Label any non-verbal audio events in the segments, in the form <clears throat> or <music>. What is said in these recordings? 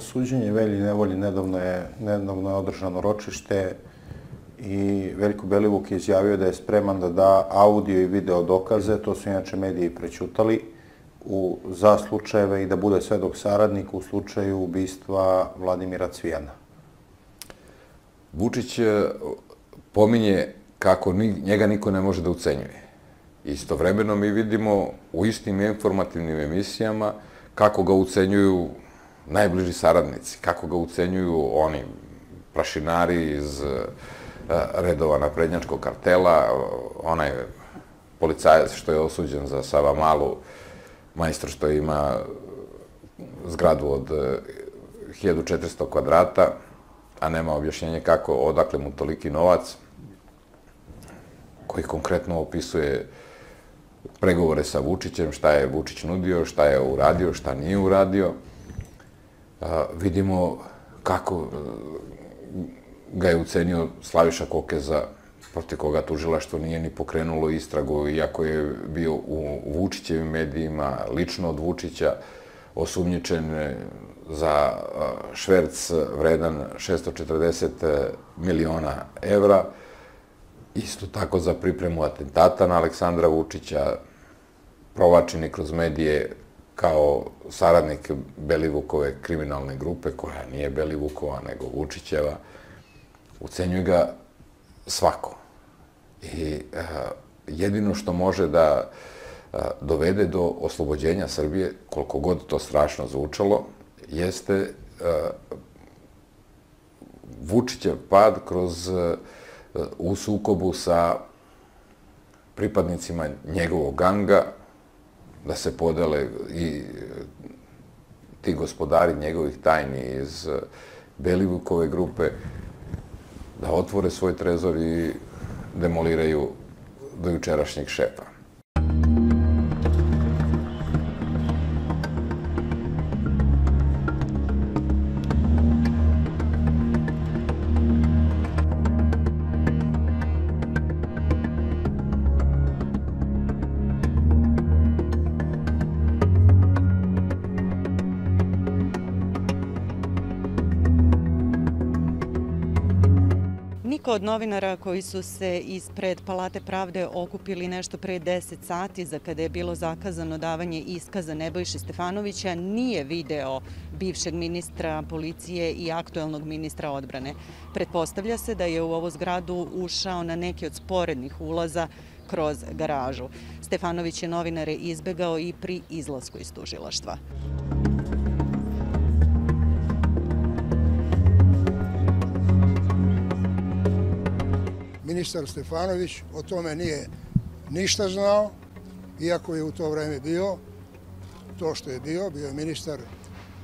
Suđenje Velji Nevolji nedavno je, nedavno je održano ročište i Veljko Belivuk je izjavio da je spreman da da audio i video dokaze, to su inače mediji prećutali, u, za slučajeve i da bude svedok saradnik u slučaju ubistva Vladimira Cvijana. Vučić e, pominje kako njega niko ne može da ucenjuje. Istovremeno mi vidimo u istim informativnim emisijama kako ga ucenjuju najbliži saradnici, kako ga ucenjuju oni prašinari iz e, redova naprednjačkog kartela, onaj policajac što je osuđen za Sava Malu, majstor što ima zgradu od 1400 e, kvadrata, a nema objašnjenje kako, odakle mu toliki novac, koji konkretno opisuje pregovore sa Vučićem, šta je Vučić nudio, šta je uradio, šta nije uradio. Vidimo kako e, ga je ucenio Slaviša Kokeza, protiv koga tužilaštvo nije ni pokrenulo istragu, iako je bio u Vučićevim medijima, lično od Vučića, osumnjičen za šverc vredan 640 miliona evra, isto tako za pripremu atentata na Aleksandra Vučića, provlačeni kroz medije kao saradnik Belivukove kriminalne grupe, koja nije Belivukova, nego Vučićeva, ucenjuje ga svako. I jedino što može da dovede do oslobođenja Srbije, koliko god to strašno zvučalo, jeste Vučićev pad kroz u sukobu sa pripadnicima njegovog ganga, da se podele i ti gospodari njegovih tajni iz Belivukove grupe, da otvore svoj trezor i demoliraju do jučerašnjeg šefa. Novinara koji su se ispred Palate pravde okupili nešto pre 10 sati za kada je bilo zakazano davanje iskaza Nebojše Stefanovića nije video bivšeg ministra policije i aktuelnog ministra odbrane. Pretpostavlja se da je u ovu zgradu ušao na neki od sporednih ulaza kroz garažu. Stefanović je novinare izbegao i pri izlasku iz tužilaštva. Ministar Stefanović o tome nije ništa znao, iako je u to vreme bio to što je bio, bio je ministar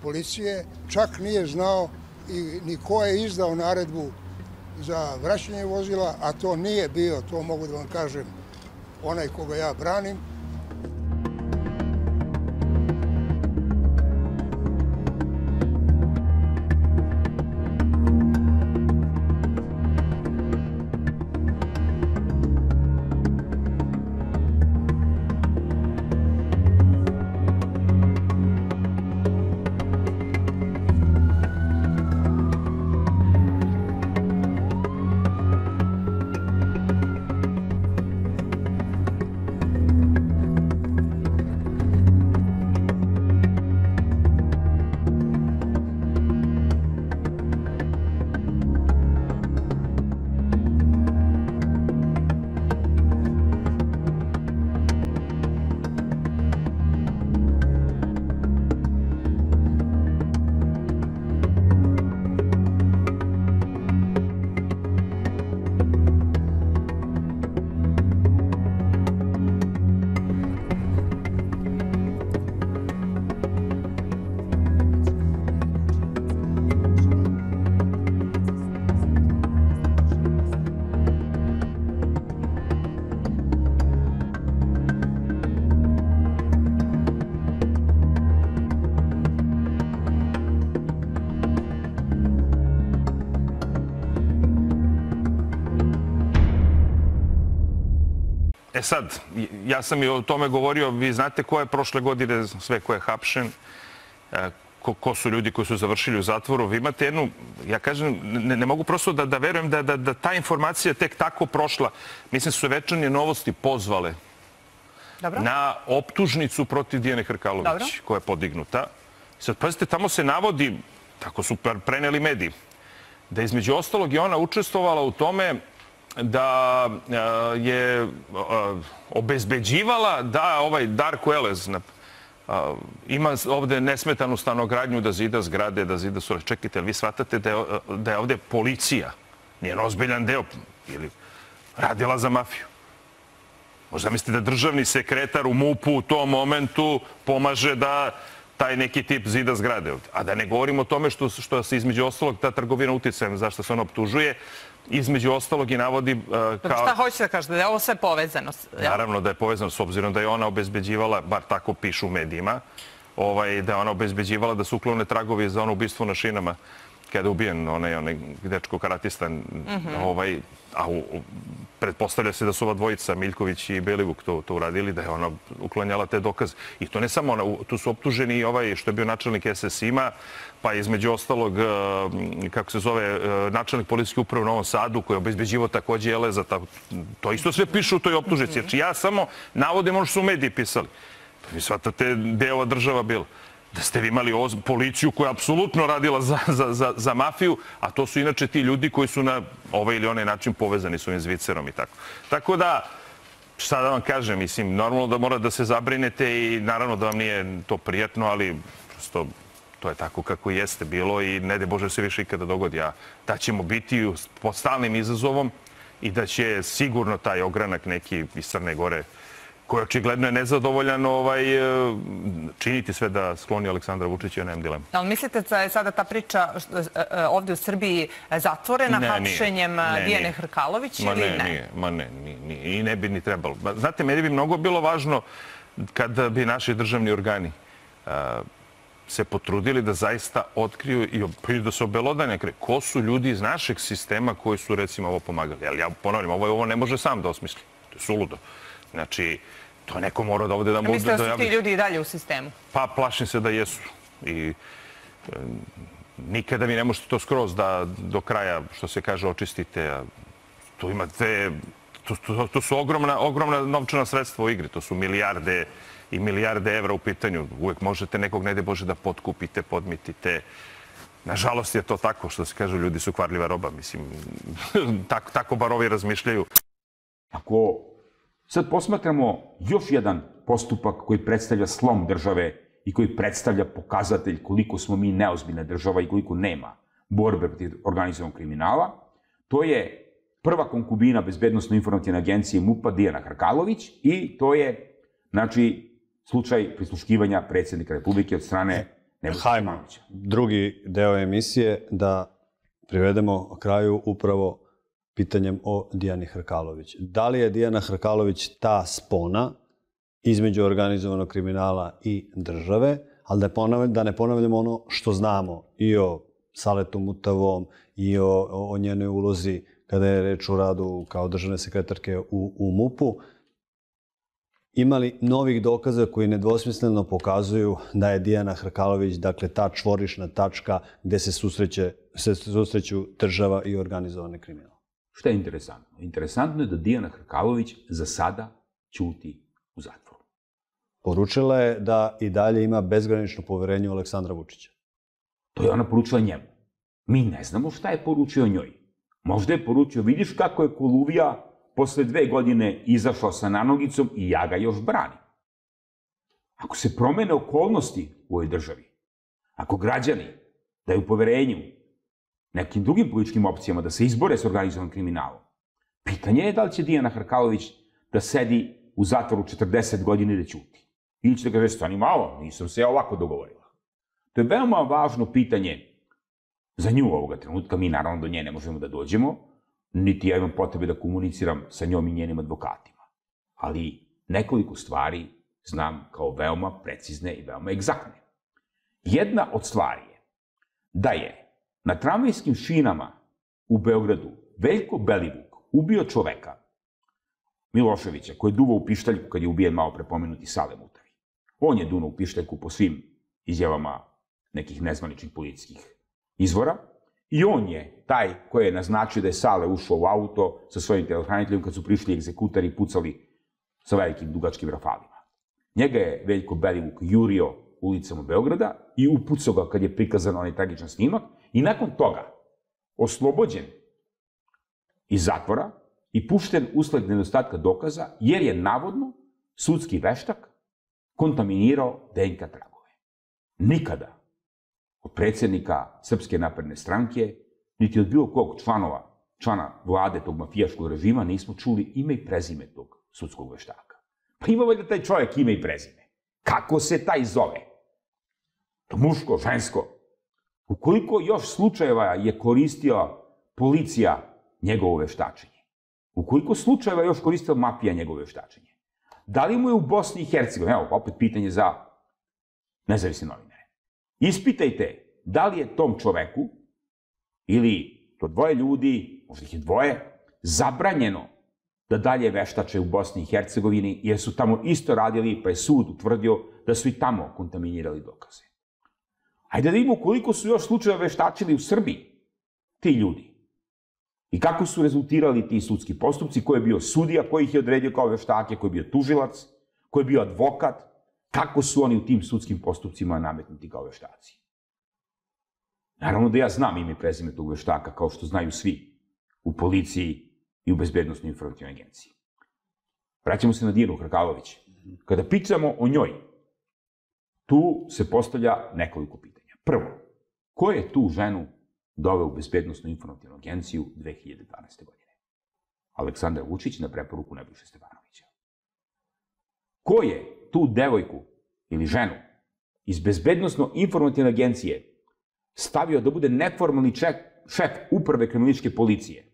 policije, čak nije znao i ni ko je izdao naredbu za vraćanje vozila, a to nije bio, to mogu da vam kažem, onaj koga ja branim, E sad, ja sam i o tome govorio, vi znate ko je prošle godine sve ko je hapšen, e, ko, ko su ljudi koji su završili u zatvoru. Vi imate jednu, ja kažem, ne, ne mogu prosto da, da verujem da, da, da ta informacija tek tako prošla. Mislim su večernje novosti pozvale Dobro. na optužnicu protiv Dijane Hrkalović, Dobro. koja je podignuta. Sad, pazite, tamo se navodi, tako su pre- preneli mediji, da između ostalog je ona učestvovala u tome da a, je a, obezbeđivala da ovaj Darko Elez a, ima ovde nesmetanu stanogradnju da zida zgrade, da zida sura. Čekajte, vi shvatate da je, da ovde policija, njen ozbiljan deo, ili radila za mafiju. Možda mislite da državni sekretar u MUP-u u tom momentu pomaže da taj neki tip zida zgrade ovde. A da ne govorimo o tome što, što se između ostalog ta trgovina uticajem, zašto se on optužuje, između ostalog i navodi uh, Dobro, kao... Šta hoćete da kažete? Da je ovo sve povezano? Naravno da je povezano s obzirom da je ona obezbeđivala, bar tako pišu u medijima, ovaj, da je ona obezbeđivala da su uklone tragovi za ono ubistvo na šinama kada je ubijen onaj, onaj dečko karatistan, ovaj, a u, u- pretpostavlja se da su ova dvojica, Miljković i Belivuk, to, to uradili, da je ona uklanjala te dokaze. I to ne samo ona, tu su optuženi i ovaj što je bio načelnik SSIMA, pa između ostalog, eh, kako se zove, eh, načelnik policijske uprave u Novom Sadu, koji je obezbeđivo takođe Eleza, tako, to isto sve piše u toj optužnici. Znači ja samo navodim ono što su mediji pisali. Pa vi shvatate gde je ova država bila. Da ste vi imali policiju koja je apsolutno radila za, za, za, za mafiju, a to su inače ti ljudi koji su na ovaj ili onaj način povezani s ovim Zvicerom i tako. Tako da, šta da vam kažem, mislim, normalno da mora da se zabrinete i naravno da vam nije to prijatno, ali prosto to je tako kako jeste bilo i ne de Bože se više ikada dogodi. A da ćemo biti pod stalnim izazovom i da će sigurno taj ogranak neki iz Crne Gore koji očigledno je nezadovoljan ovaj, e, činiti sve da skloni Aleksandra Vučića, ja nemam dilemu. Ali mislite da je sada ta priča e, e, ovde u Srbiji zatvorena Ne, hapšenjem Ne, ne, Dijane nije. Hrkalović Ma ili ne, ne? nije, ma ne, i ne bi ni trebalo. Ma, Znate, meni bi mnogo bilo važno kada bi naši državni organi a, se potrudili da zaista otkriju i, i da se obelodane kraj. Ko su ljudi iz našeg sistema koji su recimo ovo pomagali? Ali ja ponavljam, ovo, ovo ne može sam da osmisli. To je suludo. Znači, to neko mora da ovde da mu... Mislite da su ti ljudi i dalje u sistemu? Pa plašim se da jesu. I e, nikada vi ne možete to skroz da do kraja, što se kaže, očistite. Tu imate, to, to, to su ogromna, ogromna novčana sredstva u igri. To su milijarde i milijarde evra u pitanju. Uvek možete nekog, ne de Bože, da potkupite, podmitite. Nažalost je to tako, što se kaže, ljudi su kvarljiva roba. Mislim, <laughs> tako, tako bar ovi razmišljaju. Ako sad posmatramo još jedan postupak koji predstavlja slom države i koji predstavlja pokazatelj koliko smo mi neozbiljna država i koliko nema borbe protiv organizovanog kriminala, to je prva konkubina Bezbednostno-informativne agencije MUPA Dijana Hrkalović i to je, znači, slučaj prisluškivanja predsjednika Republike od strane Nebojše Hajmo, drugi deo emisije da privedemo kraju upravo pitanjem o Dijani Hrkalović. Da li je Dijana Hrkalović ta spona između organizovanog kriminala i države, ali da, ponavljam, da ne ponavljamo ono što znamo i o Saletu Mutavom i o, o njenoj ulozi kada je reč o radu kao državne sekretarke u, u MUP-u, imali novih dokaza koji nedvosmisleno pokazuju da je Dijana Hrkalović, dakle, ta čvorišna tačka gde se, susreće, se susreću država i organizovane kriminal. Šta je interesantno? Interesantno je da Dijana Hrkalović za sada ćuti u zatvoru. Poručila je da i dalje ima bezgranično poverenje u Aleksandra Vučića. To je ona poručila njemu. Mi ne znamo šta je poručio njoj. Možda je poručio, vidiš kako je Koluvija posle dve godine izašao sa nanogicom i ja ga još branim. Ako se promene okolnosti u ovoj državi, ako građani daju poverenju nekim drugim političkim opcijama da se izbore s organizovanim kriminalom, pitanje je da li će Dijana Hrkalović da sedi u zatvoru 40 godina i da ćuti. Ili će da kaže, stani malo, nisam se ja ovako dogovorila. To je veoma važno pitanje za nju ovoga trenutka. Mi naravno do nje ne možemo da dođemo, niti ja imam potrebe da komuniciram sa njom i njenim advokatima. Ali nekoliko stvari znam kao veoma precizne i veoma egzaktne. Jedna od stvari je da je na tramvajskim šinama u Beogradu Veljko Belivuk ubio čoveka, Miloševića, koji je duvao u pištaljku kad je ubijen malo prepomenuti Sale Mutavi. On je dunuo u pištaljku po svim izjavama nekih nezvaničnih policijskih izvora. I on je taj koji je naznačio da je Sale ušao u auto sa svojim telohraniteljom kad su prišli egzekutari i pucali sa velikim dugačkim rafalima. Njega je Veljko Belivuk jurio ulicama Beograda i upucao ga kad je prikazan onaj tragičan snimak i nakon toga oslobođen iz zatvora i pušten usled nedostatka dokaza jer je navodno sudski veštak kontaminirao DNK tragove. Nikada od predsjednika Srpske napredne stranke, niti od bilo kog članova, člana vlade tog mafijaškog režima, nismo čuli ime i prezime tog sudskog veštaka. Pa ima valjda taj čovjek ime i prezime. Kako se taj zove? Muško, žensko. U koliko još slučajeva je koristila policija njegovo veštačenje? U koliko slučajeva još koristila mafija njegovo veštačenje? Da li mu je u Bosni i Hercegovini, evo, opet pitanje za nezavisne novinare. Ispitajte da li je tom čoveku ili to dvoje ljudi, možda ih je dvoje, zabranjeno da dalje veštače u Bosni i Hercegovini, jer su tamo isto radili, pa je sud utvrdio da su i tamo kontaminirali dokaze. Hajde da vidimo koliko su još slučajeva veštačili u Srbiji, ti ljudi. I kako su rezultirali ti sudski postupci, ko je bio sudija, koji ih je odredio kao veštake, ko je bio tužilac, ko je bio advokat, kako su oni u tim sudskim postupcima nametnuti kao veštaci. Naravno da ja znam ime i prezime tog veštaka, kao što znaju svi u policiji i u bezbednostnoj informativnoj agenciji. Vraćamo se na Dijanu Hrkalović. Kada pričamo o njoj, tu se postavlja nekoliko pitanja. Prvo, ko je tu ženu doveo u bezbednostnu informativnu agenciju 2012. godine? Aleksandar Vučić na preporuku Nebojše Stefanovića. Ko je tu devojku ili ženu iz bezbednostno informativne agencije stavio da bude neformalni ček, šef uprave kriminalističke policije?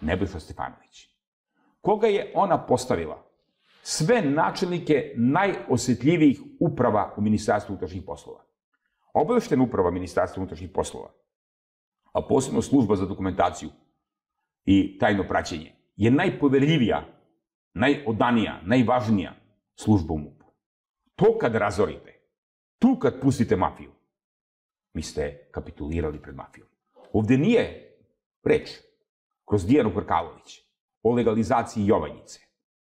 Nebojša Stefanović. Koga je ona postavila? Sve načelnike najosjetljivijih uprava u Ministarstvu unutrašnjih poslova. Obaveštena uprava Ministarstva unutrašnjih poslova, a posebno služba za dokumentaciju i tajno praćenje, je najpoverljivija, najodanija, najvažnija služba u MUP-u. To kad razorite, tu kad pustite mafiju, vi ste kapitulirali pred mafijom. Ovde nije reč kroz Dijanu Hrkalović o legalizaciji Jovanjice.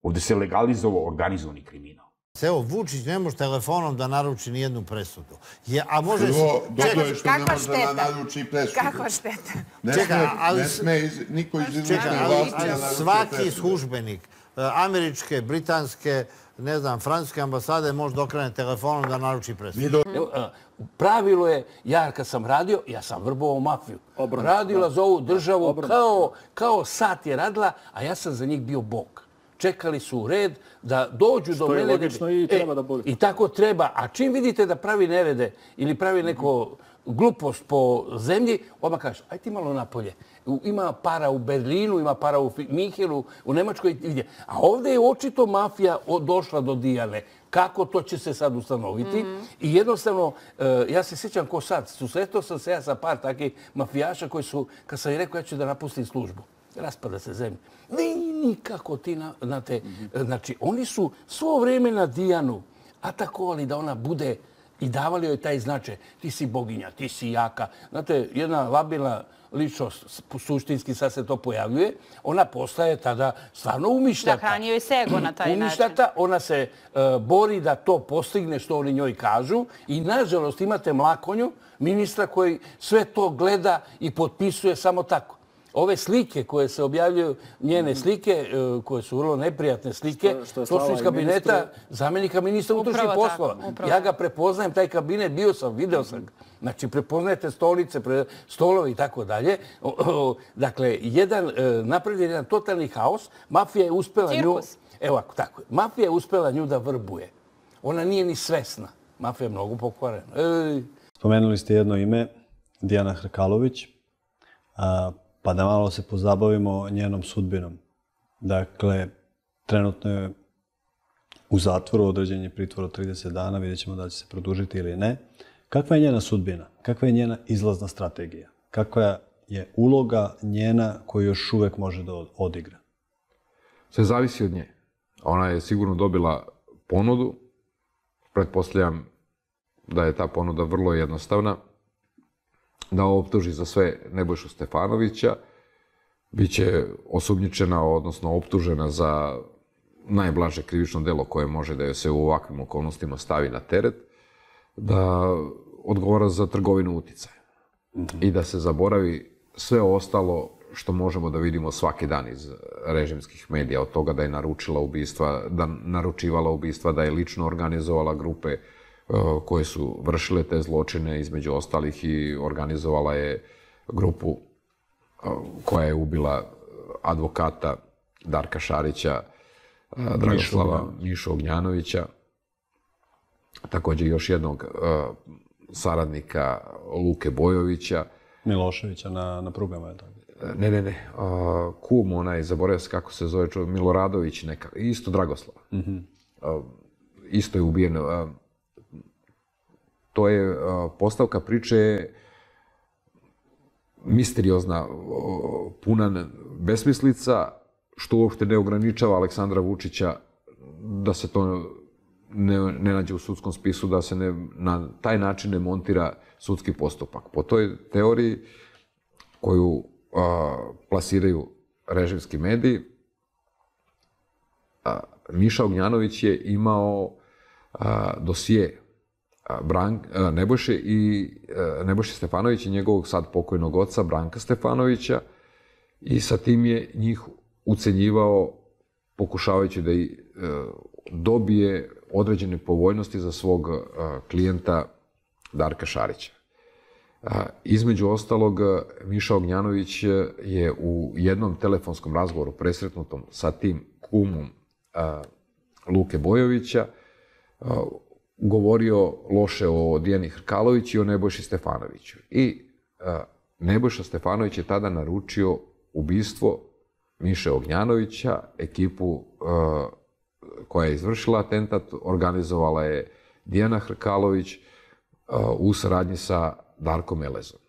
Ovde se legalizovao organizovani kriminal. Evo, Vučić ne može telefonom da naruči ni jednu presudu. Je, a može... Prvo, dobro je što ne može da naruči presudu. Kakva šteta? Ne ali ne sme iz, niko iz izvršne vlasti da naruči svaki presudu. službenik e, američke, britanske, ne znam, francuske ambasade može da okrene telefonom da naruči presudu. A, Pravilo je, ja kad sam radio, ja sam vrbovao mafiju. Radila za ovu državu kao, kao sat je radila, a ja sam za njih bio bog. Čekali su u red da dođu do je mene. da- logično i treba da bude. I tako treba. A čim vidite da pravi nerede ili pravi neko glupost po zemlji, odmah kažeš, aj ti malo napolje. Ima para u Berlinu, ima para u Minhenu, u Nemačkoj. gdje. A ovdje je očito mafija došla do Dijane. Kako to će se sad ustanoviti? I jednostavno, e, ja se sjećam ko sad, susretao sam se ja sa par takih mafijaša koji su, kad sam im rekao ja ću da napustim službu, raspada se zemlja. Ne, nikako ti na, na te, znači oni su svo vrijeme na Dijanu atakovali da ona bude i davali joj taj značaj. Ti si boginja, ti si jaka. Znate, jedna labilna ličnost, suštinski sad se to pojavljuje, ona postaje tada stvarno umišljata. Da, hranio je sego na taj način. Umišljata, ona se e, bori da to postigne što oni njoj kažu i nažalost imate mlakonju, ministra koji sve to gleda i potpisuje samo tako. Ove slike koje se objavljuju, njene slike, e, koje su vrlo neprijatne slike, Što- to su iz kabineta ministre. zamjenika ministra unutrašnjih tako, poslova. upravo. Ja ga prepoznajem, taj kabinet, bio sam, video sam ga. Znači, prepoznajete stolice, stolovi i tako dalje. Dakle, jedan, e, napravljen jedan totalni haos. Mafija je uspela nju... Cirkus. Evo ako tako. Mafija je uspela nju da vrbuje. Ona nije ni svesna. Mafija je mnogo pokvarena. Ej, Spomenuli ste jedno ime, Dijana Hrkalović, a, pa da malo se pozabavimo njenom sudbinom. Dakle, trenutno je u zatvoru, određen je pritvor od 30 dana, vidjet ćemo da će se produžiti ili ne. Kakva je njena sudbina? Kakva je njena izlazna strategija? Kakva je uloga njena koju još uvek može da od- odigra? Sve zavisi od nje. Ona je sigurno dobila ponudu. Pretpostavljam da je ta ponuda vrlo jednostavna. Da optuži za sve Nebojšu Stefanovića, biće osumnjičena, odnosno optužena za najblaže krivično delo koje može da joj se u ovakvim okolnostima stavi na teret, da odgovara za trgovinu uticaja. I da se zaboravi sve ostalo što možemo da vidimo svaki dan iz režimskih medija, od toga da je naručila ubistva, da naručivala ubistva, da je lično organizovala grupe uh, koje su vršile te zločine, između ostalih i organizovala je grupu uh, koja je ubila advokata Darka Šarića, uh, Dragoslava Mišu Ognjanovića, takođe još jednog saradnika Luke Bojovića, Miloševića na, na prugama, je tako? Ne, ne, ne. Uh, kum, onaj, zaboravio se kako se zove čovjek, Miloradović neka, isto Dragoslava. Mm -hmm. uh, isto je ubijen. Uh, to je postavka priče misteriozna, puna besmislica, što uopšte ne ograničava Aleksandra Vučića da se to ne, ne nađe u sudskom spisu, da se ne, na taj način ne montira sudski postupak. Po toj teoriji koju a, plasiraju režimski mediji, a, Miša Ognjanović je imao a, dosije Brank, Nebojše i Nebojše Stefanović i njegovog sad pokojnog oca Branka Stefanovića i sa tim je njih ucenjivao pokušavajući da i a, dobije određene povoljnosti za svog a, klijenta Darka Šarića. Između ostalog, Miša Ognjanović je u jednom telefonskom razgovoru presretnutom sa tim kumom Luke Bojovića govorio loše o Dijani Hrkalović i o Nebojši Stefanoviću. I Nebojša Stefanović je tada naručio ubistvo Miše Ognjanovića, ekipu koja je izvršila atentat, organizovala je Dijana Hrkalović u saradnji sa Darkom Elezom.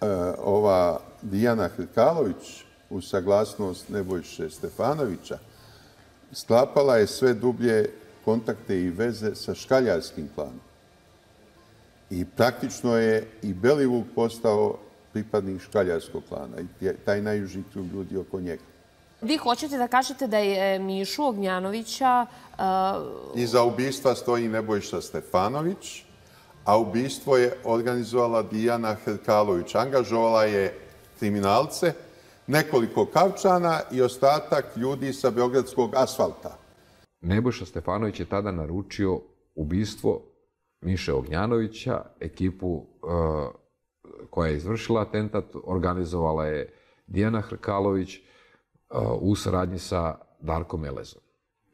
E, ova Dijana Hrkalović, u saglasnost Nebojše Stefanovića, sklapala je sve dublje kontakte i veze sa škaljarskim klanom. I praktično je i Belivuk postao pripadnik škaljarskog klana i taj najuži krug ljudi oko njega. Vi hoćete da kažete da je Mišu Ognjanovića... Uh... Iza ubistva stoji Nebojša Stefanović, a ubistvo je organizovala Dijana Hrkalović. Angažovala je kriminalce, nekoliko kavčana i ostatak ljudi sa Beogradskog asfalta. Nebojša Stefanović je tada naručio ubistvo Miše Ognjanovića, ekipu uh, koja je izvršila atentat, organizovala je Dijana Hrkalović uh, u saradnji sa Darkom Elezom,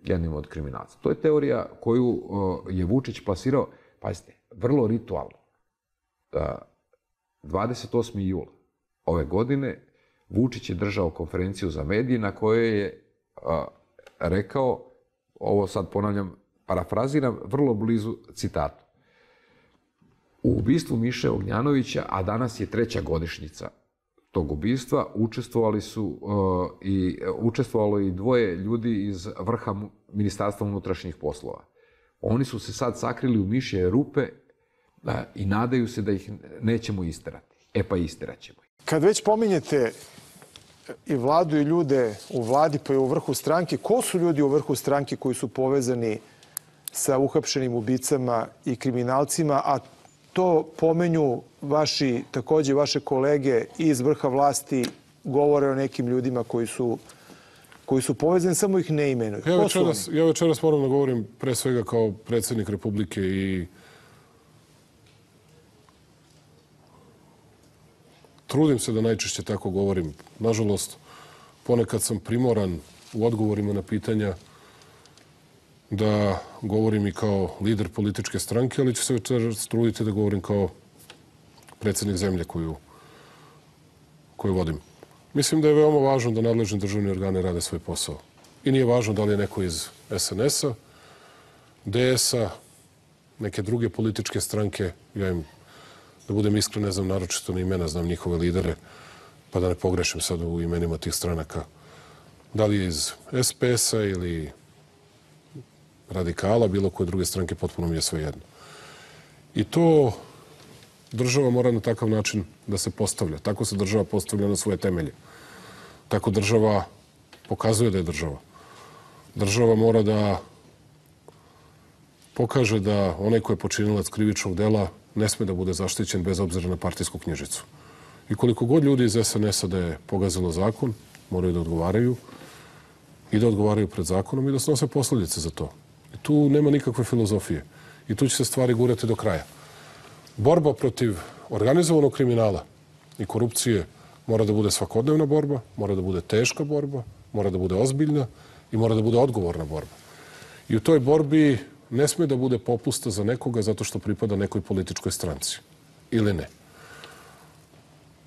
jednim od kriminalca. To je teorija koju uh, je Vučić plasirao, pazite, vrlo ritualno. 28. jula ove godine Vučić je držao konferenciju za medije na kojoj je rekao, ovo sad ponavljam, parafraziram, vrlo blizu citatu. U ubistvu Miše Ognjanovića, a danas je treća godišnjica tog ubistva, učestvovali su uh, i učestvovalo i dvoje ljudi iz vrha Ministarstva unutrašnjih poslova. Oni su se sad sakrili u mišje rupe da, i nadaju se da ih nećemo isterati. E pa isteraćemo. Kad već pominjete i vladu i ljude u vladi pa i u vrhu stranke, ko su ljudi u vrhu stranke koji su povezani sa uhapšenim ubicama i kriminalcima, a to pomenju vaši, takođe vaše kolege iz vrha vlasti govore o nekim ljudima koji su koji su povezani, samo ih ne imenuju. Ja večeras, ja večeras moram da govorim pre svega kao predsednik Republike i trudim se da najčešće tako govorim. Nažalost, ponekad sam primoran u odgovorima na pitanja da govorim i kao lider političke stranke, ali ću se večeras truditi da govorim kao predsednik zemlje koju, koju vodim. Mislim da je veoma važno da nadležni državni organe rade svoj posao. I nije važno da li je neko iz SNS-a, DS-a, neke druge političke stranke, ja im da budem iskren, ne znam naročito ni imena, znam njihove lidere, pa da ne pogrešim sad u imenima tih stranaka. Da li je iz SPS-a ili radikala, bilo koje druge stranke, potpuno mi je sve jedno. I to država mora na takav način da se postavlja. Tako se država postavlja na svoje temelje. Tako država pokazuje da je država. Država mora da pokaže da onaj ko je počinilac krivičnog dela ne sme da bude zaštićen bez obzira na partijsku knjižicu. I koliko god ljudi iz SNS-a da je pogazilo zakon, moraju da odgovaraju i da odgovaraju pred zakonom i da snose posledice za to. I tu nema nikakve filozofije. I tu će se stvari gurati do kraja. Borba protiv organizovanog kriminala i korupcije mora da bude svakodnevna borba, mora da bude teška borba, mora da bude ozbiljna i mora da bude odgovorna borba. I u toj borbi ne sme da bude popusta za nekoga zato što pripada nekoj političkoj stranci. Ili ne.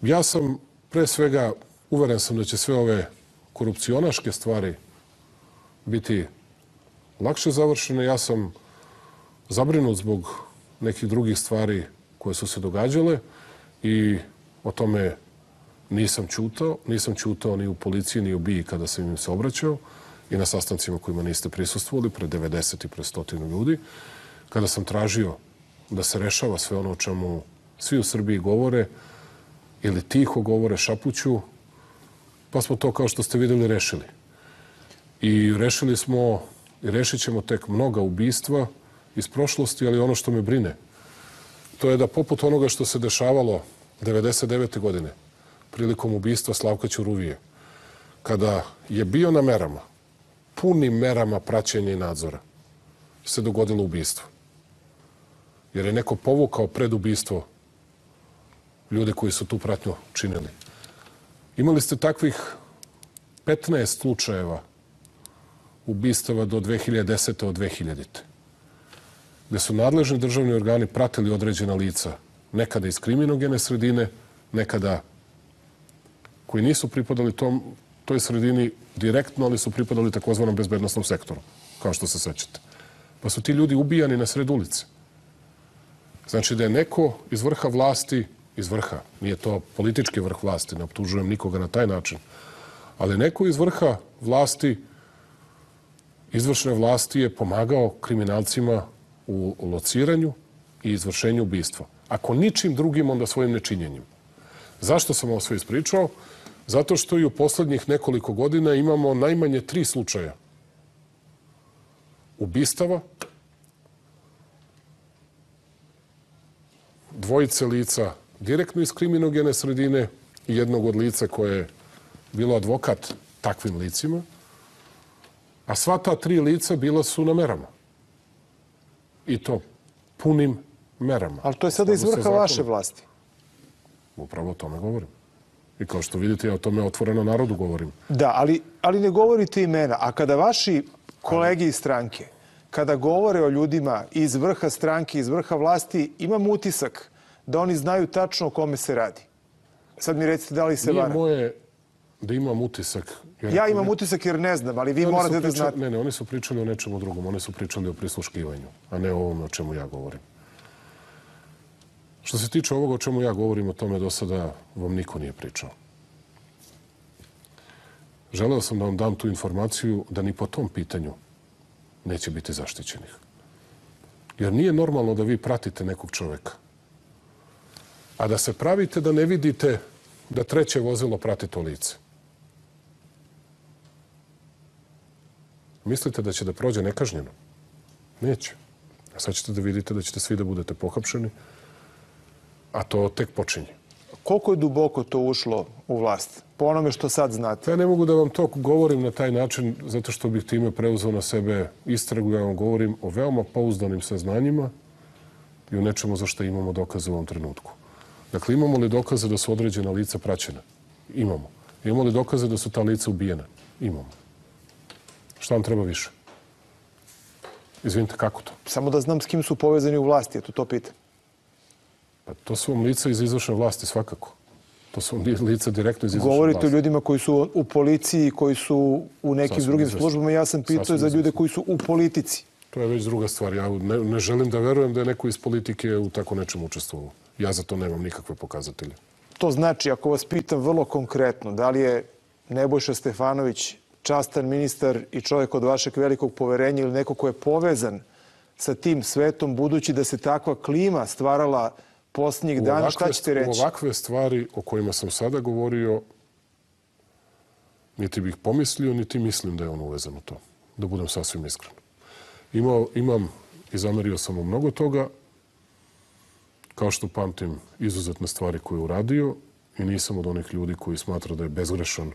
Ja sam pre svega uveren sam da će sve ove korupcionaške stvari biti lakše završene. Ja sam zabrinut zbog nekih drugih stvari koje su se događale i o tome nisam čutao. Nisam čutao ni u policiji, ni u BII kada sam im se obraćao i na sastancima kojima niste prisustvovali, pre 90 i pre stotinu ljudi, kada sam tražio da se rešava sve ono o čemu svi u Srbiji govore ili tiho govore šapuću, pa smo to, kao što ste videli, rešili. I rešili smo i rešit ćemo tek mnoga ubistva iz prošlosti, ali ono što me brine, to je da poput onoga što se dešavalo 99. godine, prilikom ubistva Slavka Ćuruvije, kada je bio na merama, punim merama praćenja i nadzora, se dogodilo ubistvo. Jer je neko povukao pred ubistvo ljude koji su tu pratnju činili. Imali ste takvih 15 slučajeva ubistava do 2010. od 2000. gde su nadležni državni organi pratili određena lica, nekada iz kriminogene sredine, nekada koji nisu pripadali tom, toj sredini direktno, ali su pripadali takozvanom bezbednostnom sektoru, kao što se sećate. Pa su ti ljudi ubijani na sred ulice. Znači da je neko iz vrha vlasti, iz vrha, nije to politički vrh vlasti, ne optužujem nikoga na taj način, ali neko iz vrha vlasti, izvršne vlasti je pomagao kriminalcima u lociranju i izvršenju ubistva. Ako ničim drugim, onda svojim nečinjenjem. Zašto sam ovo sve ispričao? Zato što i u poslednjih nekoliko godina imamo najmanje tri slučaja ubistava, dvojice lica direktno iz kriminogene sredine i jednog od lica koje je bilo advokat takvim licima, a sva ta tri lica bila su na merama. I to punim merama. Ali to je sada iz vrha vaše vlasti. Upravo o tome govorim. I kao što vidite, ja o tome otvoreno narodu govorim. Da, ali, ali ne govorite imena. A kada vaši kolegi iz stranke, kada govore o ljudima iz vrha stranke, iz vrha vlasti, imam utisak da oni znaju tačno o kome se radi. Sad mi recite da li se Nije moje da imam utisak. Jer Ja imam utisak jer ne znam, ali vi Oni su morate da pričali- znate. Ne, ne, oni su pričali o nečemu drugom. Oni su pričali o prisluškivanju, a ne o ovome o čemu ja govorim. Što se tiče ovoga o čemu ja govorim, o tome do sada vam niko nije pričao. Želeo sam da vam dam tu informaciju da ni po tom pitanju neće biti zaštićenih. Jer nije normalno da vi pratite nekog čoveka, a da se pravite da ne vidite da treće vozilo prati to lice. Mislite da će da prođe nekažnjeno? Neće. A sad ćete da vidite da ćete svi da budete pohapšeni, a to tek počinje. Koliko je duboko to ušlo u vlast? Po onome što sad znate. Ja ne mogu da vam to govorim na taj način zato što bih time preuzeo na sebe istragu. Ja vam govorim o veoma pouzdanim saznanjima i o nečemu za što imamo dokaze u ovom trenutku. Dakle, imamo li dokaze da su određena lica praćena? Imamo. Imamo li dokaze da su ta lica ubijena? Imamo. Šta vam treba više? Izvinite, kako to? Samo da znam s kim su povezani u vlasti, eto to pitam. Pa to su vam lica iz izvršne vlasti svakako. To su lica direktno iz izvršne Govorite o vlasti. ljudima koji su u policiji, koji su u nekim Sasvim drugim izvesno. službama. Ja sam pitao Sasvim za ljude koji su u politici. To je već druga stvar. Ja ne, ne želim da verujem da je neko iz politike u tako nečem učestvovao. Ja za to nemam nikakve pokazatelje. To znači, ako vas pitam vrlo konkretno, da li je Nebojša Stefanović častan ministar i čovjek od vašeg velikog poverenja ili neko ko je povezan sa tim svetom, budući da se takva klima stvarala posljednjih dana, šta ćete reći? U ovakve stvari o kojima sam sada govorio, niti bih pomislio, niti mislim da je on uvezan u to. Da budem sasvim iskren. Imao, imam i zamerio sam mu mnogo toga, kao što pamtim izuzetne stvari koje je uradio i nisam od onih ljudi koji smatra da je bezgrešan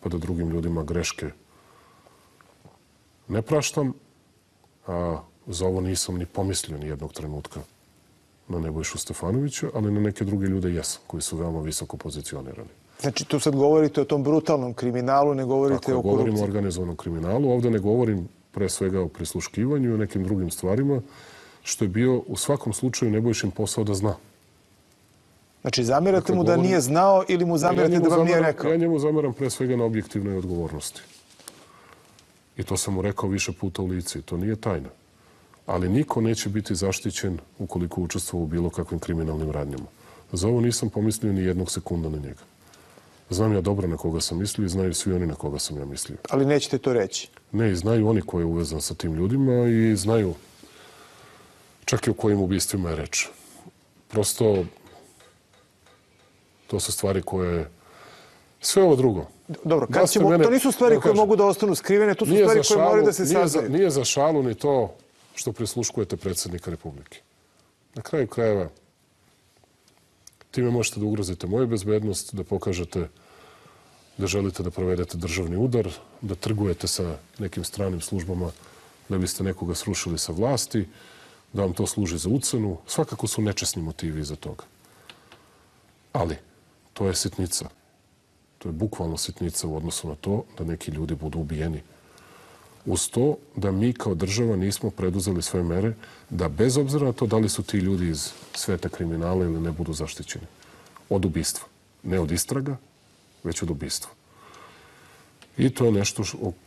pa da drugim ljudima greške ne praštam, a za ovo nisam ni pomislio ni jednog trenutka na Nebojšu Stefanovića, ali na neke druge ljude jesam, koji su veoma visoko pozicionirani. Znači, tu sad govorite o tom brutalnom kriminalu, ne govorite Ako o govorim o korupciji. organizovanom kriminalu, ovde ne govorim pre svega o prisluškivanju i o nekim drugim stvarima, što je bio u svakom slučaju Nebojšin posao da zna. Znači, zamerate Dakle, mu da govorim- nije znao ili mu zamerate njemu da vam nije rekao? Ja njemu zameram pre svega na objektivnoj odgovornosti. I to sam mu rekao više puta u lici. To nije tajna. Ali niko neće biti zaštićen ukoliko učestvuje u bilo kakvim kriminalnim radnjama. Za ovo nisam pomislio ni jednog sekunda na njega. Znam ja dobro na koga sam mislio i znaju svi oni na koga sam ja mislio. Ali nećete to reći. Ne, znaju oni ko je uvezan sa tim ljudima i znaju čak i o kojim ubistvima je reč. Prosto, to su stvari koje... Sve ovo drugo. Dobro, kad ćemo, mene- to nisu stvari koje mogu da ostanu skrivene, to su stvari koje moraju da se nije za, saznaju. nije za šalu ni to što prisluškujete predsjednika Republike. Na kraju krajeva, time možete da ugrozite moju bezbednost, da pokažete da želite da provedete državni udar, da trgujete sa nekim stranim službama da biste nekoga srušili sa vlasti, da vam to služi za ucenu. Svakako su nečesni motivi iza toga. Ali, to je sitnica. To je bukvalno sitnica u odnosu na to da neki ljudi budu ubijeni. Uz to da mi kao država nismo preduzeli sve mere da bez obzira na to da li su ti ljudi iz sveta kriminala ili ne budu zaštićeni. Od ubistva. Ne od istraga, već od ubistva. I to je nešto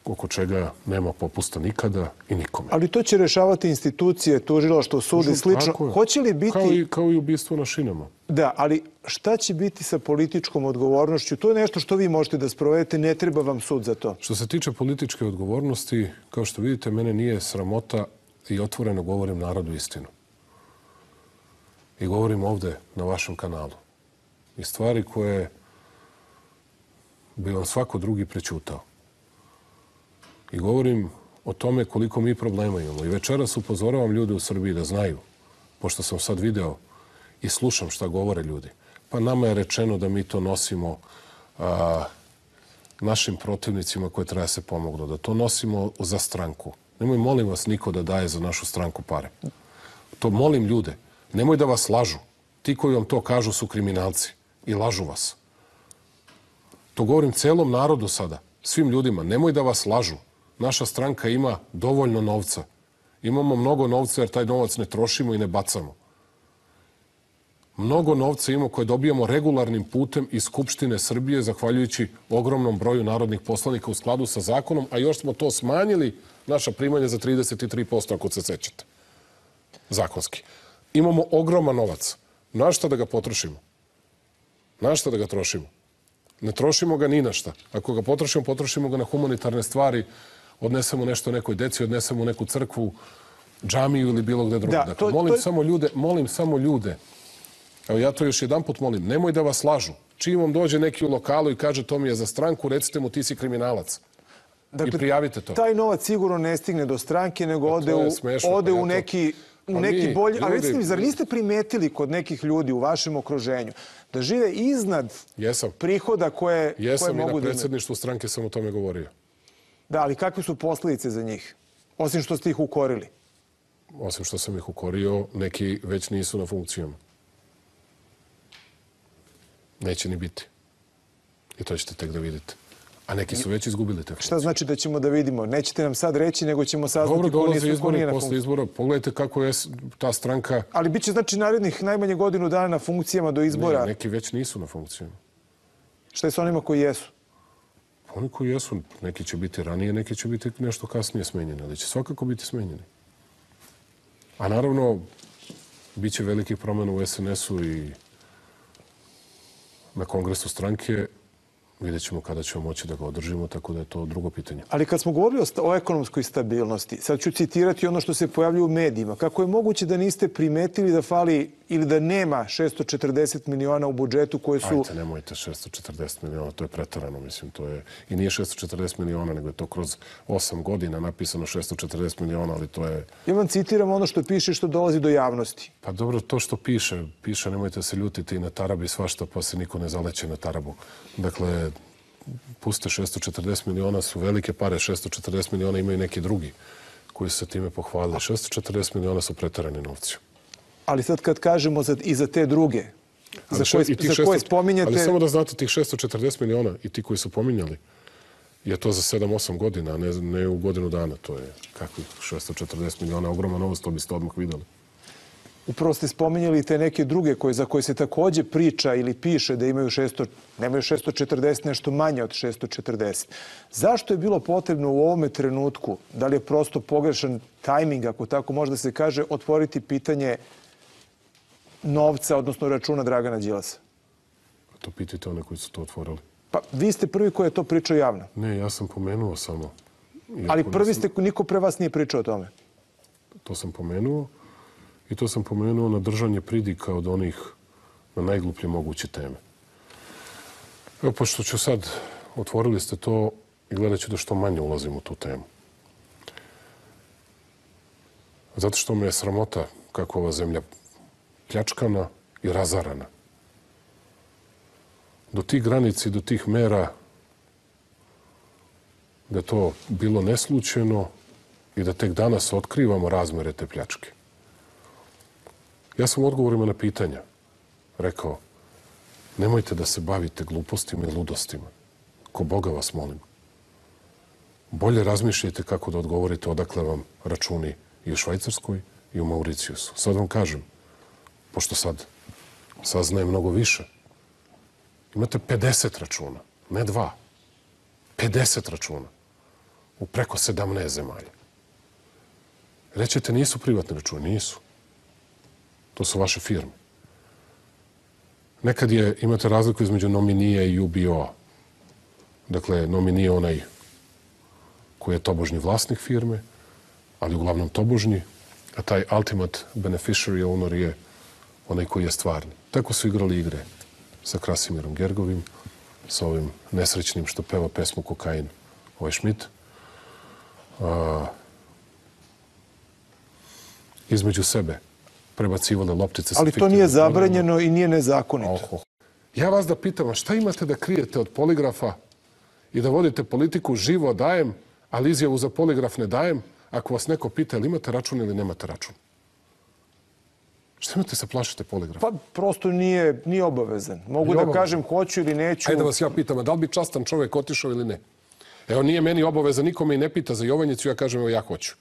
oko čega nema popusta nikada i nikome. Ali to će rešavati institucije, tužilaštvo, sud i slično. Hoće li biti... Kao i, kao i ubistvo na šinama. Da, ali šta će biti sa političkom odgovornošću? To je nešto što vi možete da sprovedete, ne treba vam sud za to. Što se tiče političke odgovornosti, kao što vidite, mene nije sramota i otvoreno govorim narodu istinu. I govorim ovde na vašem kanalu. I stvari koje bi vam svako drugi prećutao. I govorim o tome koliko mi problema imamo. I večeras upozoravam ljude u Srbiji da znaju, pošto sam sad video i slušam šta govore ljudi. Pa nama je rečeno da mi to nosimo a, našim protivnicima koje treba se pomognu, da to nosimo za stranku. Nemoj, molim vas, niko da daje za našu stranku pare. To molim ljude. Nemoj da vas lažu. Ti koji vam to kažu su kriminalci i lažu vas. To govorim celom narodu sada, svim ljudima. Nemoj da vas lažu. Naša stranka ima dovoljno novca. Imamo mnogo novca jer taj novac ne trošimo i ne bacamo. Mnogo novca imamo koje dobijamo regularnim putem iz Skupštine Srbije, zahvaljujući ogromnom broju narodnih poslanika u skladu sa zakonom, a još smo to smanjili, naša primanja za 33%, ako se sećate. Zakonski. Imamo ogroman novac. Na šta da ga potrošimo? Na šta da ga trošimo? Ne trošimo ga ni na šta. Ako ga potrošimo, potrošimo ga na humanitarne stvari, odnesemo nešto nekoj deci, odnesemo u neku crkvu, džamiju ili bilo gde drugo. Da, dakle, to- molim to- samo ljude, molim samo ljude, evo ja to još jedan put molim, nemoj da vas lažu. Čim vam dođe neki u lokalu i kaže to mi je za stranku, recite mu ti si kriminalac. I prijavite to. Taj novac sigurno ne stigne do stranke, nego Pa ode, to je u, smešno, ode pa ja u to- neki, u neki mi, bolji... A ljudi- recite mi, zar niste primetili kod nekih ljudi u vašem okruženju da žive iznad Jesam. prihoda koje, koje Jesam i mogu na da imaju? predsjedništvu stranke sam o tome govorio. Da, ali kakve su posljedice za njih? Osim što ste ih ukorili. Osim što sam ih ukorio, neki već nisu na funkcijama. Neće ni biti. I to ćete tek da vidite. A neki su već izgubili te funkcije. Šta znači da ćemo da vidimo? Nećete nam sad reći, nego ćemo saznati Dobro, ko, nisu, ko izbori nije na posle funkciji. izbora. Pogledajte kako je ta stranka... Ali bit će znači narednih najmanje godinu dana na funkcijama do izbora. Ne, neki već nisu na funkcijama. Šta je sa onima koji jesu? Oni koji jesu, neki će biti ranije, neki će biti nešto kasnije smenjeni, ali će svakako biti smenjeni. A naravno, bit će velikih promjena u SNS-u i na kongresu stranke. Vidjet ćemo kada ćemo moći da ga održimo, tako da je to drugo pitanje. Ali kad smo govorili o, o ekonomskoj stabilnosti, sad ću citirati ono što se pojavljuje u medijima. Kako je moguće da niste primetili da fali ili da nema 640 miliona u budžetu koje su... Ajte, nemojte 640 miliona, to je pretarano, mislim, to je... I nije 640 miliona, nego je to kroz 8 godina napisano 640 miliona, ali to je... Ja vam citiram ono što piše što dolazi do javnosti. Pa dobro, to što piše, piše, nemojte se ljutiti i na tarabi svašta, pa se niko ne zaleće na tarabu. Dakle, puste 640 miliona su velike pare, 640 miliona imaju neki drugi koji su se time pohvalili. 640 miliona su pretarani novci. Ali sad kad kažemo za, i za te druge, za koje, za koje 600 spominjete... Ali samo da znate, tih 640 miliona i ti koji su pominjali, je to za 7-8 godina, a ne, ne u godinu dana. To je kakvih 640 miliona, ogroman novost, to biste odmah videli. Upravo ste spominjali te neke druge koje, za koje se takođe priča ili piše da imaju 600, nemaju 640, nešto manje od 640. Zašto je bilo potrebno u ovome trenutku, da li je prosto pogrešan tajming, ako tako može da se kaže, otvoriti pitanje novca, odnosno računa Dragana Đilasa? To pitajte one koji su to otvorili. Pa vi ste prvi koji je to pričao javno. Ne, ja sam pomenuo samo. Iako Ali prvi nisam- ste, niko pre vas nije pričao o tome. To sam pomenuo. I to sam pomenuo na držanje pridika od onih na najgluplje moguće teme. Evo, pošto ću sad, otvorili ste to i gledat ću da što manje ulazim u tu temu. Zato što me je sramota kako ova zemlja pljačkana i razarana. Do tih granici, do tih mera da to bilo neslučeno i da tek danas otkrivamo razmere te pljačke. Ja sam u odgovorima na pitanja rekao nemojte da se bavite glupostima i ludostima. Ko Boga vas molim. Bolje razmišljajte kako da odgovorite odakle vam računi i u Švajcarskoj i u Mauricijusu. Sad vam kažem, pošto sad saznaje mnogo više, imate 50 računa, ne dva. 50 računa u preko 17 zemalja. Rećete, nisu privatni računi, nisu. To su vaše firme. Nekad je, imate razliku između nominije i UBO. Dakle, nominije onaj koji je tobožnji vlasnik firme, ali uglavnom tobožnji, a taj ultimate beneficiary owner je onaj koji je stvarni. Tako su igrali igre sa Krasimirom Gergovim, sa ovim nesrećnim što peva pesmu Kokain, ovaj Schmidt. A, između sebe prebacivale loptice Ali to nije zabranjeno i nije nezakonito. Ja vas da pitam, šta imate da krijete od poligrafa i da vodite politiku živo dajem, ali izjavu za poligraf ne dajem, ako vas neko pita ili imate račun ili nemate račun? Šta imate se plašite poligrafa? Pa prosto nije, nije obavezan. Mogu Nije da obavezan. kažem hoću ili neću. Ajde da vas ja pitam, a da li bi častan čovjek otišao ili ne? Evo, nije meni obaveza, niko me i ne pita za Jovanjicu, ja kažem, evo, ja hoću.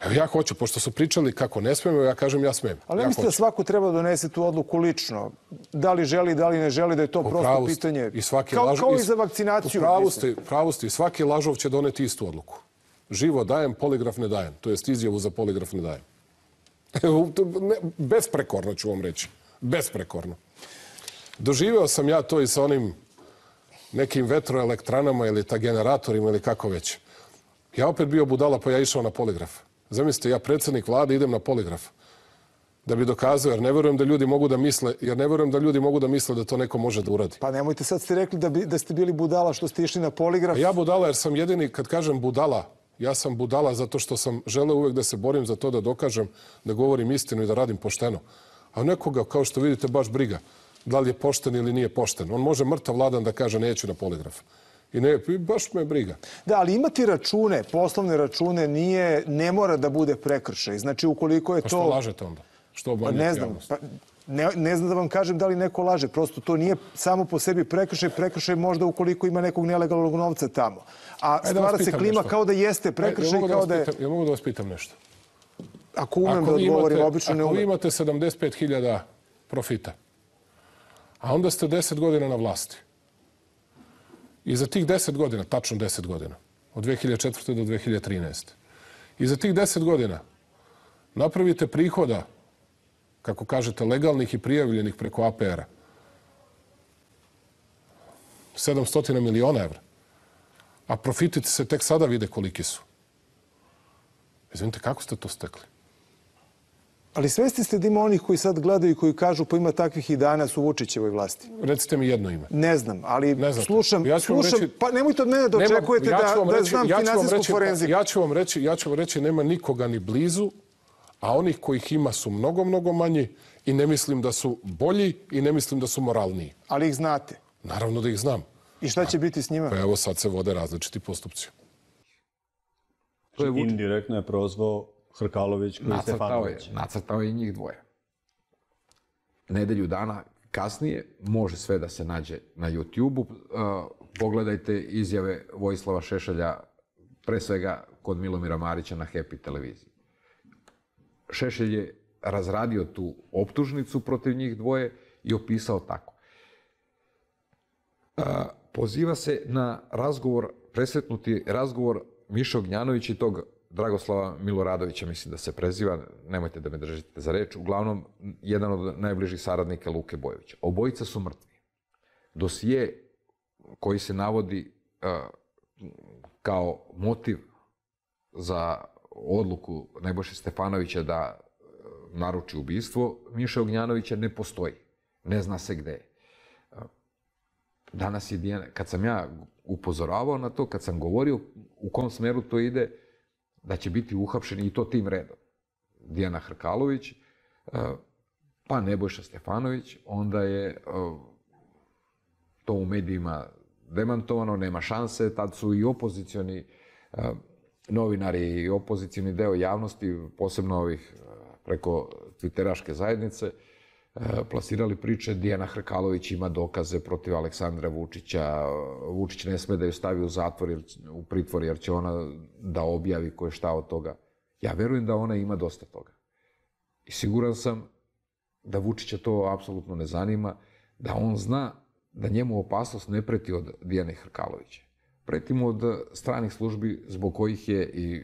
Evo, ja hoću, pošto su pričali kako ne smem, ja kažem, ja smem. Ali ja ja mislim da svako treba da donese tu odluku lično. Da li želi, da li ne želi, da je to U prosto pravu ste. pitanje. I svaki kao, lažov- kao i za vakcinaciju. U pravu mislim. ste, pravu ste. I svaki lažov će doneti istu odluku. Živo dajem, poligraf ne dajem. To jest izjavu za poligraf ne dajem. <laughs> Besprekorno ću vam reći. Besprekorno. Doživeo sam ja to i sa onim nekim vetroelektranama ili ta generatorima ili kako već. Ja opet bio budala pa ja išao na poligraf. Zamislite, ja predsednik vlade idem na poligraf da bi dokazao, jer ne verujem da ljudi mogu da misle, jer ne verujem da ljudi mogu da misle da to neko može da uradi. Pa nemojte sad ste rekli da, bi, da ste bili budala što ste išli na poligraf. A ja budala jer sam jedini, kad kažem budala, ja sam budala zato što sam želeo uvek da se borim za to da dokažem, da govorim istinu i da radim pošteno. A nekoga, kao što vidite, baš briga da li je pošten ili nije pošten. On može mrtav vladan da kaže neću na poligraf. I ne, baš me briga. Da, ali imati račune, poslovne račune, nije, ne mora da bude prekršaj. Znači, ukoliko je Pa to... što lažete onda? Što Pa ne znam, javnost? pa ne, ne znam da vam kažem da li neko laže. Prosto to nije samo po sebi prekršaj. Prekršaj možda ukoliko ima nekog nelegalnog novca tamo. A Ajde da stvara se pitam klima nešto. kao da jeste Ajde, prekršaj, ja mogu kao vas da je... pitam- Ja mogu da vas pitam nešto. Ako umem da vi odgovorim, imate- obično ne Ako vi umem. imate 75.000 profita, a onda ste 10 godina na vlasti, i za tih 10 godina, tačno 10 godina, od 2004. do 2013. I za tih 10 godina napravite prihoda, kako kažete, legalnih i prijavljenih preko APR-a, 700 miliona evra. A profiti se tek sada vide koliki su. Izvinite, kako ste to stekli? Ali svesti ste da ima onih koji sad gledaju i koji kažu pa ima takvih i danas u Vučićevoj vlasti. Recite mi jedno ime. Ne znam, ali Ne znate. slušam, Ja ću vam slušam, reći- pa nemojte od mene da Nema- očekujete ja ću da, da reći- znam ja finansijsku reći- forenziku. Ja ću vam reći, ja ću vam reći, nema nikoga ni blizu, a onih kojih ima su mnogo, mnogo manji i ne mislim da su bolji i ne mislim da su moralniji. Ali ih znate. Naravno da ih znam. I šta će biti s njima? Pa evo sad se vode različiti postupci. To je Indirektno je prozvao Hrkalović koji Nacrtao je, Stefanović. nacrtao je njih dvoje. Nedelju dana kasnije može sve da se nađe na YouTube-u. Uh, pogledajte izjave Vojislava Šešelja, pre svega kod Milomira Marića na Happy televiziji. Šešelj je razradio tu optužnicu protiv njih dvoje i opisao tako. A, poziva se na razgovor, presretnuti razgovor Miše Ognjanović i tog Dragoslava Miloradovića, mislim da se preziva, nemojte da me držite za reč, uglavnom jedan od najbližih saradnika Luke Bojovića. Obojica su mrtvi. Dosije koji se navodi kao motiv za odluku Nebojše Stefanovića da naruči ubistvo, Miše Ognjanovića ne postoji. Ne zna se gde je. Danas je Dijana, kad sam ja upozoravao na to, kad sam govorio u kom smeru to ide, da će biti uhapšeni i to tim redom. Dijana Hrkalović, e, pa Nebojša Stefanović, onda je e, to u medijima demantovano, nema šanse, tad su i opozicioni e, novinari i opozicioni deo javnosti, posebno ovih preko Twitteraške zajednice, plasirali priče Dijana Hrkalović ima dokaze protiv Aleksandra Vučića, Vučić ne sme da ju stavi u zatvor, jer, u pritvor, jer će ona da objavi ko je šta od toga. Ja verujem da ona ima dosta toga. I siguran sam da Vučića to apsolutno ne zanima, da on zna da njemu opasnost ne preti od Dijane Hrkalovića. Preti mu od stranih službi zbog kojih je i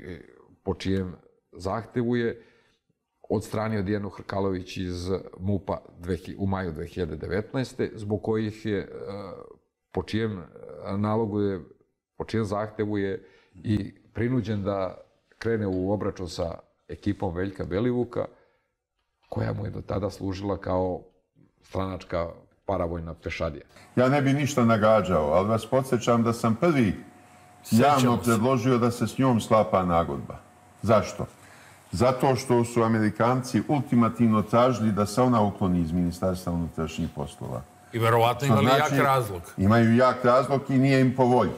po čijem zahtevu je odstranio Dijanu Hrkalović iz MUPA u maju 2019. zbog kojih je, e, po čijem nalogu je, po čijem zahtevu je i prinuđen da krene u obračun sa ekipom Veljka Belivuka, koja mu je do tada služila kao stranačka paravojna pešadija. Ja ne bi ništa nagađao, ali vas podsjećam da sam prvi javno predložio da se s njom sklapa nagodba. Zašto? Zato što su Amerikanci ultimativno tražili da se ona ukloni iz Ministarstva unutrašnjih poslova. I verovatno imali znači- jak razlog. Imaju jak razlog i nije im po volji.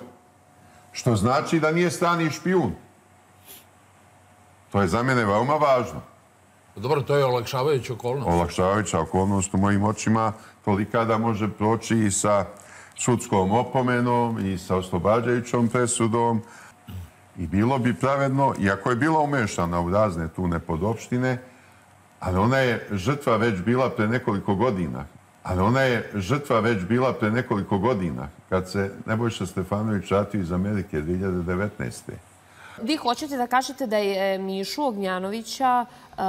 Što znači da nije strani špijun. To je za mene veoma važno. Dobro, to je olakšavajuća okolnost. olakšavajuća okolnost u mojim očima tolika da može proći i sa sudskom opomenom i sa oslobađajućom presudom. I bilo bi pravedno, iako je bila umešana u razne tu nepodopštine, ali ona je žrtva već bila pre nekoliko godina. Ali ona je žrtva već bila pre nekoliko godina, kad se Nebojša Stefanović vratio iz Amerike 2019. Vi hoćete da kažete da je Mišu Ognjanovića uh,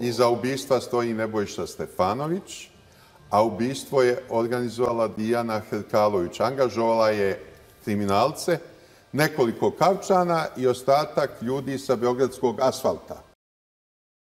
Iza ubistva stoji Nebojša Stefanović, a ubistvo je organizovala Dijana Hrkalović. Angažovala je kriminalce, nekoliko kavčana i ostatak ljudi sa Beogradskog asfalta.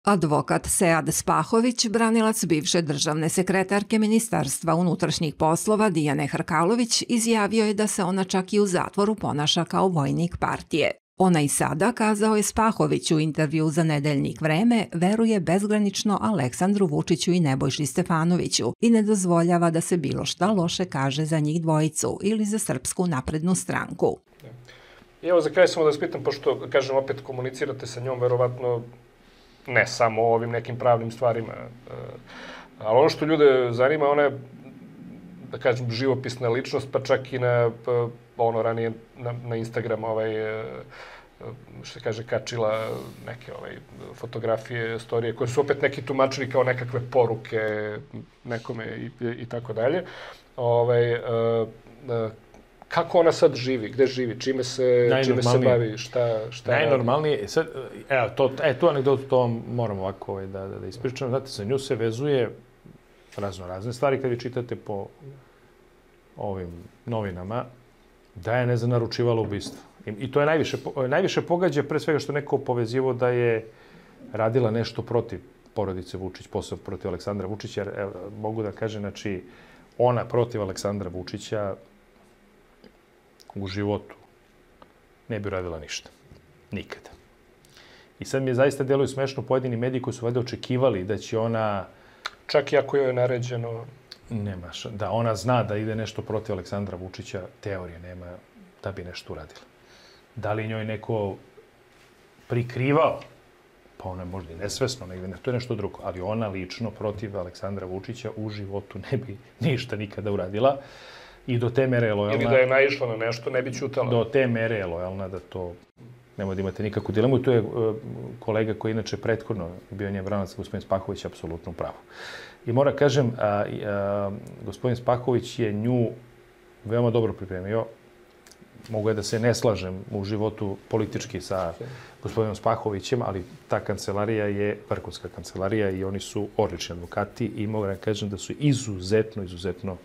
Advokat Sead Spahović, branilac bivše državne sekretarke Ministarstva unutrašnjih poslova Dijane Hrkalović, izjavio je da se ona čak i u zatvoru ponaša kao vojnik partije. Ona i sada, kazao je Spahović u intervju za nedeljnik vreme, veruje bezgranično Aleksandru Vučiću i Nebojši Stefanoviću i ne dozvoljava da se bilo šta loše kaže za njih dvojicu ili za Srpsku naprednu stranku. I evo za kraj samo da vas pitam, pošto, kažem, opet komunicirate sa njom, verovatno ne samo o ovim nekim pravnim stvarima, e, ali ono što ljude zanima, ona je, da kažem, živopisna ličnost, pa čak i na, pa, ono ranije na, na Instagram, ovaj, e, što se kaže, kačila neke ovaj, fotografije, storije, koje su opet neki tumačili kao nekakve poruke nekome i, i, i tako dalje. Ovaj, e, e, kako ona sad živi, gde živi, čime se, čime se bavi, šta, šta Najnormalnije, sad, evo, to, e, tu anegdotu, to vam moram ovako ovaj, da, da, da ispričam. Znate, sa nju se vezuje razno razne stvari kad vi čitate po ovim novinama, da je, ne znam, naručivala ubistvo. I, I to je najviše, najviše pogađa pre svega što neko povezivo da je radila nešto protiv porodice Vučić, posao protiv Aleksandra Vučića, jer evo, mogu da kažem, znači, ona protiv Aleksandra Vučića u životu ne bi radila ništa. Nikada. I sad mi je zaista deluju smešno pojedini mediji koji su valjda očekivali da će ona... Čak i ako joj je naređeno... Nema, ša- da ona zna da ide nešto protiv Aleksandra Vučića, teorije nema da bi nešto uradila. Da li njoj neko prikrivao? Pa ona možda i nesvesno negde, ne, to je nešto drugo. Ali ona lično protiv Aleksandra Vučića u životu ne bi ništa nikada uradila. I do te mere je lojalna... Ili da je naišla na nešto, ne bi ćutala. Do te mere je lojalna da to nemoj da imate nikakvu dilemu. Tu je e, kolega koji inače prethodno bio njen branac, gospodin Spahović, apsolutno u pravu. I moram kažem, a, a, gospodin Spahović je nju veoma dobro pripremio. Mogu je da se ne slažem u životu politički sa gospodinom Spahovićem, ali ta kancelarija je vrhunska kancelarija i oni su odlični advokati i mogu da kažem da su izuzetno, izuzetno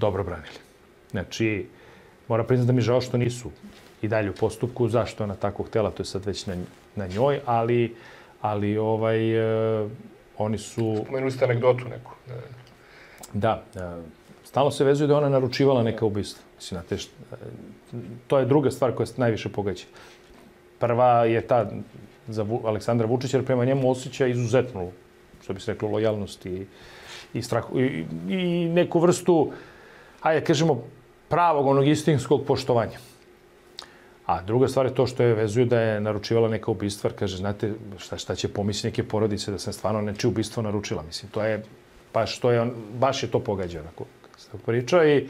dobro branili. Znači, moram priznati da mi žao što nisu i dalje u postupku. Zašto ona tako htela, to je sad već na, na njoj, ali, ali ovaj, e, oni su... Spomenuli ste anegdotu neku. Da, e, stalno se vezuje da ona naručivala neka ubistva. Mislim, znate, št, e, to je druga stvar koja se najviše pogađa. Prva je ta za Vu, Aleksandra Vučića, jer prema njemu osjeća izuzetnu, što bi se reklo, lojalnost i, i, strah, i, i neku vrstu, hajde kažemo, pravog onog istinskog poštovanja. A druga stvar je to što je vezuju da je naručivala neka ubistva, kaže, znate, šta, šta će pomisliti neke porodice da sam stvarno neče ubistvo naručila. Mislim, to je baš, to je, on, baš je to pogađa, onako, se priča i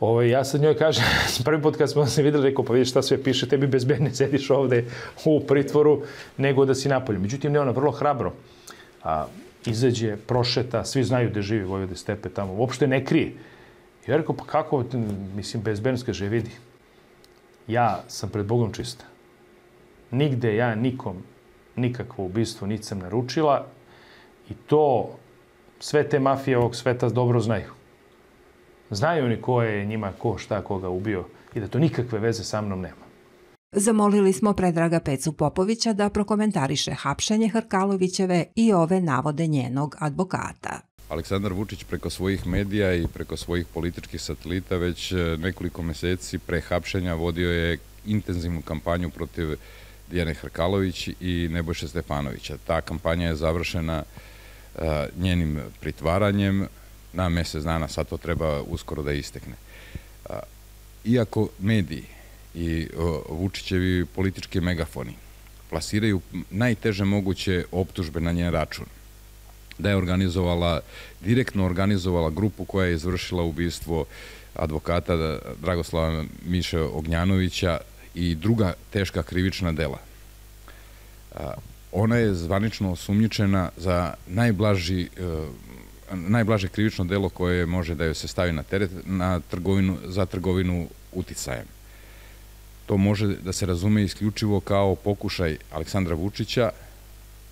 Ovo, ja sad njoj kažem, <laughs> prvi put kad smo se videli, rekao, pa vidiš šta sve piše, tebi bezbedne sediš ovde u pritvoru, nego da si napolju. Međutim, ne, ona vrlo hrabro a, izađe, prošeta, svi znaju gde živi Vojvode Stepe tamo, uopšte ne krije. Ja rekao, pa kako, mislim, bezbednost, kaže, vidi, ja sam pred Bogom čista. Nigde ja nikom nikakvo ubistvo niti sam naručila i to sve te mafije ovog sveta dobro znaju. Znaju oni ko je njima, ko šta, koga ubio i da to nikakve veze sa mnom nema. Zamolili smo Predraga Pecu Popovića da prokomentariše hapšenje Hrkalovićeve i ove navode njenog advokata. Aleksandar Vučić preko svojih medija i preko svojih političkih satelita već e, nekoliko meseci pre hapšenja vodio je intenzivnu kampanju protiv Dijane Hrkalović i Nebojše Stefanovića. Ta kampanja je završena e, njenim pritvaranjem na mesec dana, sad to treba uskoro da istekne. Iako mediji i Vučićevi politički megafoni plasiraju najteže moguće optužbe na njen račun, da je organizovala, direktno organizovala grupu koja je izvršila ubistvo advokata Dragoslava Miše Ognjanovića i druga teška krivična dela. Ona je zvanično osumnjičena za najblaži e, najblaže krivično delo koje može da joj se stavi na teret na trgovinu, za trgovinu uticajem. To može da se razume isključivo kao pokušaj Aleksandra Vučića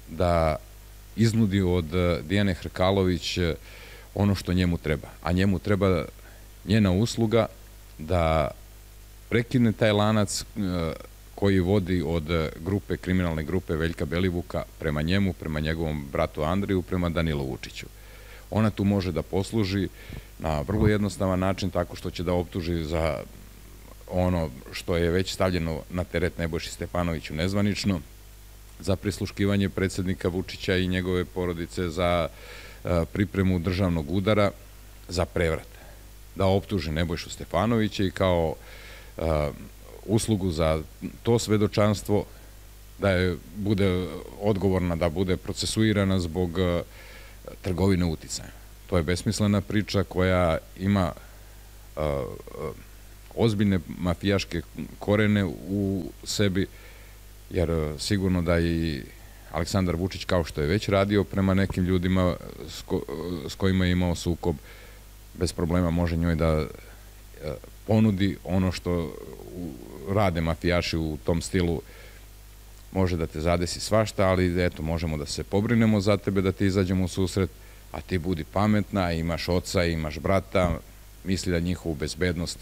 da iznudi od eh, Dijane Hrkalović eh, ono što njemu treba. A njemu treba njena usluga da prekine taj lanac eh, koji vodi od grupe, kriminalne grupe Veljka Belivuka prema njemu, prema njegovom bratu Andriju, prema Danilo Vučiću. Ona tu može da posluži na vrlo jednostavan način tako što će da optuži za ono što je već stavljeno na teret Nebojši Stepanoviću nezvanično, za prisluškivanje predsednika Vučića i njegove porodice za e, pripremu državnog udara za prevrat. Da optuži Nebojšu Stefanovića i kao e, uslugu za to svedočanstvo da je bude odgovorna, da bude procesuirana zbog uh, trgovine uticaja. To je besmislena priča koja ima ozbiljne mafijaške korene u sebi, jer uh, sigurno da i Aleksandar Vučić, kao što je već radio prema nekim ljudima s, ko, s kojima je imao sukob, bez problema može njoj da ponudi ono što rade mafijaši u tom stilu može da te zadesi svašta, ali eto, možemo da se pobrinemo za tebe, da ti izađemo u susret, a ti budi pametna, imaš oca, imaš brata, misli da njihovu bezbednost,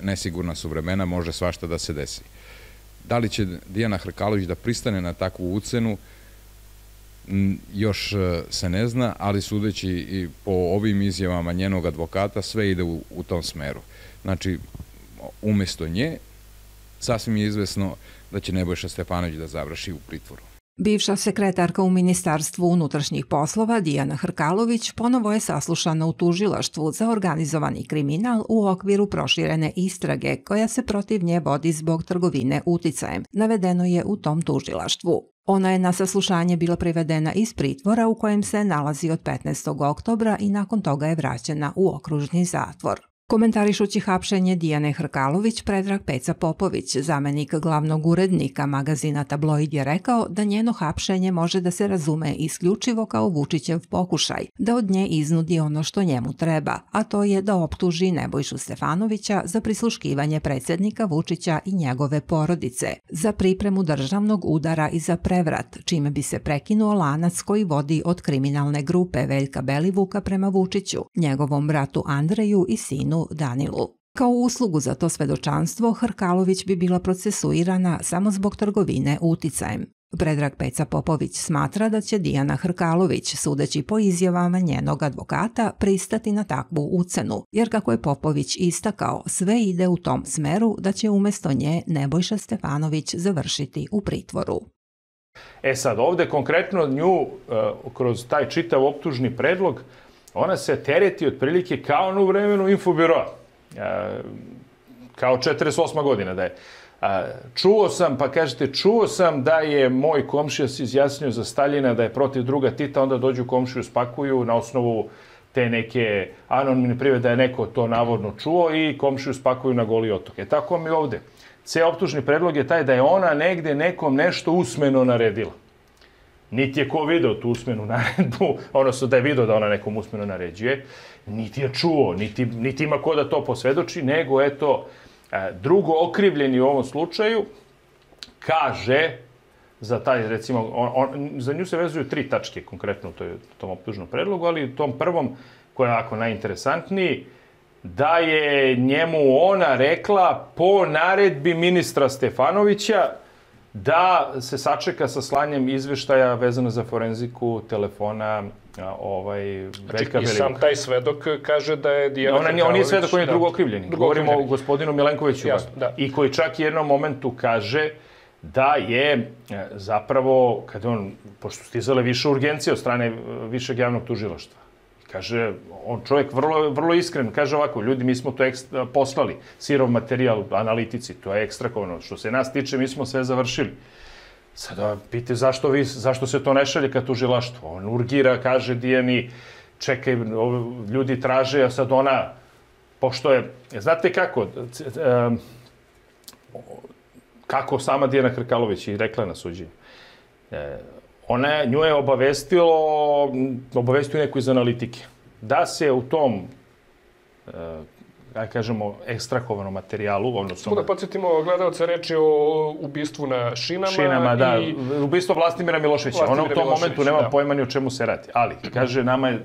nesigurna su vremena, može svašta da se desi. Da li će Dijana Hrkalović da pristane na takvu ucenu, još e, se ne zna, ali sudeći i po ovim izjavama njenog advokata, sve ide u, tom smeru. Znači, umesto nje, sasvim je izvesno da će Nebojša Stefanović da završi u pritvoru. Bivša sekretarka u Ministarstvu unutrašnjih poslova Dijana Hrkalović ponovo je saslušana u tužilaštvu za organizovani kriminal u okviru proširene istrage koja se protiv nje vodi zbog trgovine uticajem, navedeno je u tom tužilaštvu. Ona je na saslušanje bila privedena iz pritvora u kojem se nalazi od 15. oktobra i nakon toga je vraćena u okružni zatvor. Komentarišući hapšenje Dijane Hrkalović, Predrag Peca Popović, zamenik glavnog urednika magazina Tabloid je rekao da njeno hapšenje može da se razume isključivo kao Vučićev pokušaj da od nje iznudi ono što njemu treba, a to je da optuži Nebojšu Stefanovića za prisluškivanje predsednika Vučića i njegove porodice, za pripremu državnog udara i za prevrat, čime bi se prekinuo lanac koji vodi od kriminalne grupe Veljka Belivuka prema Vučiću, njegovom bratu Andreju i sinu Danilu. Kao uslugu za to svedočanstvo, Hrkalović bi bila procesuirana samo zbog trgovine uticajem. Predrag Peca Popović smatra da će Dijana Hrkalović, sudeći po izjavama njenog advokata, pristati na takvu ucenu, jer kako je Popović istakao, sve ide u tom smeru da će umesto nje Nebojša Stefanović završiti u pritvoru. E sad, ovde konkretno nju, uh, kroz taj čitav optužni predlog, ona se tereti otprilike kao na u vremenu infobiroa. Kao 48. godina da je. A, čuo sam, pa kažete, čuo sam da je moj komšija se izjasnio za Staljina, da je protiv druga Tita, onda dođu komšiju, spakuju na osnovu te neke anonimne prive da je neko to navodno čuo i komšiju spakuju na goli otok. E tako mi ovde. Cijel optužni predlog je taj da je ona negde nekom nešto usmeno naredila niti je ko video tu usmenu naredbu, <laughs> odnosno da je video da ona nekom usmeno naređuje, niti je čuo, niti, niti ima ko da to posvedoči, nego eto, e, drugo okrivljeni u ovom slučaju kaže za taj, recimo, on, on, za nju se vezuju tri tačke konkretno u toj, tom optužnom predlogu, ali u tom prvom, koja je ako najinteresantniji, da je njemu ona rekla po naredbi ministra Stefanovića da se sačeka sa slanjem izveštaja vezano za forenziku telefona ovaj znači, Veljka I sam taj svedok kaže da je Dijana Ona on nije svedok, on je da, drugo okrivljeni. Drugo Govorimo o gospodinu Milenkoviću. Jasno, da. I koji čak u jednom momentu kaže da je e, zapravo, kada on, pošto stizale više urgencije od strane e, višeg javnog tužilaštva, Kaže, on čovjek vrlo, vrlo iskren, kaže ovako, ljudi, mi smo to ekstra, poslali, sirov materijal analitici, to je ekstrakovano. Što se nas tiče, mi smo sve završili. Sada pite zašto, vi, zašto se to ne šalje ka tužilaštvo. On urgira, kaže Dijani, čekaj, ljudi traže, a sad ona, pošto je, znate kako, kako sama Dijana Krkalović i rekla na suđenju, e, ona je, nju je obavestilo, obavestio neko iz analitike, da se u tom, e, aj kažemo, ekstrakovanom materijalu, odnosno... Da podsjetimo gledalce reči o ubistvu na šinama. Šinama, da. I... Ubistvo Vlastimira Miloševića. Vlastimira Ona u tom momentu nema da. pojma ni o čemu se radi. Ali, kaže, nama je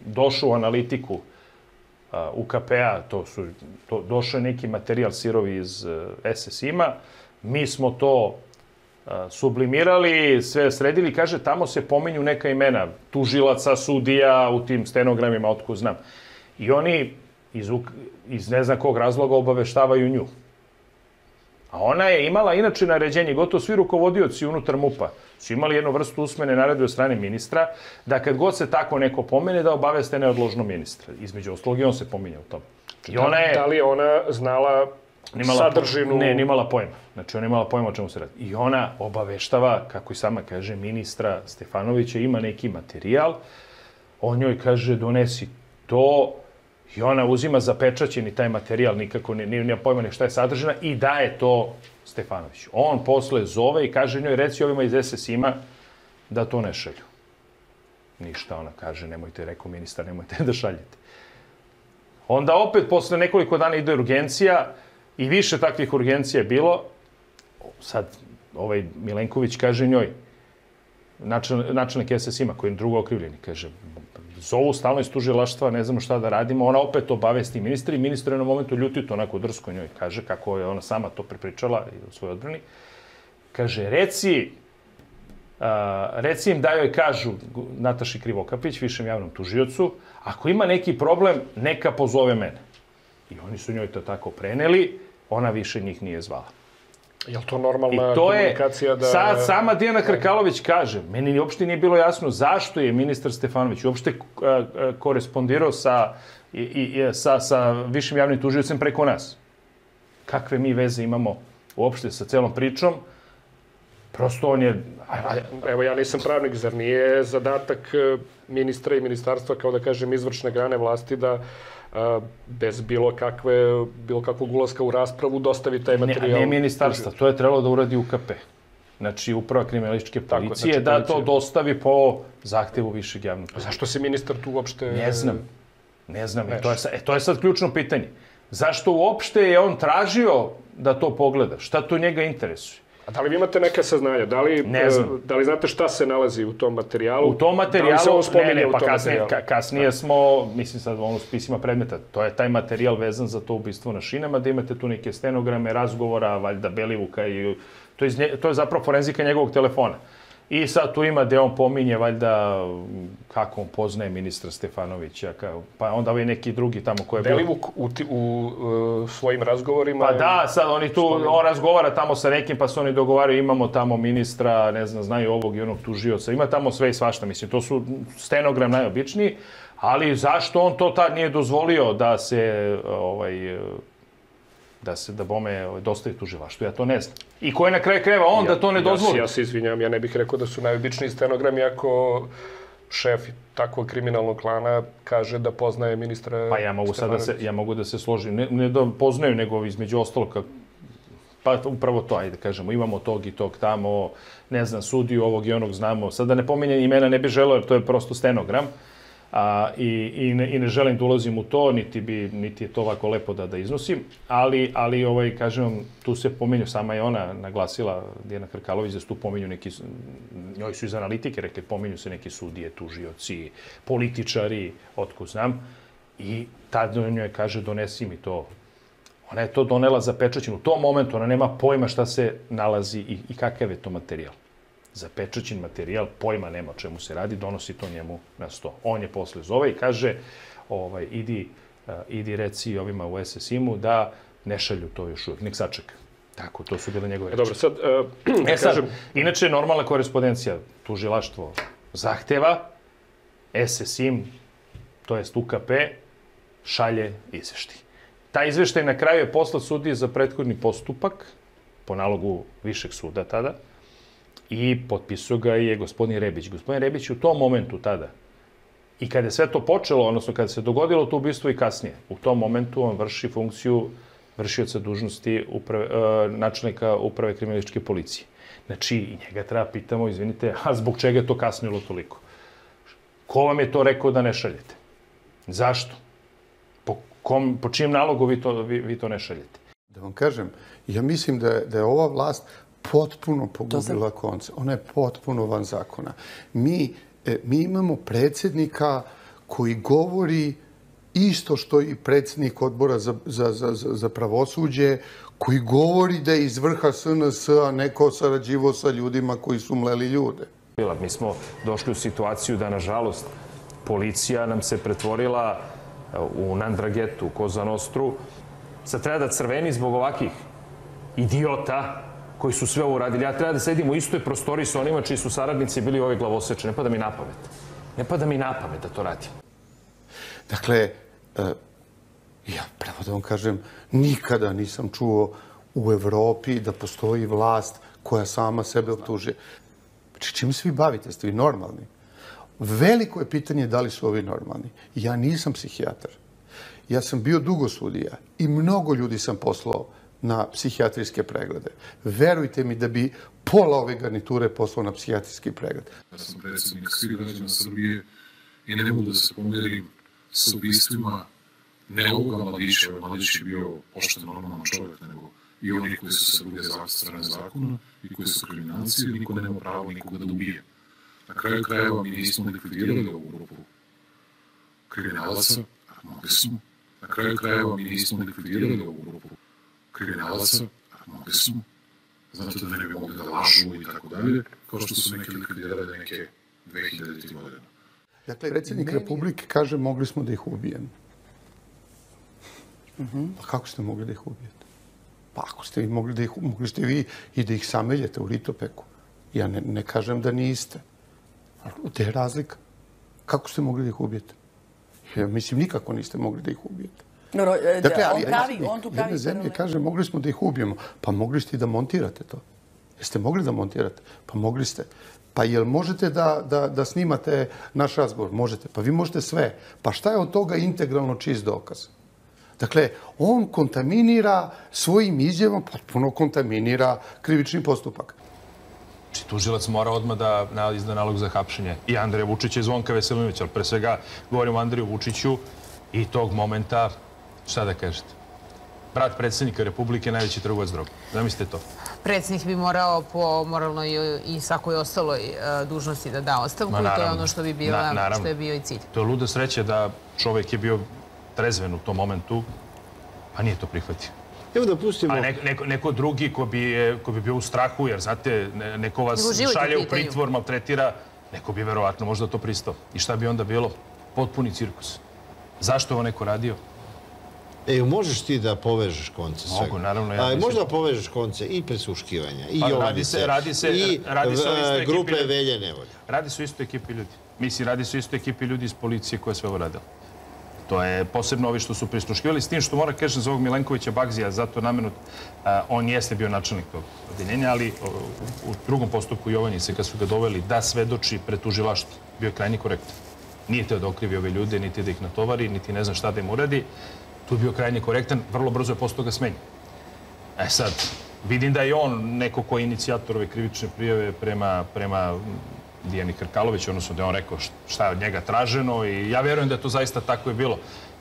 došao u analitiku uh, UKP-a, to su, to, došao je neki materijal sirovi iz uh, SSI-ma, mi smo to sublimirali, sve sredili, kaže, tamo se pominju neka imena, tužilaca, sudija, u tim stenogramima, otko znam. I oni iz, iz ne znam kog razloga obaveštavaju nju. A ona je imala inače naređenje, gotovo svi rukovodioci unutar MUPA su imali jednu vrstu usmene naredbe od strane ministra, da kad god se tako neko pomene, da obaveste neodložno ministra. Između ostalog i on se pominja u tom. I ona je... Da li ona znala nimala sadržinu... Ne, nimala pojma. Znači, ona imala pojma o čemu se radi. I ona obaveštava, kako i sama kaže, ministra Stefanovića, ima neki materijal, on njoj kaže, donesi to, i ona uzima zapečaćeni taj materijal, nikako ne, nije pojma ne šta je sadržina, i daje to Stefanoviću. On posle zove i kaže njoj, reci ovima iz SS-ima da to ne šalju. Ništa, ona kaže, nemojte, rekao ministar, nemojte <laughs> da šaljete. Onda opet, posle nekoliko dana ide urgencija, I više takvih urgencija je bilo. Sad, ovaj Milenković kaže njoj, načelnik SS ima, koji je drugo okrivljeni, kaže, zovu stalno iz tužilaštva, ne znamo šta da radimo, ona opet obavesti ministra i ministar je na momentu ljutio to onako drsko njoj, kaže, kako je ona sama to prepričala u svojoj odbrani. Kaže, reci reci im da joj kažu Nataši Krivokapić, višem javnom tužiocu, ako ima neki problem, neka pozove mene. I oni su njoj to tako preneli, ona više njih nije zvala. Je li to normalna I to je, komunikacija da... sad sama Dijana Krkalović kaže, meni uopšte nije bilo jasno zašto je ministar Stefanović uopšte a, a, korespondirao sa, i, i, sa, sa višim javnim tužiocem preko nas. Kakve mi veze imamo uopšte sa celom pričom? Prosto on je... Evo, ja nisam pravnik, zar nije zadatak e, ministra i ministarstva, kao da kažem, izvršne grane vlasti da bez bilo kakve, bilo kakvog ulaska u raspravu dostavi taj materijal. Ne, ne ministarstva, to je trebalo da uradi UKP. Znači, uprava kriminalističke policije, Tako, znači, da policija. to dostavi po zahtevu višeg javnog. Zašto se ministar tu uopšte... Ne znam. Ne znam. E, to, je sad, e, to je sad ključno pitanje. Zašto uopšte je on tražio da to pogleda? Šta to njega interesuje? A da li vi imate neke saznanja? Da li, ne znam. Da li znate šta se nalazi u tom materijalu? U tom materijalu, da li se ne, ne, pa kasnije, ka, kasnije da. smo, mislim sad ono spisima predmeta, to je taj materijal vezan za to ubistvo na šinama, da imate tu neke stenograme, razgovora, valjda Belivuka i to je, to je zapravo forenzika njegovog telefona. I sad tu ima gde on pominje valjda kako on poznaje ministra Stefanovića, kao, pa onda ovaj neki drugi tamo ko je bio... Belivuk u, ti, u, u svojim razgovorima... Pa da, sad oni tu, on razgovara tamo sa nekim, pa se oni dogovaraju, imamo tamo ministra, ne znam, znaju ovog i onog tužioca, ima tamo sve i svašta, mislim, to su stenogram najobičniji, ali zašto on to tad nije dozvolio da se ovaj, da se da bome ovaj, dostavi tužilaštvu. Ja to ne znam. I ko je na kraju kreva on ja, da to ne dozvoli? Ja, ja se izvinjam, ja ne bih rekao da su najobičniji stenogrami ako šef takvog kriminalnog klana kaže da poznaje ministra Pa ja mogu sad da se, ja mogu da se složim. Ne, ne da poznaju, nego između ostalog kako Pa upravo to, ajde kažemo, imamo tog i tog tamo, ne znam, sudiju ovog i onog znamo. Sad da ne pominjem imena, ne bi želeo, jer to je prosto stenogram. A, i, i, ne, I ne želim da ulazim u to, niti, bi, niti je to ovako lepo da, da iznosim, ali, ali ovaj, kažem vam, tu se pominju, sama je ona naglasila, Dijana Krkalović, da se tu pominju neki, njoj su iz analitike rekli, pominju se neki sudije, tužioci, političari, otko znam, i tad njoj kaže, donesi mi to. Ona je to donela za pečaćinu. U tom momentu ona nema pojma šta se nalazi i, i kakav je to materijal zapečaćen materijal, pojma nema o čemu se radi, donosi to njemu na sto. On je posle zove i kaže, ovaj, idi, uh, idi reci ovima u SSIM-u da ne šalju to još uvijek, nek sačeka. Tako, to su bile njegove reči. Dobro, sad, uh, e, sad, kažem... inače, normalna korespondencija, tužilaštvo zahteva, SSIM, to jest UKP, šalje izveštaj. Taj izveštaj na kraju je poslat sudije za prethodni postupak, po nalogu višeg suda tada, i potpisao ga je gospodin Rebić. Gospodin Rebić u tom momentu tada, i kada je sve to počelo, odnosno kada se dogodilo to ubistvo i kasnije, u tom momentu on vrši funkciju vršioca dužnosti uprave, e, načelnika uprave kriminalističke policije. Znači, i njega treba pitamo, izvinite, <laughs> a zbog čega je to kasnilo toliko? Ko vam je to rekao da ne šaljete? Zašto? Po, kom, po čijem nalogu vi to, vi, vi to ne šaljete? Da vam kažem, ja mislim da da je ova vlast potpuno pogubila konce. Ona je potpuno van zakona. Mi, e, mi imamo predsjednika koji govori isto što i predsjednik odbora za, za, za, za pravosuđe, koji govori da je iz vrha SNS, a neko sarađivo sa ljudima koji su mleli ljude. Mi smo došli u situaciju da, nažalost, policija nam se pretvorila u Nandragetu, u Kozanostru. Sad treba da crveni zbog ovakih idiota koji su sve ovo uradili. Ja treba da sedim u istoj prostoriji sa onima čiji su saradnici bili ove glavoseče. Ne pada mi na pamet. Ne pada mi na pamet da to radim. Dakle, e, ja pravo da vam kažem, nikada nisam čuo u Evropi da postoji vlast koja sama sebe optužuje. Znači, čim se vi bavite? Ste vi normalni? Veliko je pitanje da li su ovi normalni. Ja nisam psihijatar. Ja sam bio dugo sudija i mnogo ljudi sam poslao na psihijatrijske preglede. Verujte mi da bi pola ove garniture poslao na psihijatrijski pregled. Ja sam predsednik svih građana Srbije i ne mogu da se pomerim sa ubistvima ne ovoga mladića, ovaj mladić je bio pošten normalan čovjek, nego i oni koji su sa druge strane zakona i koji su kriminalci, niko nema pravo nikoga da ubije. Na kraju krajeva mi nismo likvidirali ovu grupu kriminalaca, a mogli smo. Na kraju krajeva mi nismo likvidirali ovu grupu kriminalaca, mogli smo. zato da ne bi mogli da lažu i tako dalje, kao što su neki likvidirali neke 2000. godine. Dakle, predsjednik Republike kaže mogli smo da ih ubijemo. Pa kako ste mogli da ih ubijete? Pa ako ste vi mogli da ih mogli ste vi i da ih sameljete u Ritopeku. Ja ne, ne kažem da niste. Ali gde je razlika? Kako ste mogli da ih ubijete? Ja mislim, nikako niste mogli da ih ubijete. E, Dakle, ali on, pravi, on tu pravi... jedne zemlje kaže mogli smo da ih ubijemo. Pa mogli ste i da montirate to. Jeste mogli da montirate? Pa mogli ste. Pa jel možete da, da, da snimate naš razgovor? Možete. Pa vi možete sve. Pa šta je od toga integralno čist dokaz? Dakle, on kontaminira svojim izjavom, potpuno kontaminira krivični postupak. Znači, tužilac mora odmah da na- izda nalog za hapšenje i Andreja Vučića i Zvonka Veselinovića, ali pre svega govorim o Andreju Vučiću i tog momenta, šta da kažete, brat predsjednika Republike, najveći trgovac drogom. Zamislite to. Predsjednik bi morao po moralnoj i svakoj ostaloj e, dužnosti da da ostavku Ma, i to je ono što bi bila, Na- što je bio i cilj. To je luda sreća da čovek je bio trezven u tom momentu, a nije to prihvatio. Evo da pustimo... A neko, neko, neko drugi ko bi, je- ko bi bio u strahu, jer znate, ne- neko vas šalje u pritvor, maltretira, neko bi verovatno možda to pristao. I šta bi onda bilo? Potpuni cirkus. Zašto je ovo neko radio? E, možeš ti da povežeš konce svega? Mogu, naravno, ja A, mislim- možda povežeš konce i presluškivanja, i Pa, radi Jovanice, se- radi se- i radi se v- ekipi grupe ljudi. Velje Nevolja. Radi se o istoj ekipi ljudi. Mislim, radi se o istoj ekipi ljudi iz policije koja je sve ovo radila. To je posebno ovi što su prisluškivali, s tim što mora kažem za ovog Milenkovića Bagzija, zato namenut, a, on jeste bio načelnik tog odeljenja, ali o, u, drugom postupku Jovanjice, kad su ga doveli da svedoči pred tužilaštvo, bio je krajnji korektan. Nije teo da okrivi ove ljude, niti da ih natovari, niti ne zna šta da im uradi. Tu je bio krajnji korektan, vrlo brzo je posle toga smenjen. E sad, vidim da je on neko ko je inicijator ove krivične prijeve prema, prema Dijani Krkalović, odnosno da je on rekao šta je od njega traženo i ja verujem da je to zaista tako je bilo.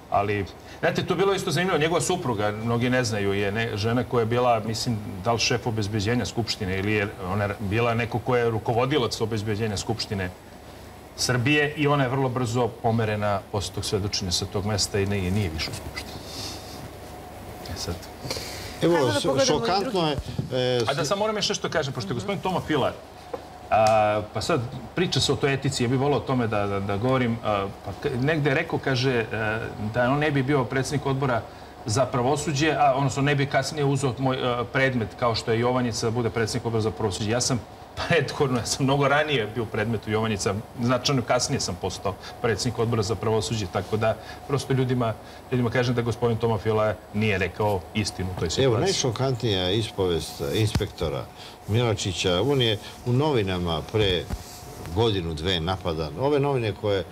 Ali, znate, to je bilo isto zanimljivo. Njegova supruga, mnogi ne znaju, je ne, žena koja je bila, mislim, da li šef obezbeđenja Skupštine ili je ona bila neko ko je rukovodilac obezbeđenja Skupštine Srbije i ona je vrlo brzo pomerena posle tog svedočenja sa tog mesta i nije, nije više u Skupštini. E sad, Evo, da šokantno je... e, A da sam moram još nešto kažem, pošto je gospodin Toma Pilar, a, pa sad priča se o toj etici, ja bih volao o tome da, da, da govorim, a, pa negde je rekao, kaže, e, da on ne bi bio predsjednik odbora za pravosuđe, a odnosno ne bi kasnije uzeo moj e, predmet kao što je Jovanjica da bude predsjednik odbora za pravosuđe. Ja sam prethodno, ja sam mnogo ranije bio u predmetu Jovanjica, značajno kasnije sam postao predsjednik odbora za pravosuđe, tako da prosto ljudima, kažem da gospodin Toma Fila nije rekao istinu u toj situaciji. Evo, najšokantnija ispovest inspektora Milačića, on je u novinama pre godinu, dve napadan. Ove novine koje e,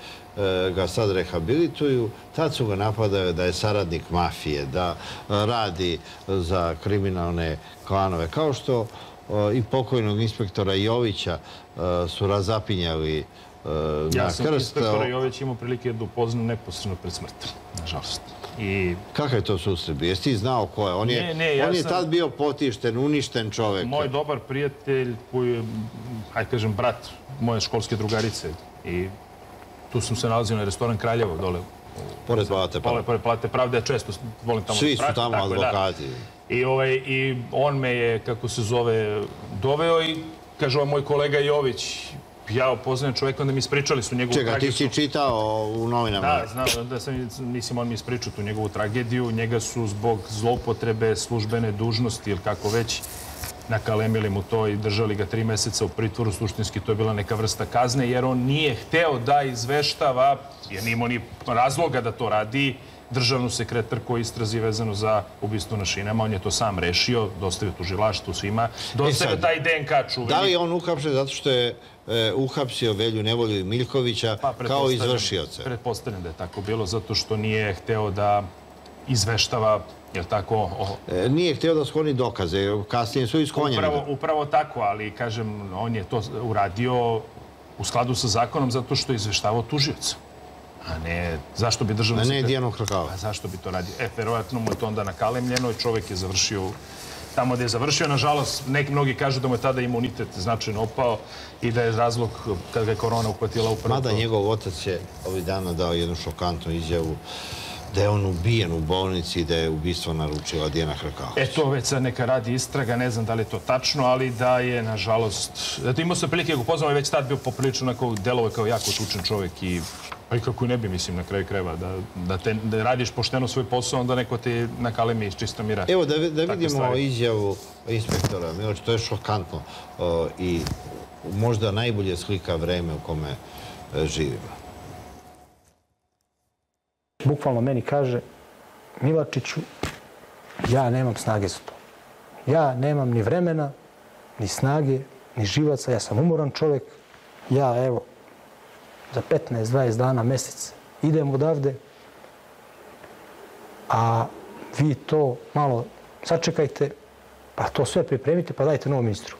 ga sad rehabilituju, tad su ga napadaju da je saradnik mafije, da radi za kriminalne klanove. Kao što i pokojnog inspektora Jovića e, su razapinjali e, Ja na sam krst. inspektora Jović imao prilike da upoznam neposredno pred smrtom, nažalost. I Kakav je to susret bio? Jesi ti znao ko je? On je, Ne, ne, ja on je sam- tad bio potišten, uništen čovek. moj dobar prijatelj, koji je, hajde kažem, brat moje školske drugarice. I tu sam se nalazio na restoran Kraljevo dole. Pored Pored, Pravde. pored Palate Pravde, ja često volim tamo Svi da su tamo da. I, ovaj, I on me je, kako se zove, doveo i kaže ovaj moj kolega Jović, ja poznajem čoveka, onda mi ispričali su njegovu Čekaj, ti tragičnu... si čitao u novinama? Da, znam da sam, mislim, on mi ispričao tu njegovu tragediju. Njega su zbog zloupotrebe službene dužnosti ili kako već nakalemili mu to i držali ga tri meseca u pritvoru. Suštinski to je bila neka vrsta kazne jer on nije hteo da izveštava, jer nije imao ni razloga da to radi, državnu sekretarku o istrazi vezano za ubistvo na šinama. On je to sam rešio, dostavio tužilaštvu svima. Dostavio E sad, taj DNK čuveni. Da li je on uhapšen zato što je e, uhapsio Velju Nevolju i Miljkovića kao Pa, Pretpostavljam- izvršioce? Pretpostavljam da je tako bilo, zato što nije hteo da izveštava, jel tako, o, E, nije htio da skloni dokaze, kasnije su iskonjeni. Upravo, upravo tako, ali kažem, on je to uradio u skladu sa zakonom zato što je izveštavao tužioca. A ne, zašto bi državno... A ne Dijanu Hrkalović. A zašto bi to radio? E, verovatno mu je to onda nakalemljeno i čovjek je završio tamo gde je završio. Nažalost, neki mnogi kažu da mu je tada imunitet značajno opao i da je razlog kad ga je korona uhvatila upravo Mada njegov otac je ovih dana dao jednu šokantnu izjavu da je on ubijen u bolnici i da je ubistvo naručila Dijana Hrkalović. E to već sad neka radi istraga, ne znam da li je to tačno, ali da je, nažalost... Zato imao sam prilike, ako poznamo, je već tad bio poprilično onako delove kao jako tučen čovjek i pa i kako i ne bi, mislim, na kraju kreva, da, da, te, da radiš pošteno svoj posao, onda neko ti nakalemi iz čista mira. Evo da, da vidimo izjavu inspektora Miloč, to je šokantno o, i možda najbolje slika vreme u kome e, živimo. bukvalno meni kaže Milačiću, ja nemam snage za to. Ja nemam ni vremena, ni snage, ni živaca, ja sam umoran čovjek. Ja, evo, za 15-20 dana, mesec, idem odavde, a vi to malo sačekajte, pa to sve pripremite, pa dajte novom ministru.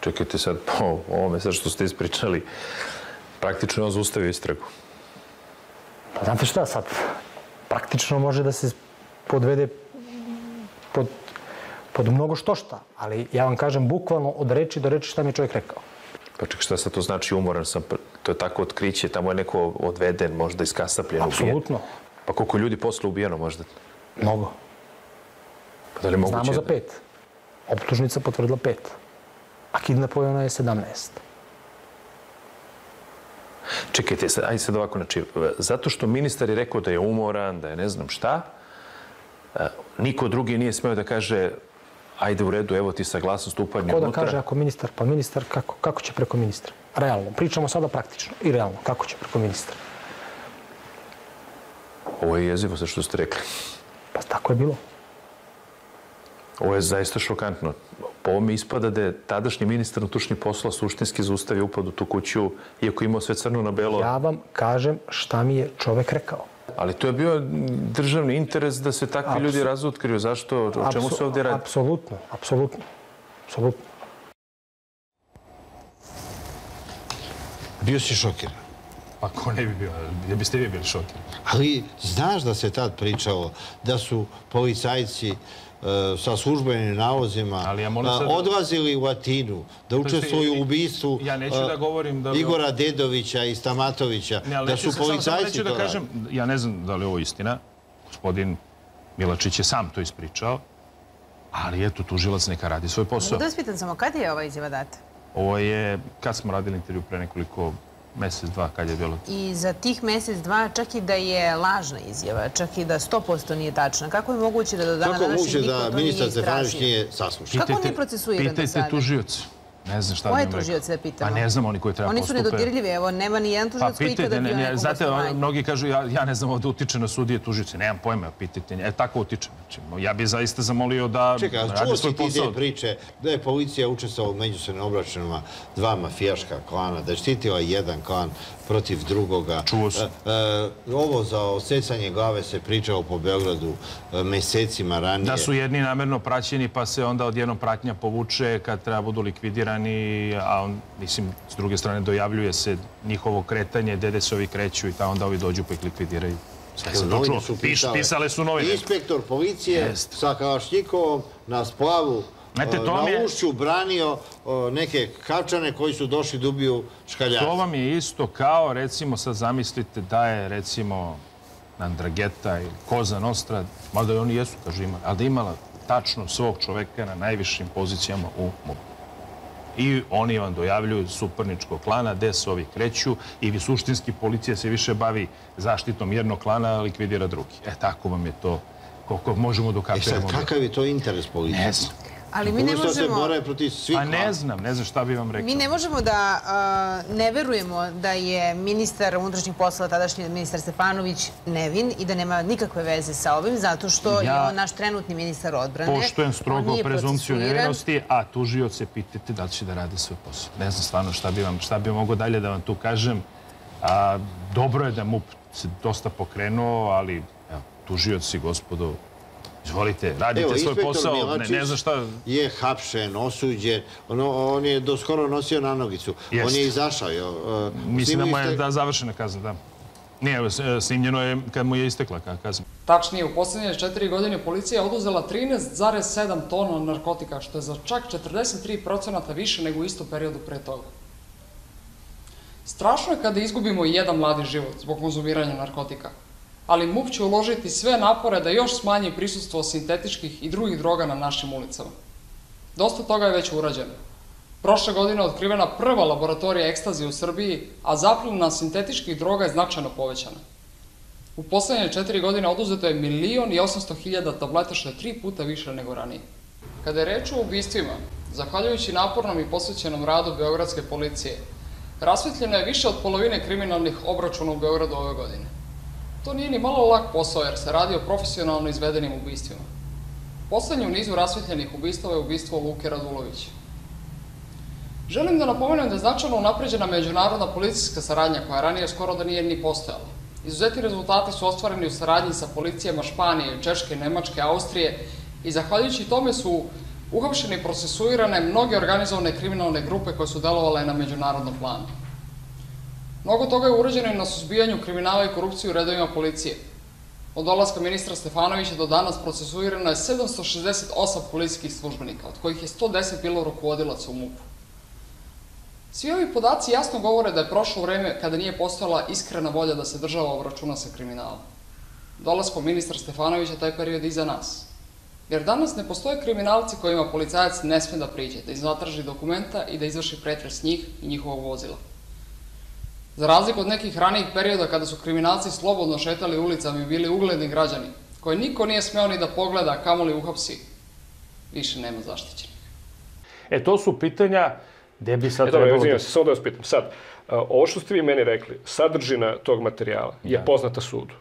Čekajte sad, po ovome sad što ste ispričali, praktično je on zaustavio istragu. Pa znate šta sad, praktično može da se podvede pod, pod mnogo što šta, ali ja vam kažem bukvalno od reči do reči šta mi je čovjek rekao. Pa čekaj, šta sad to znači umoran sam? To je tako otkriće, tamo je neko odveden, možda iskasapljen, ubijen. Apsolutno. Pa koliko ljudi posle ubijeno možda? Mnogo. Pa da li moguće? Znamo za pet. Optužnica potvrdila pet. A kidnapovano je 17. Čekajte, sad, ajde sad ovako, znači, zato što ministar je rekao da je umoran, da je ne znam šta, e, niko drugi nije smeo da kaže ajde u redu, evo ti saglasnost Pa unutra. da unutra. kaže ako ministar, pa ministar kako, kako će preko ministra? Realno, pričamo sada praktično i realno, kako će preko ministra? Ovo je jezivo sa što ste rekli. Pa tako je bilo. Ovo je zaista šokantno. Po ovome ispada da je tadašnji ministar unutrašnjih posla suštinski zaustavio upad u tu kuću, iako imao sve crno na belo. Ja vam kažem šta mi je čovek rekao. Ali to je bio državni interes da se takvi ljudi razotkriju. Zašto? O čemu se ovdje radi? Apsolutno, apsolutno. Apsolutno. Bio si šokiran. Pa ko ne bi bio? Da biste vi bili šokirani? Ali znaš da se tad pričalo da su policajci sa službenim navozima Ali ja moram e, sad- odlazili u Atinu da učestvuju u ubistvu Ja neću e, da govorim da... Igora Dedovića i Stamatovića, Ne, da su samo policajci to da kažem, radili. ja ne znam da li je ovo istina. Gospodin Milačić je sam to ispričao. Ali eto, tužilac neka radi svoj posao. Da vas samo, kada je ova izjava data? Ovo je, kad smo radili intervju pre nekoliko mesec, dva, kad je bilo I za tih mesec, dva, čak i da je lažna izjava, čak i da 100% nije tačna, kako je moguće da do dana Kako je današnjeg moguće niko da to ministar nije istražio? Kako on nije procesuiran do Pitajte sada? Ne znam šta Koje bi vam rekao. tužioce da pitamo? Pa ne znam oni koji treba Oni su nedodirljivi, evo, nema ni jedan Pa tužilac koji ikada pitajte, bio ne, ne, nekom znate, mnogi kažu ja, ja ne znam ovdje utiče na sudije tužioci. Nemam pojma, pitajte. E, tako utiče. Znači, ja bih zaista zamolio da Čekaj, radi čuo svoj si ti posao. te priče da je policija učestvala u međusobnim obračunima dva mafijaška klana, da je štitila jedan klan protiv drugoga. Čuo sam. E, ovo za osecanje glave se pričalo po Beogradu e, mesecima ranije. Da su jedni namerno praćeni, pa se onda odjednom pratnja povuče kad treba budu likvidirani, a on, mislim, s druge strane dojavljuje se njihovo kretanje, dede se ovi kreću i ta onda ovi dođu pa ih likvidiraju. Sve sam to Novine čuo. su Piš, pisale. pisale su novine. Inspektor policije sa Kalašnjikovom na splavu Znate, e, to na je- ušću branio e, neke kapčane koji su došli da ubiju škaljaca. To vam je isto kao, recimo, sad zamislite da je, recimo, Andrageta ili Koza Nostra, mada i oni jesu, kažu, imali, ali da imala tačno svog čoveka na najvišim pozicijama u MUP. I oni vam dojavljuju suparničkog klana, gde se ovi kreću i suštinski policija se više bavi zaštitom jednog klana, a likvidira drugi. E, tako vam je to, koliko možemo E dokapiramo. sad, kakav je to interes policije? Ne znam. Ali mi ne da se možemo... bore protiv svih Pa ne znam, ne znam šta bi vam rekao. Mi ne možemo da ne verujemo da je ministar unutrašnjih poslova, tadašnji ministar Stefanović, nevin i da nema nikakve veze sa ovim, zato što je on naš trenutni ministar odbrane. Poštujem On strogo prezumciju nevinosti, a tužioce pitajte da li će da rade svoj posao. Ne znam stvarno šta bi vam, šta bi mogo dalje da vam tu kažem. A, dobro je da MUP se dosta pokrenuo, ali evo, tužioci, gospodo, izvolite, radite Evo, svoj posao. Ne, Milačić ne znam šta... je hapšen, osuđen, ono, on je do skoro nosio na nogicu. On je izašao. Uh, Mislim da mu je da završena kazna, da. Nije, e, snimljeno je kad mu je istekla ka- kazna. Tačnije, u posljednje četiri godine policija je oduzela 13,7 tona narkotika, što je za čak 43% više nego u istom periodu pre toga. Strašno je kada izgubimo i jedan mladi život zbog konzumiranja narkotika. Ali MUP će uložiti sve napore da još smanji prisustvo sintetičkih i drugih droga na našim ulicama. Dosta toga je već urađeno. Prošle godine otkrivena prva laboratorija ekstazije u Srbiji, a zaplena sintetičkih droga je značajno povećana. U poslednje četiri godine oduzeto je milion i 800 hiljada tableta, što je tri puta više nego ranije. Kada je reč o ubistvima, zahvaljujući napornom i posvećenom radu Beogradske policije, rasvetljeno je više od polovine kriminalnih obračuna u Beogradu ove godine. To nije ni malo lak posao jer se radi o profesionalno izvedenim ubistvima. Poslednji u nizu rasvetljenih ubistava je ubistvo Luke Radulovića. Želim da napomenem da je značajno unapređena međunarodna policijska saradnja koja ranije skoro da nije ni postojala. Izuzeti rezultati su ostvareni u saradnji sa policijama Španije, Češke, Nemačke, Austrije i zahvaljujući tome su uhapšene i procesuirane mnoge organizovane kriminalne grupe koje su delovale na međunarodnom planu. Mnogo toga je urađeno i na suzbijanju kriminala i korupcije u redovima policije. Od dolaska ministra Stefanovića do danas procesuirano je 768 policijskih službenika, od kojih je 110 bilo rukovodilaca u MUP-u. Svi ovi podaci jasno govore da je prošlo vreme kada nije postojala iskrena volja da se država obračuna sa kriminalom. Dolaskom ministra Stefanovića taj period iza nas. Jer danas ne postoje kriminalci kojima policajac ne sme da priđe, da iznatraži dokumenta i da izvrši pretres njih i njihovog vozila. Za razliku od nekih ranijih perioda kada su kriminalci slobodno šetali ulicama i bili ugledni građani, koje niko nije smeo ni da pogleda, kamoli uhapsi, više nema zaštićenih. E, to su pitanja gde bi sad E, dobro, trebalo izvinjam da... se, samo da vas pitam. Sad, a, ovo što ste vi meni rekli, sadržina tog materijala je Da. poznata sudu.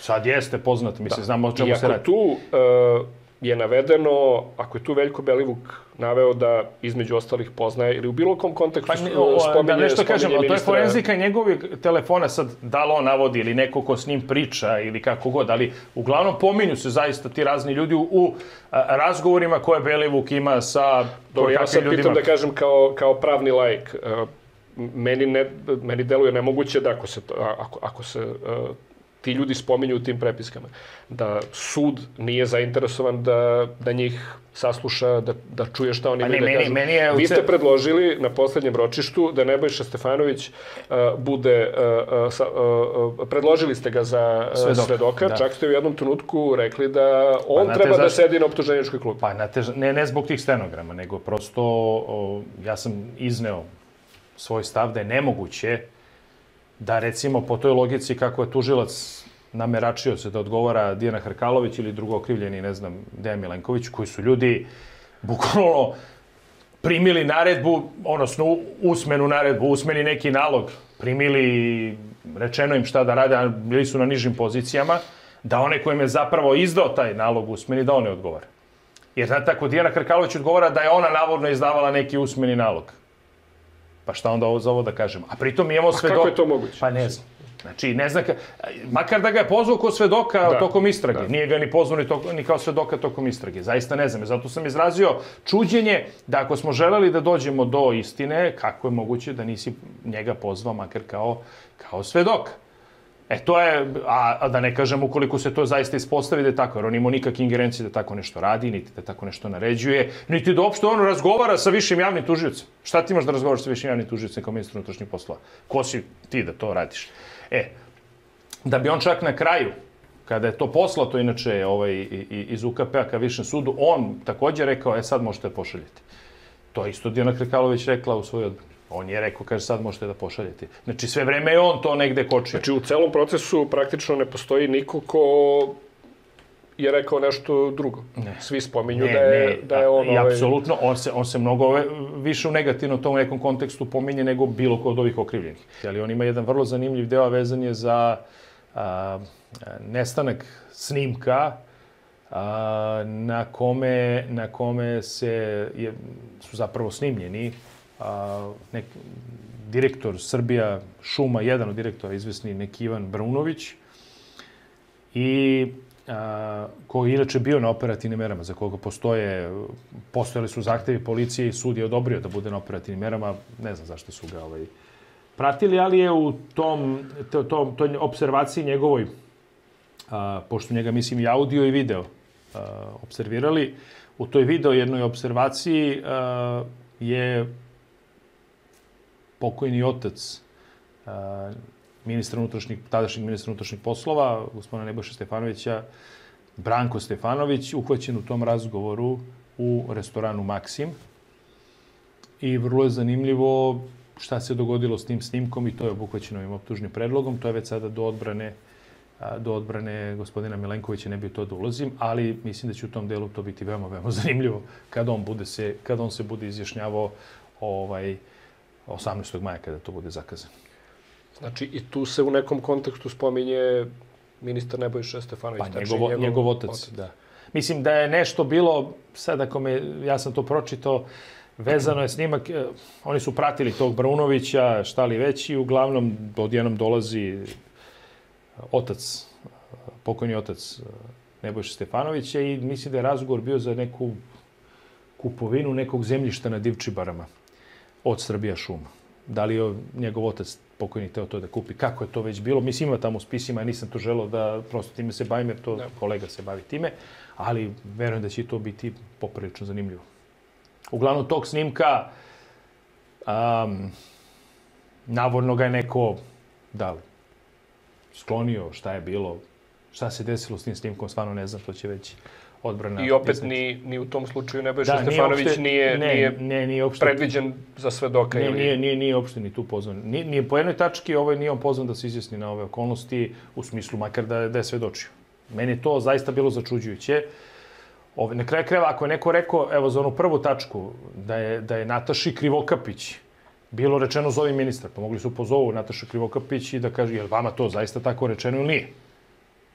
Sad jeste poznat, mislim, znamo o čemu I se ako radi. tu e, je navedeno, ako je tu Veljko Belivuk naveo da između ostalih poznaje ili u bilo kom kontekstu Pa, ne, o, spominje, da nešto kažem, to je ministra- forenzika njegovih telefona, sad da li on navodi ili neko ko s njim priča ili kako god, ali uglavnom pominju se zaista ti razni ljudi u, u a, razgovorima koje Belivuk ima sa Dobro, ja sad ljudima. pitam da kažem kao, kao pravni laik. e, Meni, ne, meni deluje nemoguće da ako se, to, ako, ako se ti ljudi spominju u tim prepiskama, da sud nije zainteresovan da, da njih sasluša, da, da čuje šta oni Pa imaju ne, da meni- kažu. meni je Vi ste predložili na poslednjem ročištu da Nebojša Stefanović uh, bude, uh, uh, sa, uh, uh, predložili ste ga za uh, Svedoka, svedoka, da. čak ste u jednom trenutku rekli da on znate treba da zašto? sedi na optuženičkoj klupi. Pa, znate, ne, ne zbog tih stenograma, nego prosto o, ja sam izneo svoj stav da je nemoguće da recimo po toj logici kako je tužilac nameračio se da odgovara Dijana Hrkalović ili drugo okrivljeni, ne znam, Dejan Milenković, koji su ljudi bukvalno primili naredbu, odnosno usmenu naredbu, usmeni neki nalog, primili, rečeno im šta da rade, a bili su na nižim pozicijama, da one kojim je zapravo izdao taj nalog usmeni, da one odgovore. Jer znate, ako Dijana Krkalović odgovara da je ona navodno izdavala neki usmeni nalog, pa šta onda ovo za ovo da kažemo? A pritom imamo A svedoka. kako je to moguće? Pa ne znam. Znači, ne znam, ka... makar da ga je pozvao kao svedoka Da. tokom istrage. Da. Nije ga ni pozvao ni, toko, ni kao svedoka tokom istrage. Zaista ne znam. Zato sam izrazio čuđenje da ako smo želeli da dođemo do istine, kako je moguće da nisi njega pozvao makar kao, kao svedoka. E to je, a, a da ne kažem ukoliko se to zaista ispostavi da je tako, jer on ima nikakve ingerencije da tako nešto radi, niti da tako nešto naređuje, niti da uopšte on razgovara sa višim javnim tužiocem. Šta ti imaš da razgovaraš sa višim javnim tužiocem kao ministar unutrašnjih poslova? Ko si ti da to radiš? E, da bi on čak na kraju, kada je to poslato inače ovaj, iz UKP-a ka višem sudu, on takođe rekao, e sad možete da pošaljete. To je isto Dijana Krkalović rekla u svojoj odbrani. On je rekao, kaže, sad možete da pošaljete. Znači, sve vreme je on to negde kočio. Znači, u celom procesu praktično ne postoji niko ko je rekao nešto drugo. Ne. Svi spominju da je, da je on... I ovaj, apsolutno, on se, on se mnogo ove- više u negativnom tom nekom kontekstu pominje nego bilo ko od ovih okrivljenih. Ali on ima jedan vrlo zanimljiv deo, a vezan je za a, nestanak snimka a, na kome, na kome se je, su zapravo snimljeni a, nek, direktor Srbija šuma, jedan od direktora, izvesni neki Ivan Brunović, i a, koji je inače bio na operativnim merama, za koga postoje, postojali su zahtevi policije i sud je odobrio da bude na operativnim merama, ne znam zašto su ga ovaj, pratili, ali je u tom, to, to, toj observaciji njegovoj, a, pošto njega mislim i audio i video a, observirali, u toj video jednoj observaciji a, je pokojni otac ministra unutrašnjih, tadašnjeg ministra unutrašnjih poslova, gospodina Nebojša Stefanovića, Branko Stefanović, uhvaćen u tom razgovoru u restoranu Maksim. I vrlo je zanimljivo šta se dogodilo s tim snimkom i to je obuhvaćeno ovim optužnim predlogom. To je već sada do odbrane do odbrane gospodina Milenkovića ne bi to da ulazim, ali mislim da će u tom delu to biti veoma, veoma <laughs> zanimljivo kada on, bude se, kada on se bude izjašnjavao ovaj, 18. maja kada to bude zakazano. Znači, i tu se u nekom kontekstu spominje ministar Nebojša Stefanović. Pa znači, njegov, njegov otac, otac, da. Mislim da je nešto bilo, sad ako me, ja sam to pročitao, vezano je snimak, eh, oni su pratili tog Brunovića, šta li već, i uglavnom odjednom dolazi otac, pokojni otac eh, Nebojša Stefanovića i mislim da je razgovor bio za neku kupovinu nekog zemljišta na Divčibarama od Srbija šuma. Da li je njegov otac pokojni teo to da kupi, kako je to već bilo. Mislim, ima tamo u spisima, ja nisam to želeo da prosto time se bavim, jer to da. kolega se bavi time, ali verujem da će to biti poprilično zanimljivo. Uglavnom, tog snimka, um, navodno ga je neko, da, sklonio, šta je bilo, šta se desilo s tim snimkom, stvarno ne znam, to će već odbrana. I opet ni, ni u tom slučaju Nebojša da, Stefanović nije, opšte, nije, ne, nije, ne, nije opšte, predviđen za svedoka. Ne, ili... nije, nije, nije uopšte ni tu pozvan. Nije, nije po jednoj tački ovaj, nije on pozvan da se izjasni na ove okolnosti, u smislu makar da, da je svedočio. Meni to zaista bilo začuđujuće. Ove, na kraju kreva, ako je neko rekao, evo za onu prvu tačku, da je, da je Nataši Krivokapić bilo rečeno zove ministar, pa mogli su pozovu Natašu Krivokapić i da kaže, je li vama to zaista tako rečeno ili nije?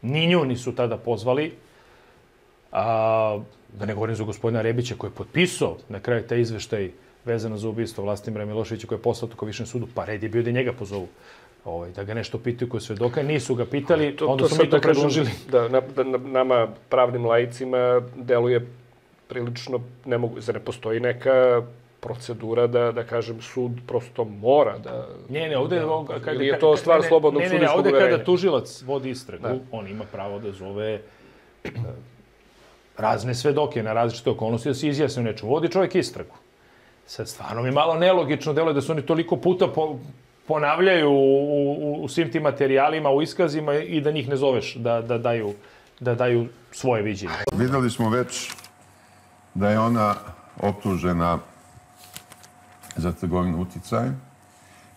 Ni nju nisu tada pozvali, A, da ne govorim za gospodina Rebića koji je potpisao na kraju taj izveštaj vezano za ubistvo Vlastimira Miloševića koji je poslao tako višem sudu, pa red je bio da njega pozovu. Ovaj, da ga nešto pitaju koje svedoka, nisu ga pitali, to, onda su mi to da predložili. Da, na, da, na, nama, pravnim lajicima, deluje prilično, ne mogu, za ne postoji neka procedura da, da kažem, sud prosto mora da... Ne, ne, ovde... Da, kada, ili je to stvar ne, slobodnog ne, ne, ne, ovde kada tužilac vodi istragu, da. on ima pravo da zove razne svedoke na različite okolnosti da se izjasne u nečemu. Vodi čovjek istragu. Sad, stvarno mi malo nelogično deluje da su oni toliko puta po, ponavljaju u, u, u svim tim materijalima, u iskazima i da njih ne zoveš da, da, daju, da daju svoje viđenje. Videli smo već da je ona optužena za trgovinu uticajem,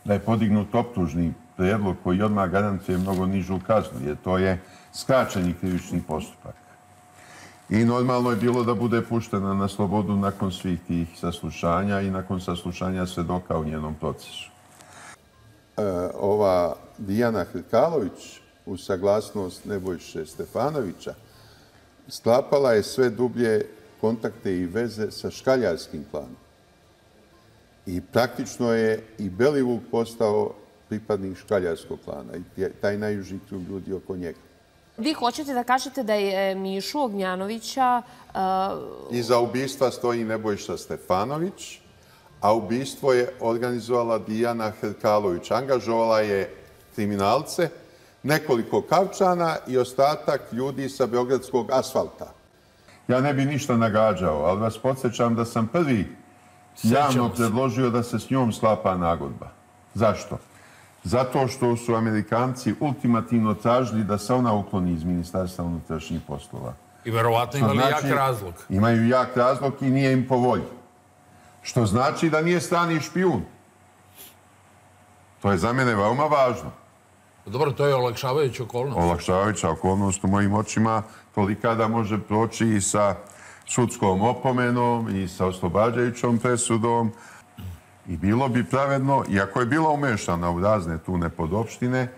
da je podignut optužni predlog koji odmah garantuje mnogo nižu kaznu, jer to je skraćeni krivični postupak. I normalno je bilo da bude puštena na slobodu nakon svih tih saslušanja i nakon saslušanja svedoka u njenom procesu. E, ova Dijana Hrkalović, u saglasnost Nebojše Stefanovića, sklapala je sve dublje kontakte i veze sa škaljarskim klanom. I praktično je i Belivuk postao pripadnik škaljarskog klana i taj najuži ljudi oko njega. Vi hoćete da kažete da je Mišu Ognjanovića... Uh... Iza ubistva stoji Nebojša Stefanović, a ubistvo je organizovala Dijana Hrkalović. Angažovala je kriminalce, nekoliko kavčana i ostatak ljudi sa Beogradskog asfalta. Ja ne bi ništa nagađao, ali vas podsjećam da sam prvi javno predložio da se s njom sklapa nagodba. Zašto? Zato što su Amerikanci ultimativno tražili da se ona ukloni iz Ministarstva unutrašnjih poslova. I verovatno imali znači, jak razlog. Imaju jak razlog i nije im po volji. Što znači da nije strani špijun. To je za mene veoma važno. Dobro, to je olakšavajuća okolnost. Olakšavajuća okolnost u mojim očima tolika da može proći i sa sudskom opomenom i sa oslobađajućom presudom, I bilo bi pravedno, iako je bila umešana u razne tu nepodopštine,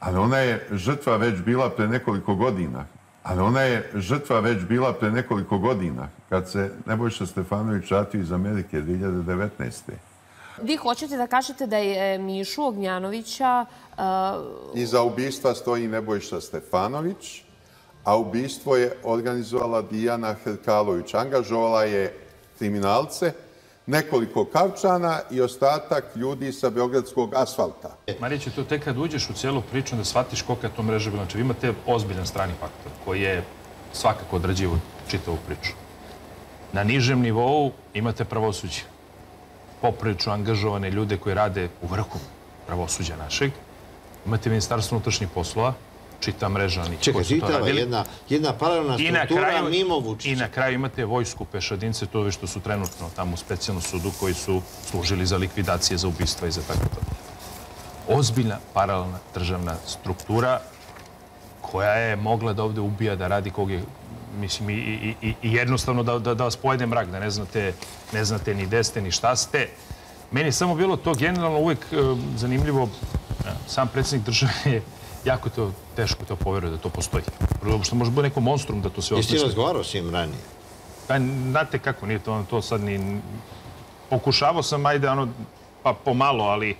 ali ona je žrtva već bila pre nekoliko godina. Ali ona je žrtva već bila pre nekoliko godina, kad se Nebojša Stefanović vratio iz Amerike 2019. Vi hoćete da kažete da je Mišu Ognjanovića... Uh... Iza ubistva stoji Nebojša Stefanović, a ubistvo je organizovala Dijana Hrkalović. Angažovala je kriminalce, nekoliko kavčana i ostatak ljudi sa Beogradskog asfalta. Marić, to tek kad uđeš u cijelu priču da shvatiš kolika je to mreža bila. Znači, vi imate ozbiljan strani faktor koji je svakako odrađivo čitavu priču. Na nižem nivou imate pravosuđe. Poprilično angažovane ljude koji rade u vrhu pravosuđa našeg. imate Ministarstvo unutrašnjih poslova, čita mreža Čekaj, čitava jedna, jedna paralelna struktura kraju, mimo Vučića. I na kraju imate vojsku pešadince, to je što su trenutno tamo u specijalnom sudu koji su služili za likvidacije, za ubistva i za tako to. Ozbiljna paralelna državna struktura koja je mogla da ovde ubija, da radi kog je, mislim, i, i, i, i jednostavno da, da, da vas pojede mrak, da ne znate, ne znate ni gde ste, ni šta ste. Meni je samo bilo to generalno uvek e, zanimljivo. E, Sam predsjednik države je jako to teško to poveruje da to postoji. Prvo što može biti neko monstrum da to sve Jesi ti osmisli. razgovarao s njim ranije? Pa, znate kako, nije to, to sad ni... Pokušavao sam, ajde, ono, pa pomalo, ali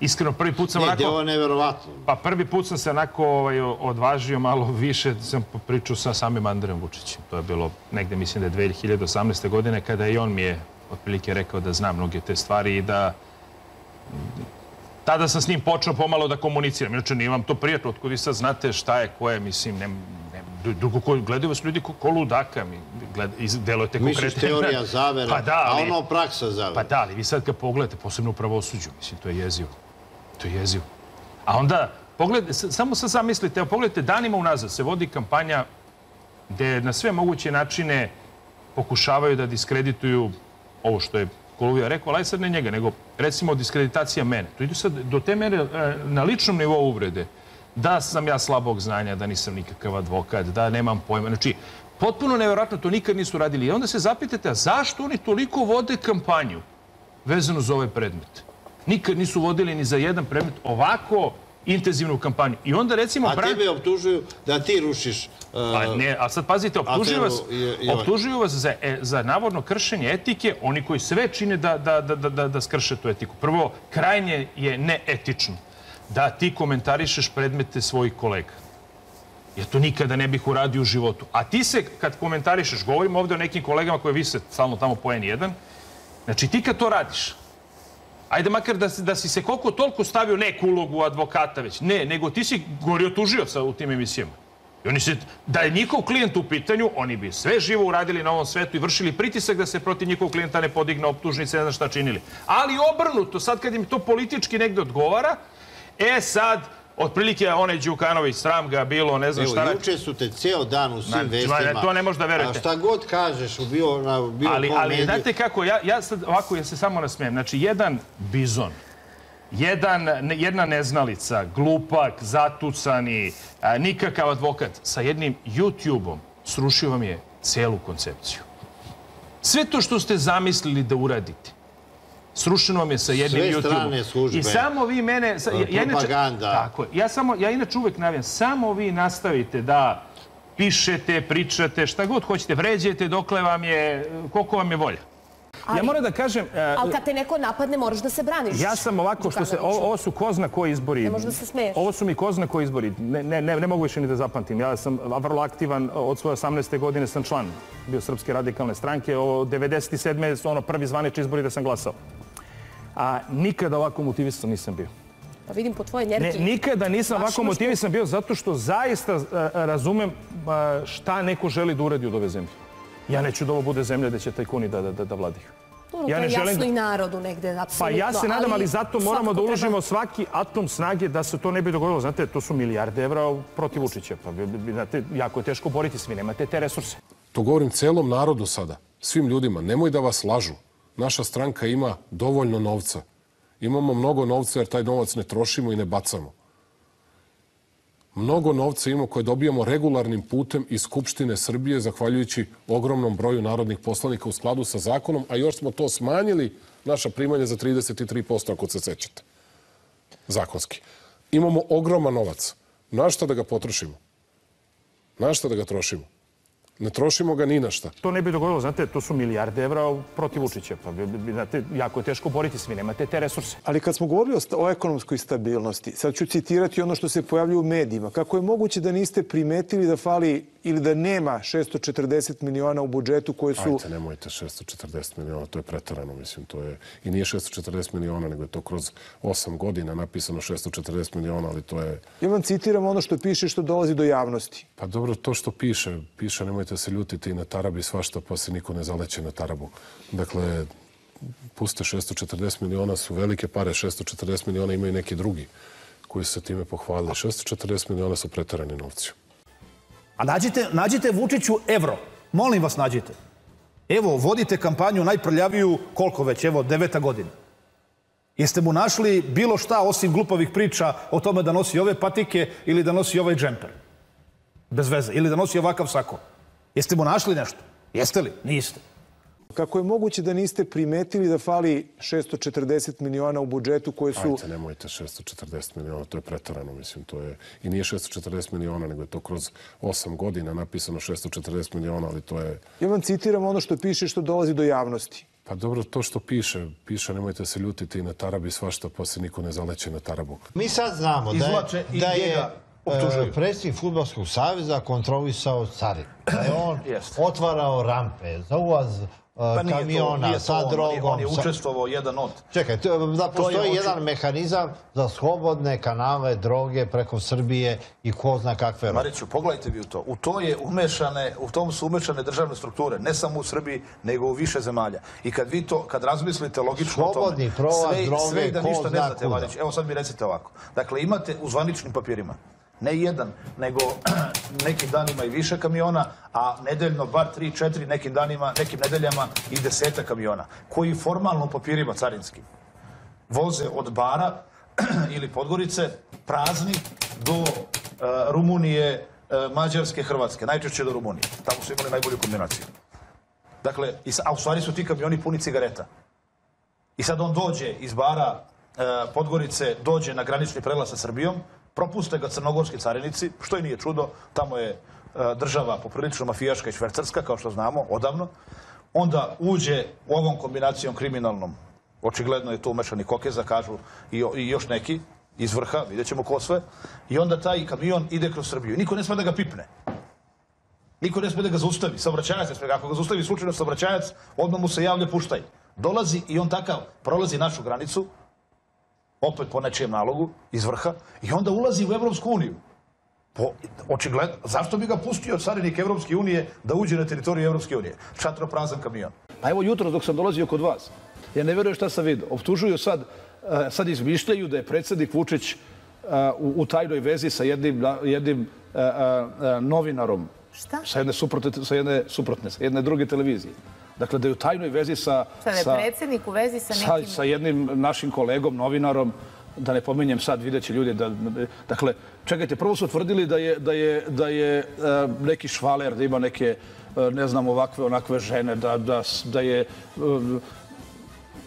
iskreno prvi put sam Ne, onako... ovo je neverovatno. Pa prvi put sam se onako ovaj, odvažio malo više, sam pričao sa samim Andrejom Vučićem. To je bilo negde, mislim da je 2018. godine, kada i on mi je otprilike rekao da zna mnoge te stvari i da tada sam s njim počeo pomalo da komuniciram. Inače, nije vam to prijatno, otkud vi sad znate šta je, ko je, mislim, ne, ne, dugo ko, gledaju vas ljudi ko, ko ludaka, mi, gled, iz, delujete Misliš konkretno. teorija <laughs> zavere, pa da, ali, a ono praksa zavere. Pa da, ali vi sad kad pogledate, posebno u pravosuđu, mislim, to je jezivo. To je jezivo. A onda, pogledajte, samo sad zamislite, evo, pogledajte, danima unazad se vodi kampanja gde na sve moguće načine pokušavaju da diskredituju ovo što je Koluvija rekao, ali sad ne njega, nego recimo diskreditacija mene. To ide sad do te mere e, na ličnom nivou uvrede da sam ja slabog znanja, da nisam nikakav advokat, da nemam pojma. Znači, potpuno nevjerojatno, to nikad nisu radili. I onda se zapitate, a zašto oni toliko vode kampanju vezano za ovaj predmet? Nikad nisu vodili ni za jedan predmet ovako intenzivnu kampanju. I onda recimo... A tebe optužuju da ti rušiš... uh, Pa ne, a sad pazite, optužuju vas, ovaj. optužuju vas za, e, za navodno kršenje etike, oni koji sve čine da, da, da, da, da, da skrše tu etiku. Prvo, krajnje je neetično da ti komentarišeš predmete svojih kolega. Ja to nikada ne bih uradio u životu. A ti se, kad komentarišeš, govorim ovde o nekim kolegama koji vise stalno tamo po N1, znači ti kad to radiš, ajde makar da, da si se koliko toliko stavio neku ulogu advokata već, ne, nego ti si govorio tužioca u tim emisijama. I oni se, da je njihov klijent u pitanju, oni bi sve živo uradili na ovom svetu i vršili pritisak da se protiv njihovog klijenta ne podigne optužnice, ne znam šta činili. Ali obrnuto, sad kad im to politički negde odgovara, e sad, otprilike onaj Đukanović, sram ga bilo, ne znam Evo, šta... radi. juče su te ceo dan u svim Ma, vestima. to ne možete da verujete. A šta god kažeš u bio, na bilo ali, kom ali mediju, znate kako, ja, ja sad ovako, ja se samo nasmijem. Znači, jedan bizon, jedan, jedna neznalica, glupak, zatucani, a, nikakav advokat, sa jednim YouTube-om srušio vam je celu koncepciju. Sve to što ste zamislili da uradite, srušeno vam je sa jednim Sve YouTube-om. strane službe, I samo vi mene... sa- ja- ja inače- propaganda. Tako je. Ja, samo, ja inače uvek navijam, samo vi nastavite da pišete, pričate, šta god hoćete, vređete dokle vam je, koliko vam je volja. Ja moram da kažem... e, Ali kad te neko napadne, moraš da se braniš. Ja sam ovako, što se, ovo, ovo su ko zna koji izbori. Ne možeš da se smeješ. Ovo su mi ko zna koji izbori. Ne, ne, ne, ne mogu više ni da zapamtim. Ja sam vrlo aktivan, od svoje 18. godine sam član bio Srpske radikalne stranke. O 97. su ono prvi zvanični izbori da sam glasao. A nikada ovako motivisan nisam bio. Pa vidim po tvoje Ne, njerki. nikada nisam ovako motivisan bio zato što zaista e, razumem e, šta neko želi da uradi od ove zemlje. Ja neću da ovo bude zemlja da će tajkuni da, da, da, da vladaju. Dobro, ja to ne je želim jasno da- i narodu negde, Pa apsolutno. ja se nadam, ali zato moramo da uložimo treba- svaki atom snage da se to ne bi dogodilo. Znate, to su milijarde evra protiv Vučića. Pa, znate, jako je teško boriti se, vi nemate te resurse. To govorim celom narodu sada, svim ljudima. Nemoj da vas lažu. Naša stranka ima dovoljno novca. Imamo mnogo novca jer taj novac ne trošimo i ne bacamo. Mnogo novca imamo koje dobijamo regularnim putem iz Skupštine Srbije, zahvaljujući ogromnom broju narodnih poslanika u skladu sa zakonom, a još smo to smanjili, naša primanja za 33%, ako se sećate. Zakonski. Imamo ogroman novac. Na šta da ga potrošimo? Na šta da ga trošimo? Ne trošimo ga ni na šta. To ne bi dogodilo, znate, to su milijarde evra protiv Vučića. Pa, znate, jako je teško boriti se, vi nemate te resurse. Ali kad smo govorili o, o ekonomskoj stabilnosti, sad ću citirati ono što se pojavljuje u medijima. Kako je moguće da niste primetili da fali ili da nema 640 miliona u budžetu koje su... Ajde, nemojte 640 miliona, to je pretarano, mislim, to je... I nije 640 miliona, nego je to kroz 8 godina napisano 640 miliona, ali to je... Ja vam citiram ono što piše što dolazi do javnosti. Pa dobro, to što piše, piše, nemojte se ljutiti i na tarabi svašta, pa se niko ne zaleće na tarabu. Dakle, puste 640 miliona su velike pare, 640 miliona imaju neki drugi koji se time pohvalili. 640 miliona su pretarani novci. A nađite, nađite Vučiću evro. Molim vas, nađite. Evo, vodite kampanju najprljaviju, koliko već, evo, deveta godina. Jeste mu našli bilo šta osim glupavih priča o tome da nosi ove patike ili da nosi ovaj džemper? Bez veze. Ili da nosi ovakav sako? Jeste mu našli nešto? Jeste li? Niste. Kako je moguće da niste primetili da fali 640 miliona u budžetu koje su... Ajte, nemojte 640 miliona, to je pretarano, mislim, to je... I nije 640 miliona, nego je to kroz 8 godina napisano 640 miliona, ali to je... Ja vam citiram ono što piše što dolazi do javnosti. Pa dobro, to što piše, piše, nemojte se ljutiti na tarabi svašta, pa se niko ne zaleće na tarabu. Mi sad znamo da je, da je optužuju. e, predsjednik Futbolskog saveza kontrolisao carin. Da je on otvarao rampe za ulaz e, Pa kamiona to sa on, on je- drogom. On je učestvovao jedan od. Čekaj, da To je postoji oči- jedan mehanizam za slobodne kanale droge preko Srbije i ko zna kakve. Mariću, pogledajte vi u to. U to je umešane, u tom su umešane državne strukture, ne samo u Srbiji, nego u više zemalja. I kad vi to, kad razmislite logično o tome, Slobodni prolaz droge, sve da ko ništa ne zna znate, kuda. Marić, evo sad mi recite ovako. Dakle, imate u zvaničnim papirima, ne jedan, nego <clears throat> nekim danima i više kamiona, a nedeljno bar 3, 4, nekim danima, nekim nedeljama i deseta kamiona, koji formalno papirima carinskim voze od Bara <clears throat> ili Podgorice prazni do e, Rumunije, e, Mađarske, Hrvatske, najčešće do Rumunije. Tamo su imali najbolju kombinaciju. Dakle, a u stvari su ti kamioni puni cigareta. I sad on dođe iz Bara, e, Podgorice, dođe na granični prelaz sa Srbijom, propuste ga crnogorski carinici, što i nije čudo, tamo je e, država poprilično mafijaška i švercarska, kao što znamo, odavno. Onda uđe ovom kombinacijom kriminalnom, očigledno je tu umešani Kokeza, kažu i, i još neki, iz vrha, vidjet ćemo ko sve, i onda taj kamion ide kroz Srbiju. Niko ne sme da ga pipne. Niko ne sme da ga zaustavi. Saobraćajac. Ako ga zaustavi slučajno saobraćajac, odmah mu se javlja puštaj. Dolazi i on takav prolazi našu granicu, opet po nečijem nalogu, iz vrha, i onda ulazi u Evropsku uniju. Po, očigledno, zašto bi ga pustio carinik Evropske unije da uđe na teritoriju Evropske unije? Šatro prazan kamion. Pa evo jutro dok sam dolazio kod vas, ja ne verujem šta sam vidio. Optužuju sad, eh, sad izmišljaju da je predsjednik Vučić eh, u, u tajnoj vezi sa jednim, jednim eh, novinarom. Šta? Sa jedne, suprotne, sa jedne suprotne, sa jedne druge televizije. Dakle, da je u tajnoj vezi sa... Je sa, predsjednik u vezi sa sa, nekim... sa jednim našim kolegom, novinarom, da ne pominjem sad, vidjet će ljudi da... Dakle, čekajte, prvo su tvrdili da je, da je, da je e, neki švaler, da ima neke, e, ne znam, ovakve, onakve žene, da, da, da je e,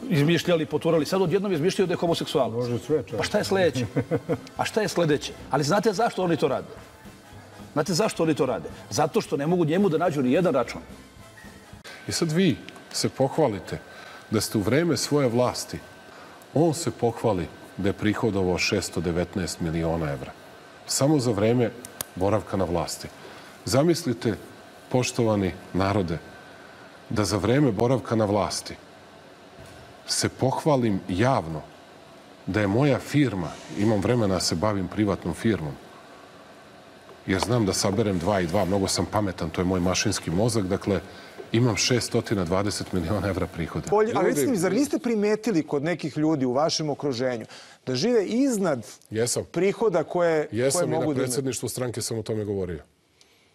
izmišljali, poturali. Sad odjednom izmišljaju da je homoseksualac. Može sve, Pa šta je sledeće? A šta je sledeće? Ali znate zašto oni to rade? Znate zašto oni to rade? Zato što ne mogu njemu da nađu ni jedan račun. I sad vi se pohvalite da ste u vreme svoje vlasti, on se pohvali da je prihodovao 619 miliona evra. Samo za vreme boravka na vlasti. Zamislite, poštovani narode, da za vreme boravka na vlasti se pohvalim javno da je moja firma, imam vremena da se bavim privatnom firmom, jer znam da saberem dva i dva, mnogo sam pametan, to je moj mašinski mozak, dakle, imam 620 miliona evra prihoda. Bolje, a recite mi, zar niste primetili kod nekih ljudi u vašem okruženju da žive iznad Jesam. prihoda koje, koje Jesam i na mogu da imaju? predsjedništvu stranke sam o tome govorio.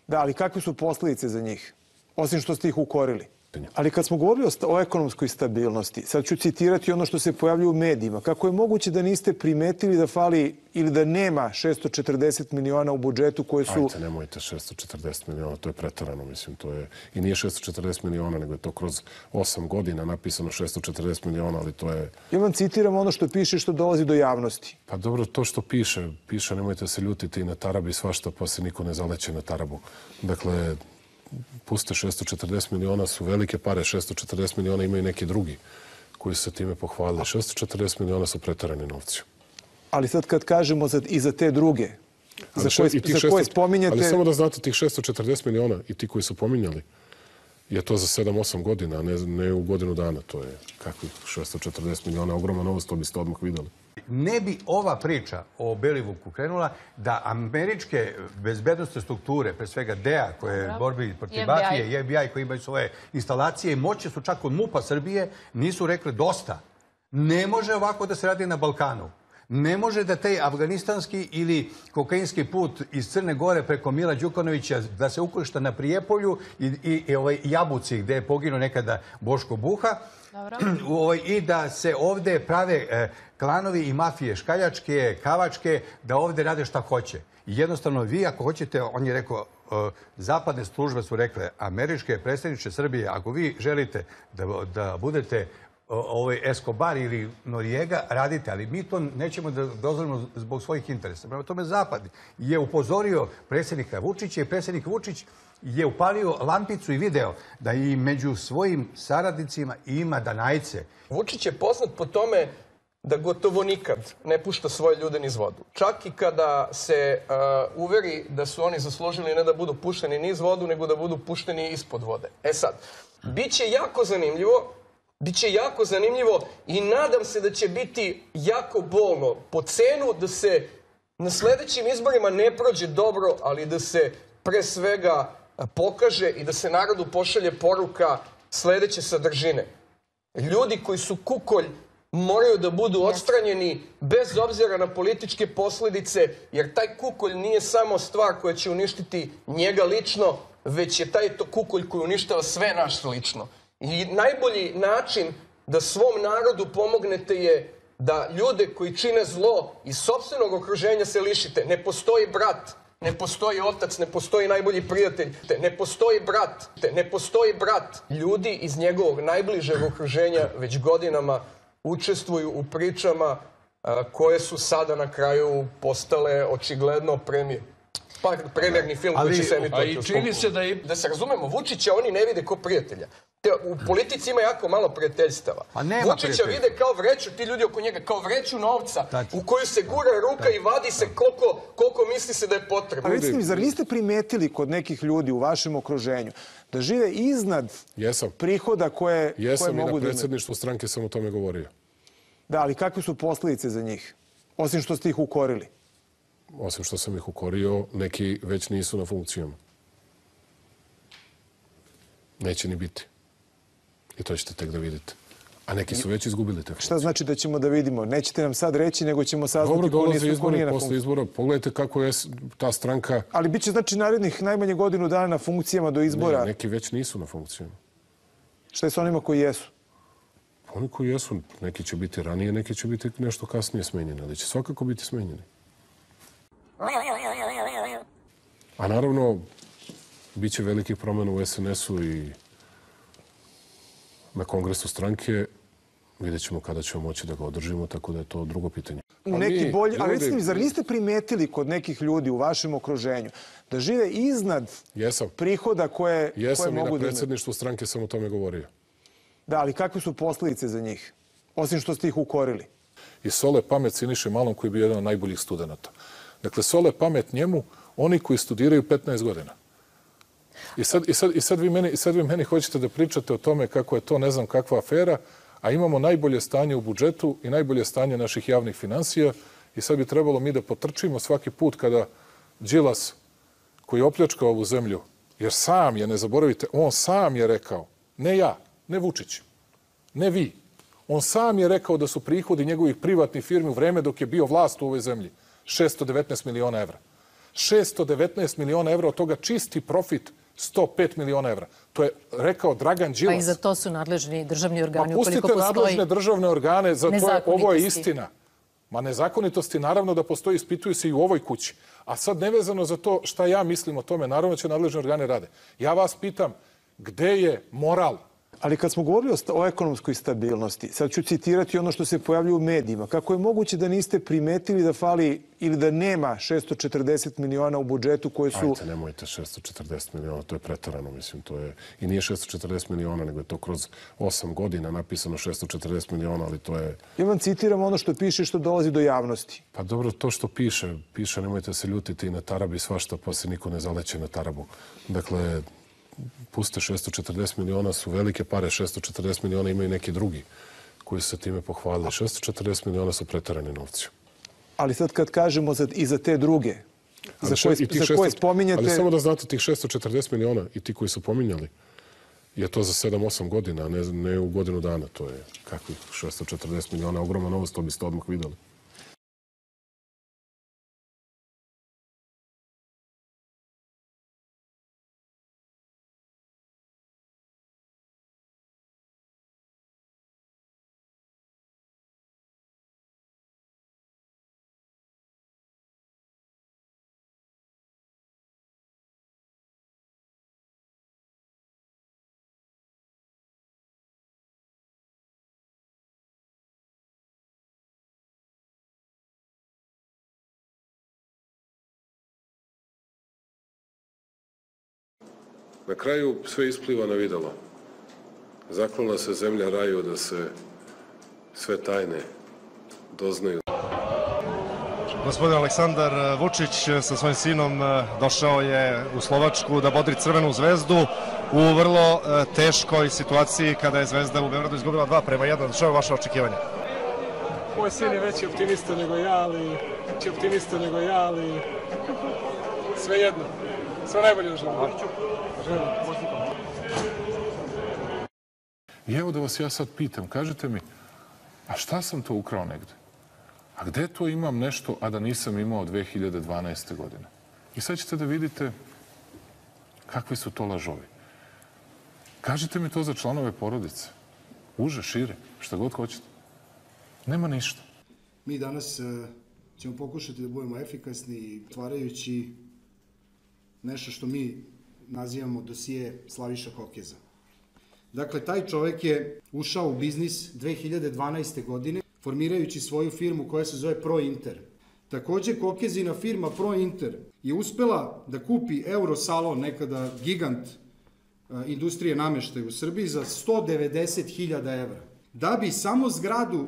Da, ali kakve su posljedice za njih? Osim što ste ih ukorili. Ali kad smo govorili o, o ekonomskoj stabilnosti, sad ću citirati ono što se pojavljuje u medijima. Kako je moguće da niste primetili da fali ili da nema 640 miliona u budžetu koje su... Ajte, nemojte 640 miliona, to je pretarano, mislim, to je... I nije 640 miliona, nego je to kroz 8 godina napisano 640 miliona, ali to je... Ja vam citiram ono što piše što dolazi do javnosti. Pa dobro, to što piše, piše, nemojte se ljutiti i na tarabi svašta, pa se niko ne zaleće na tarabu. Dakle, puste 640 miliona su velike pare, 640 miliona imaju neki drugi koji su se time pohvalili. 640 miliona su pretarani novci. Ali sad kad kažemo za, i za te druge, za Ali koje, še- i za koje 600 spominjete... Ali samo da znate, tih 640 miliona i ti koji su pominjali, je to za 7-8 godina, a ne, ne u godinu dana. To je kakvih 640 miliona, ogromna novost, to biste odmah videli. Ne bi ova priča o Belivuku krenula da američke bezbednostne strukture, pre svega DEA, koje je borbi protiv FBI. mafije i FBI koji imaju svoje instalacije i moće su čak od MUPA Srbije, nisu rekli dosta. Ne može ovako da se radi na Balkanu. Ne može da taj afganistanski ili kokainski put iz Crne Gore preko Mila Đukanovića da se ukršta na Prijepolju i, i, i ovaj Jabuci gde je poginuo nekada Boško Buha Dobro. <clears throat> ovaj, i da se ovde prave e, klanovi i mafije škaljačke, kavačke, da ovde rade šta hoće. Jednostavno vi ako hoćete, on je rekao, e, zapadne službe su rekle, američke predstavniče Srbije, ako vi želite da, da budete ovaj Escobar ili Noriega, radite, ali mi to nećemo da dozvolimo zbog svojih interesa. Prema tome, Zapad je upozorio predsjednika Vučića i predsjednik Vučić je upalio lampicu i video da i među svojim saradnicima ima danajce. Vučić je poznat po tome da gotovo nikad ne pušta svoje ljude niz vodu. Čak i kada se uveri da su oni zaslužili ne da budu pušteni niz vodu, nego da budu pušteni ispod vode. E sad, bit će jako zanimljivo Biće jako zanimljivo i nadam se da će biti jako bolno po cenu da se na sledećim izborima ne prođe dobro, ali da se pre svega pokaže i da se narodu pošalje poruka sledeće sadržine. Ljudi koji su kukolj moraju da budu odstranjeni bez obzira na političke posledice, jer taj kukolj nije samo stvar koja će uništiti njega lično, već je taj to kukolj koji uništava sve naš lično. I najbolji način da svom narodu pomognete je da ljude koji čine zlo iz sobstvenog okruženja se lišite. Ne postoji brat, ne postoji otac, ne postoji najbolji prijatelj, te ne postoji brat, te ne postoji brat. Ljudi iz njegovog najbližeg okruženja već godinama učestvuju u pričama koje su sada na kraju postale očigledno premije. Pa premjerni film koji će se emitovati i u čini Skopu. se da i- Da se razumemo, Vučića oni ne vide ko prijatelja. Te, u politici ima jako malo prijateljstava. Pa nema Vučića vide kao vreću, ti ljudi oko njega, kao vreću novca u koju se gura ruka i vadi se koliko, koliko misli se da je potrebno. A recite mi, zar niste primetili kod nekih ljudi u vašem okruženju da žive iznad Jesam. prihoda koje, koje Jesam i na mogu da imaju? predsjedništvu stranke sam o tome govorio. Da, ali kakve su posledice za njih? Osim što ste ih ukorili. Osim što sam ih ukorio, neki već nisu na funkcijama. Neće ni biti. I to ćete tek da vidite. A neki su već izgubili te funkcije. Šta znači da ćemo da vidimo? Nećete nam sad reći, nego ćemo saznati Dobro, ko, nisu, ko nije na posle izbora. Pogledajte kako je ta stranka... Ali bit će znači narednih najmanje godinu dana na funkcijama do izbora. Ne, neki već nisu na funkcijama. Šta je sa onima koji jesu? Oni koji jesu, neki će biti ranije, neki će biti nešto kasnije smenjeni, ali će svakako biti smenjeni. A naravno, bit će velikih promjena u SNS-u i na kongresu stranke. Vidjet ćemo kada ćemo moći da ga održimo, tako da je to drugo pitanje. U neki bolji... A recite mi, zar niste primetili kod nekih ljudi u vašem okruženju da žive iznad Jesam. prihoda koje, koje Jesam i mogu na da imaju? predsjedništvu stranke sam o tome govorio. Da, ali kakve su posledice za njih? Osim što ste ih ukorili. i sole pamet Siniše Malom koji je bio jedan od najboljih studenta. Dakle, sole pamet njemu oni koji studiraju 15 godina. I sad, i, sad, i, sad vi meni, I sad vi meni hoćete da pričate o tome kako je to ne znam kakva afera, a imamo najbolje stanje u budžetu i najbolje stanje naših javnih financija i sad bi trebalo mi da potrčimo svaki put kada Đilas, koji je opljačkao ovu zemlju, jer sam je, ne zaboravite, on sam je rekao, ne ja, ne Vučić, ne vi, On sam je rekao da su prihodi njegovih privatnih firmi u vreme dok je bio vlast u ovoj zemlji 619 miliona evra. 619 miliona evra, od toga čisti profit 105 miliona evra. To je rekao Dragan Pa Đilas. i za to su nadležni državni organi pustite ukoliko postoji nadležne državne organe, za to je, ovo je istina. Ma nezakonitosti naravno da postoji, ispituju se i u ovoj kući. A sad nevezano za to šta ja mislim o tome, naravno će nadležne organe rade. Ja vas pitam, gde je moral? Ali kad smo govorili o, o ekonomskoj stabilnosti, sad ću citirati ono što se pojavljuje u medijima. Kako je moguće da niste primetili da fali ili da nema 640 miliona u budžetu koje su... Ajte, nemojte 640 miliona, to je pretarano, mislim, to je... I nije 640 miliona, nego je to kroz 8 godina napisano 640 miliona, ali to je... Ja vam citiram ono što piše i što dolazi do javnosti. Pa dobro, to što piše, piše, nemojte se ljutiti i na tarabi svašta, pa se niko ne zaleće na tarabu. Dakle, puste 640 miliona su velike pare, 640 miliona imaju neki drugi koji se time pohvalili. 640 miliona su pretarani novci. Ali sad kad kažemo za, i za te druge, za Ali še- koje, za koje 600 spominjate... Ali samo da znate, tih 640 miliona i ti koji su pominjali, je to za 7-8 godina, a ne, ne u godinu dana. To je kakvih 640 miliona, ogroman novost, to biste odmah videli. Na kraju sve ispliva na videlo. Zaklala se zemlja raju da se sve tajne doznaju. Gospodin Aleksandar Vučić sa svojim sinom e, došao je u Slovačku da bodri Crvenu zvezdu u vrlo e, teškoj situaciji kada je Zvezda u Beogradu izgubila 2 prema 1. Što je vaše očekivanje? Moj sin je veći optimista nego ja, ali veći optimista nego ja, ali sve jedno. Sve najbolje u želim. I evo da vas ja sad pitam, kažete mi, a šta sam to ukrao negde? A gde to imam nešto, a da nisam imao 2012. godine? I sad ćete da vidite kakvi su to lažovi. Kažite mi to za članove porodice. Uže, šire, šta god hoćete. Nema ništa. Mi danas e, ćemo pokušati da budemo efikasni otvarajući nešto što mi nazivamo dosije Slaviša Kokeza. Dakle, taj čovek je ušao u biznis 2012. godine formirajući svoju firmu koja se zove ProInter. Takođe, Kokezina firma ProInter je uspela da kupi Eurosalon, nekada gigant e, industrije nameštaja u Srbiji, za 190.000 evra. Da bi samo zgradu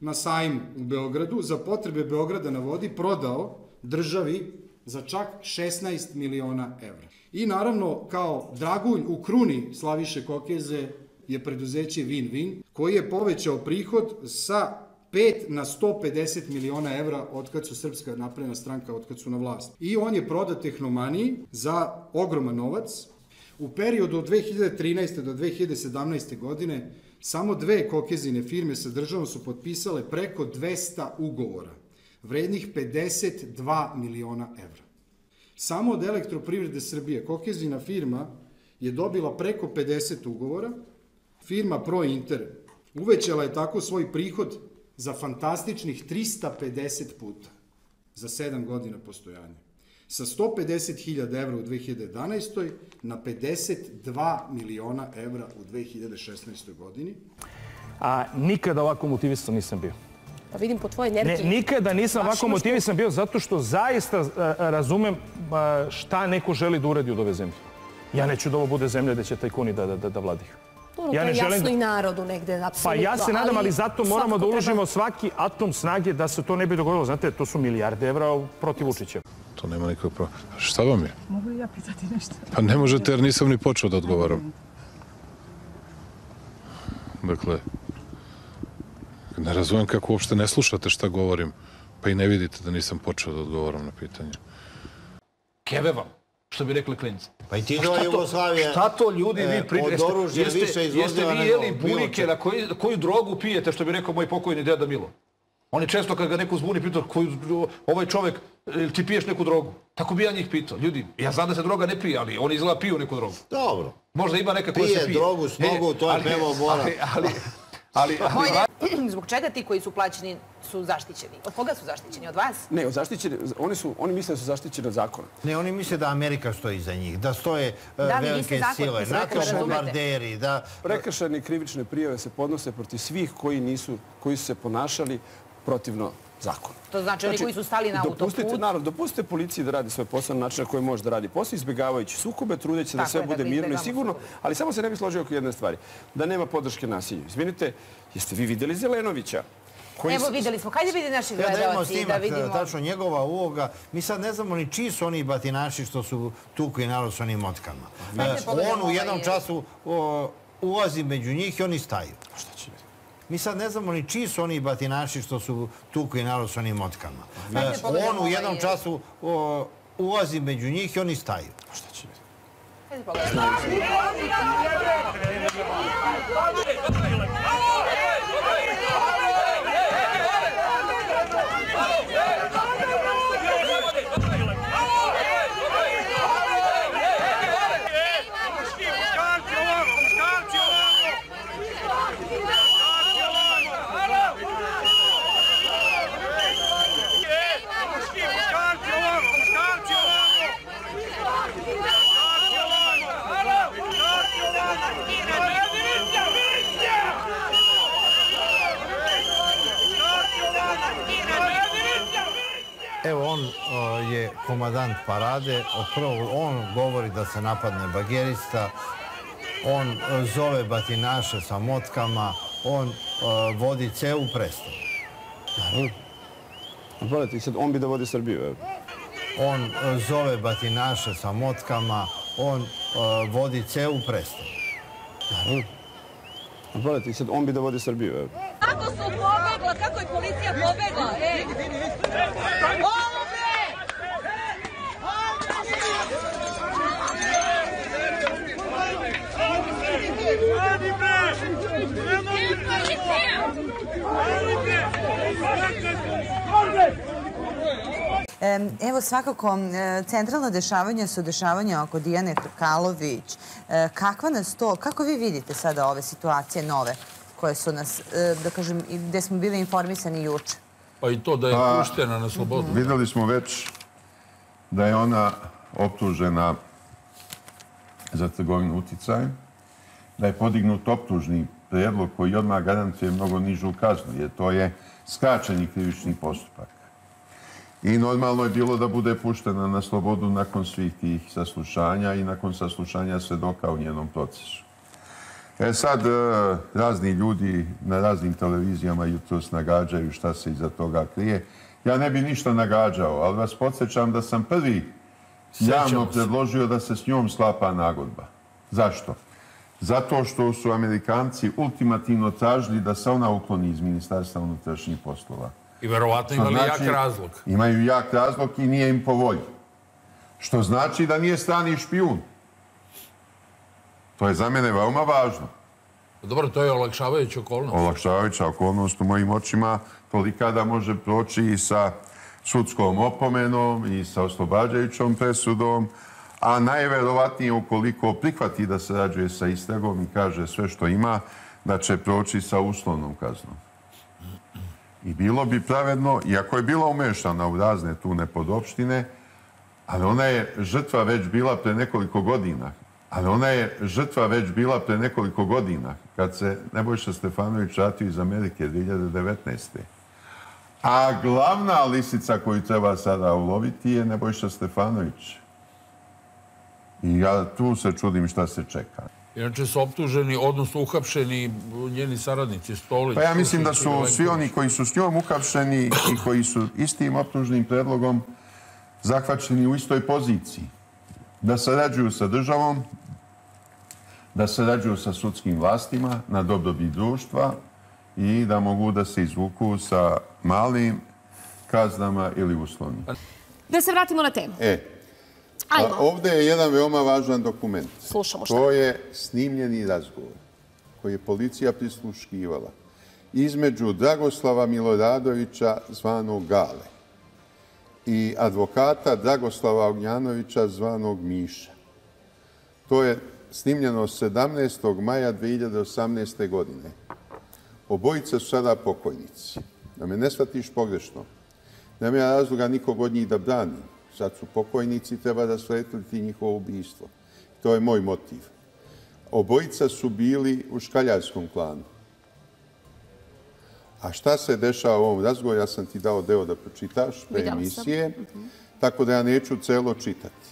na sajmu u Beogradu za potrebe Beograda na vodi prodao državi za čak 16 miliona evra. I naravno, kao dragulj u kruni Slaviše Kokeze je preduzeće Win-Win, koji je povećao prihod sa 5 na 150 miliona evra od kad su Srpska napredna stranka, od kad su na vlasti. I on je prodat Tehnomaniji za ogroman novac. U periodu od 2013. do 2017. godine samo dve kokezine firme sa državom su potpisale preko 200 ugovora, vrednih 52 miliona evra. Samo od elektroprivrede Srbije Kokezina firma je dobila preko 50 ugovora, firma ProInter uvećala je tako svoj prihod za fantastičnih 350 puta za 7 godina postojanja. Sa 150.000 evra u 2011. na 52 miliona evra u 2016. godini. A nikada ovako motivisan nisam bio. Pa vidim po tvojoj Ne, energiji. nikada nisam ovako motivisan bio zato što zaista a, a, razumem a, šta neko želi da uradi od ove zemlje. Ja neću da ovo bude zemlja gde će tajkuni da, da, da. Dobro, Ja to ne je želim jasno da- i narodu negde, Pa apsolutno. ja se nadam, ali zato moramo da treba- uložimo svaki atom snage da se to ne bi dogodilo. Znate, to su milijarde evra protiv Vučića. To nema nikakvog problema. Šta vam je? Mogu li ja pitati nešto? Pa ne možete jer nisam ni počeo da odgovaram. Dakle, ne razumem kako uopšte ne slušate šta govorim, pa i ne vidite da nisam počeo da odgovaram na pitanje. Keve vam, što bi rekli klinci. Pa i ti do Jugoslavije, Šta to ljudi e, vi od oružja Jeste- više Jeste vi jeli bunike, na koji, koju drogu pijete, što bi rekao moj pokojni deda Milo? Oni često kad ga neko zbuni pitao, koju, ovaj čovek, jel ti piješ neku drogu? Tako bi ja njih pitao. Ljudi, ja znam da se droga ne pije, ali oni izgleda piju neku drogu. Dobro. Možda ima neka koja Pije se pije. drogu s nogu, to je pevao Bora. Ali, ali, <laughs> ali, ali, <clears throat> Moj, zbog čega ti koji su plaćeni su zaštićeni? Od koga su zaštićeni? Od vas? Ne, zaštićeni, oni, su, oni misle da su zaštićeni od zakona. Ne, oni misle da Amerika stoji iza njih, da stoje e, Da, ali velike zakon sile, NATO bombarderi, da... Prekršajne i krivične prijave se podnose protiv svih koji nisu, koji su se ponašali protivno zakonu. To znači oni koji su stali na dopustite, autoput? Naravno, dopustite policiji da radi svoj posao na način na koji može da radi posao, izbjegavajući sukobe, trudeći se da sve je, bude mirno i sigurno, sukobe. ali samo se ne bi složio oko jedne stvari. Da nema podrške nasilju. Izvinite, jeste vi videli Zelenovića? Koji Evo videli smo. Hajde vidi naši Ja da imamo gledalci da snimak, vidimo. tačno njegova uloga. Mi sad ne znamo ni čiji su oni batinaši što su tukli narod s onim motkama. E, pogledamo on u jednom ovaj- času o, ulazi među njih i oni staju. Šta će biti? Mi sad ne znamo ni čiji su oni batinaši što su tukli narod s onim motkama. E, on u jednom ovaj- času o, ulazi među njih i oni staju. Šta će biti? Hajde pogledamo. Parade, od prvog on govori da se napadne bagerista, on e, zove batinaše sa motkama, on e, vodi celu predstavu. Naravno. Pogledajte, sad on bi da vodi Srbiju, evo. On e, zove batinaše sa motkama, on e, vodi celu predstavu. Naravno. Pogledajte, sad on bi da vodi Srbiju, evo. Kako su pobegla, kako je policija pobegla, ej! Ovo bre! Radi bre! Radi bre! E, Evo svakako, e, centralna dešavanja su dešavanja oko Dijane Hrkalović. E, Kakva nas to, kako vi vidite sada ove situacije nove koje su nas, da kažem, i gde smo bili informisani juče? Pa i to da je Pa, puštena na slobodu. Videli smo već da je ona optužena za trgovinu uticajem, da je podignut optužni predlog koji odmah garantuje mnogo nižu kaznu, jer to je skraćeni krivični postupak. I normalno je bilo da bude puštena na slobodu nakon svih tih saslušanja i nakon saslušanja svedoka u njenom procesu. E sad, e, razni ljudi na raznim televizijama jutros nagađaju šta se iza toga krije. Ja ne bi ništa nagađao, ali vas podsjećam da sam prvi javno predložio da se s njom sklapa nagodba. Zašto? Zato što su Amerikanci ultimativno tražili da se ona ukloni iz Ministarstva unutrašnjih poslova. I verovatno imali jak znači- razlog. Imaju jak razlog i nije im po volji. Što znači da nije strani špijun. To je za mene veoma važno. Dobro, to je olakšavajuća okolnost. Olakšavajuća okolnost u mojim očima tolika da može proći i sa sudskom opomenom i sa oslobađajućom presudom, a najverovatnije ukoliko prihvati da se rađuje sa istragom i kaže sve što ima, da će proći sa uslovnom kaznom. I bilo bi pravedno, iako je bila umešana u razne tu nepodopštine, ali ona je žrtva već bila pre nekoliko godina. Ali ona je žrtva već bila pre nekoliko godina, kad se Nebojša Stefanović vratio iz Amerike 2019. A glavna lisica koju treba sada uloviti je Nebojša Stefanović. I ja tu se čudim šta se čeka. Inače su optuženi, odnosno uhapšeni njeni saradnici, Stolić. Pa ja mislim da su svi oni koji su s njom uhapšeni i koji su istim optužnim predlogom zahvaćeni u istoj poziciji. Da sarađuju sa državom, da sarađuju sa sudskim vlastima na dobrobit društva i da mogu da se izvuku sa malim kaznama ili uslovnim. Da se vratimo na temu. E, Ajmo. ovde je jedan veoma važan dokument. Slušamo šta. To je snimljeni razgovor koji je policija prisluškivala između Dragoslava Miloradovića zvanog Gale i advokata Dragoslava Ognjanovića zvanog Miša. To je snimljeno 17. maja 2018. godine. Obojica su sada pokojnici. Da me ne shvatiš pogrešno. Nema ja razloga nikog od njih da branim. Sad su pokojnici, treba da svetliti njihovo ubijstvo. To je moj motiv. Obojica su bili u škaljarskom klanu. A šta se dešava u ovom razgovoru, ja sam ti dao deo da pročitaš pre emisije, tako da ja neću celo čitati.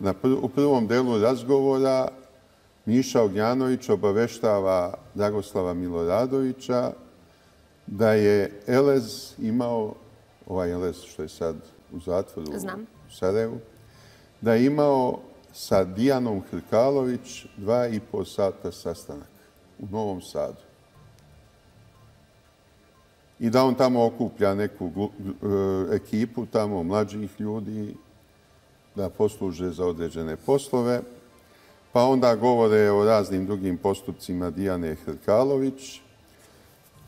Na pr u prvom delu razgovora Miša Ognjanović obaveštava Dragoslava Miloradovića da je Elez imao, ovaj Elez što je sad u zatvoru Znam. u Sarajevu, da je imao sa Dijanom Hrkalović dva i po sata sastanak u Novom Sadu. I da on tamo okuplja neku e, ekipu tamo mlađih ljudi da posluže za određene poslove. Pa onda govore o raznim drugim postupcima Dijane Hrkalović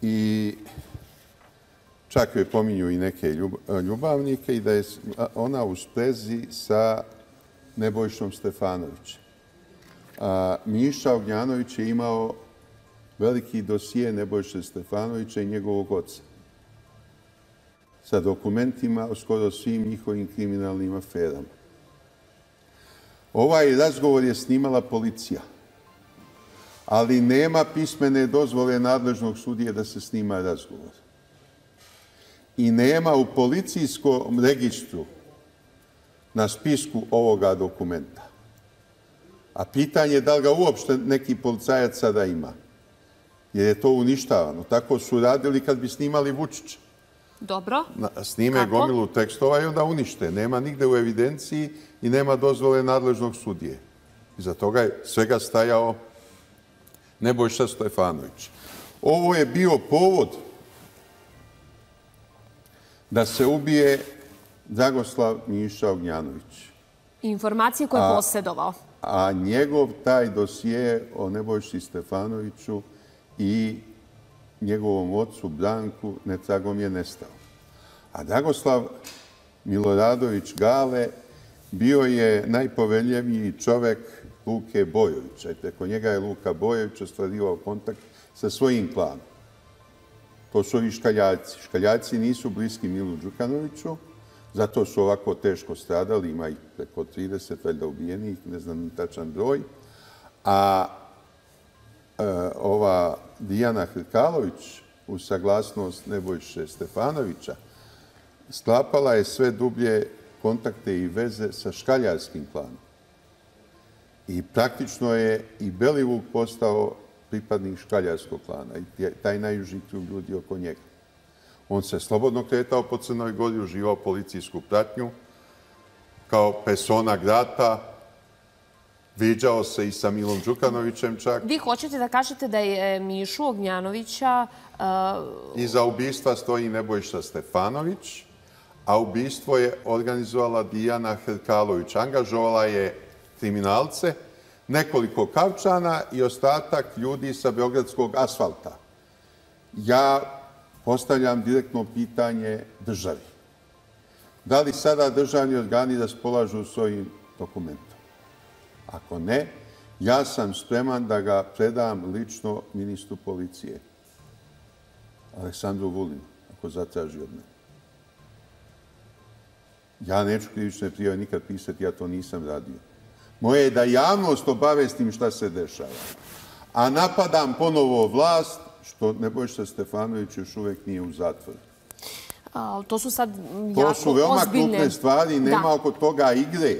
i čak joj pominju i neke ljub- ljubavnike i da je ona u sprezi sa Nebojšom Stefanovićem. A Miša Ognjanović je imao veliki dosije Nebojše Stefanovića i njegovog oca sa dokumentima o skoro svim njihovim kriminalnim aferama. Ovaj razgovor je snimala policija, ali nema pismene dozvole nadležnog sudije da se snima razgovor. I nema u policijskom registru na spisku ovoga dokumenta. A pitanje je da li ga uopšte neki policajac sada ima. Jer je to uništavano. Tako su radili kad bi snimali Vučića. Dobro. Snime Kako? gomilu tekstova i onda unište. Nema nigde u evidenciji i nema dozvole nadležnog sudije. Iza toga je svega stajao Nebojša Stefanović. Ovo je bio povod da se ubije Dragoslav Miša Ognjanović. Informacije koje je A- posjedovao. A njegov taj dosije o Nebojši Stefanoviću i njegovom ocu Branku netragom je nestao. A Dragoslav Miloradović Gale bio je najpoveljeviji čovek Luke Bojovića. I preko njega je Luka Bojović ostvarivao kontakt sa svojim klanom. To su ovi škaljarci. Škaljarci nisu bliski Milu Đukanoviću, zato su ovako teško stradali, ima ih preko 30, valjda ubijenih, ne znam tačan broj. A e, ova Dijana Hrkalović, u saglasnost Nebojše Stefanovića, sklapala je sve dublje kontakte i veze sa škaljarskim klanom. I praktično je i Belivuk postao pripadnik škaljarskog klana i taj najuži krug ljudi oko njega. On se slobodno kretao po Crnoj Gori, uživao policijsku pratnju, kao persona grata, viđao se i sa Milom Đukanovićem čak. Vi hoćete da kažete da je Mišu Ognjanovića uh, Iza ubistva stoji Nebojša Stefanović, a ubistvo je organizovala Dijana Hrkalović. Angažovala je kriminalce, nekoliko kavčana i ostatak ljudi sa Beogradskog asfalta. Ja postavljam direktno pitanje državi. Da li sada državni organi raspolažu svojim dokumentom? Ako ne, ja sam spreman da ga predam lično ministru policije. Aleksandru Vulinu, ako zatraži od mene. Ja neću krivične prijave nikad pisati, ja to nisam radio. Moje je da javnost obavestim šta se dešava. A napadam ponovo vlast, što Nebojša Stefanović još uvek nije u zatvoru. a, to su sad To jako su veoma ozbiljne... krupne stvari, nema Da, oko toga igre.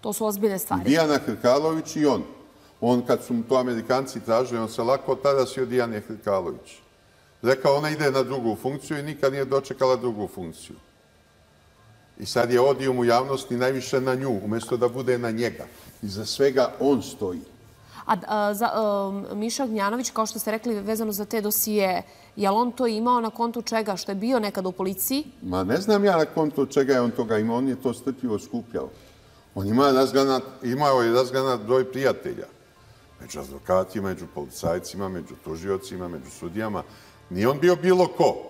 to su ozbiljne stvari. Dijana Hrkalović i on. On, kad su mu to Amerikanci tražili, on se lako tarasio Dijane Hrkalović. Rekao, ona ide na drugu funkciju i nikad nije dočekala drugu funkciju. I sad je odijum u javnosti najviše na nju, umjesto da bude na njega. I za svega on stoji. A, a, za, Miša Ognjanović, kao što ste rekli, vezano za te dosije, je li on to imao na kontu čega? Što je bio nekada u policiji? Ma ne znam ja na konto čega je on toga imao, on je to strpljivo skupljao. On ima imao je razgranat broj prijatelja. Među advokatima, među policajcima, među tužiocima, među sudijama. Nije on bio bilo ko.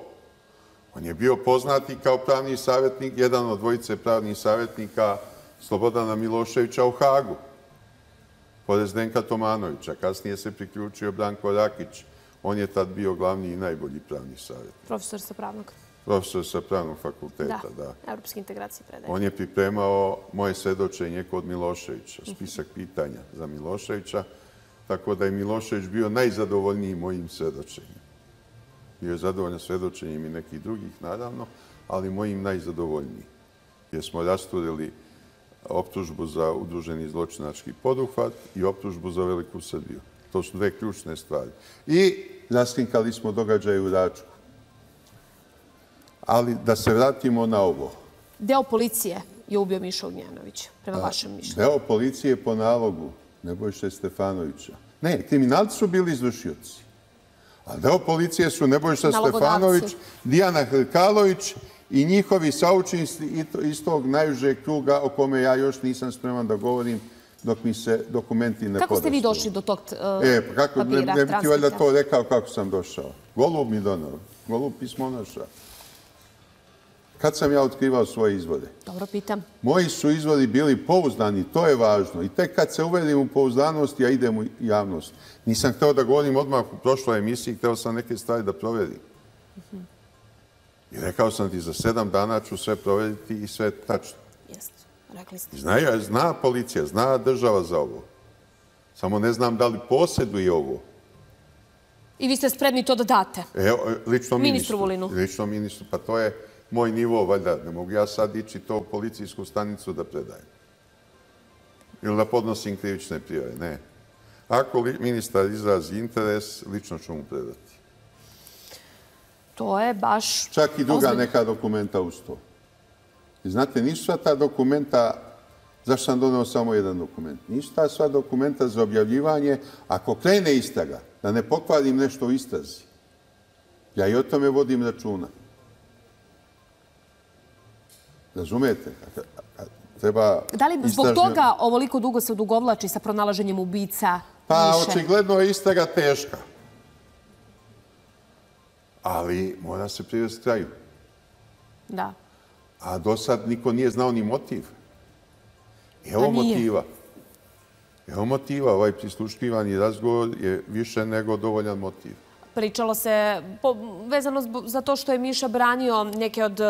On je bio poznati kao pravni savjetnik, jedan od dvojice pravnih savjetnika Slobodana Miloševića u Hagu. Pored Zdenka Tomanovića. Kasnije se priključio Branko Rakić. On je tad bio glavni i najbolji pravni savjetnik. Profesor sa pravnog. Profesor sa pravnog fakulteta, da. Da, evropske integracije predaje. On je pripremao moje svedočenje kod Miloševića, spisak pitanja za Miloševića, tako da je Milošević bio najzadovoljniji mojim svedočenjem. Bio je zadovoljan svedočenjem i nekih drugih, naravno, ali mojim najzadovoljniji. Jer smo rasturili optužbu za udruženi zločinački poduhvat i optužbu za Veliku Srbiju. To su dve ključne stvari. I raskrinkali smo događaje u Račku. Ali da se vratimo na ovo. Deo policije je ubio Mišu Ognjanovića, prema vašem mišljenju. Deo policije po nalogu Nebojše Stefanovića. Ne, kriminalci su bili izvršioci. A deo policije su Nebojša. Stefanović, Dijana Hrkalović i njihovi saučnici i to- iz tog najužeg kruga o kome ja još nisam spreman da govorim dok mi se dokumenti ne Kako ste vi došli do tog uh, E, pa kako, ne, papira, ne bi ti valjda to rekao kako sam došao. Golub mi donao. Golub pismonoša. Kad sam ja otkrivao svoje izvode? Dobro, pitam. Moji su izvori bili pouzdani, to je važno. I tek kad se uvedim u pouzdanost, ja idem u javnost. Nisam hteo da govorim odmah u prošloj emisiji, hteo sam neke stvari da proverim. I rekao sam ti, za sedam dana ću sve proveriti i sve tačno. Jeste, rekli ste. Zna, zna policija, zna država za ovo. Samo ne znam da li posjeduje ovo. I vi ste spremni to da date? Evo, lično Ministru ministru. Vulinu. Lično ministru, pa to je moj nivo, valjda ne mogu ja sad ići to u policijsku stanicu da predajem. Ili da podnosim krivične prijave, ne. Ako ministar izrazi interes, lično ću mu predati. To je baš... Čak i druga neka dokumenta uz to. I znate, nisu sva ta dokumenta, zašto sam donao samo jedan dokument, nisu ta sva dokumenta za objavljivanje, ako krene istraga, da ne pokvarim nešto u istrazi. Ja i o tome vodim računa. Razumete? Treba Da li zbog toga ovoliko dugo se odugovlači sa pronalaženjem ubica Pa, više? očigledno je istraga teška. Ali mora se privesti kraju. Da. A do sad niko nije znao ni motiv. Evo Pa motiva. Evo motiva, ovaj prisluškivani razgovor je više nego dovoljan motiv. Pričalo se po, vezano za to što je Miša branio neke od e,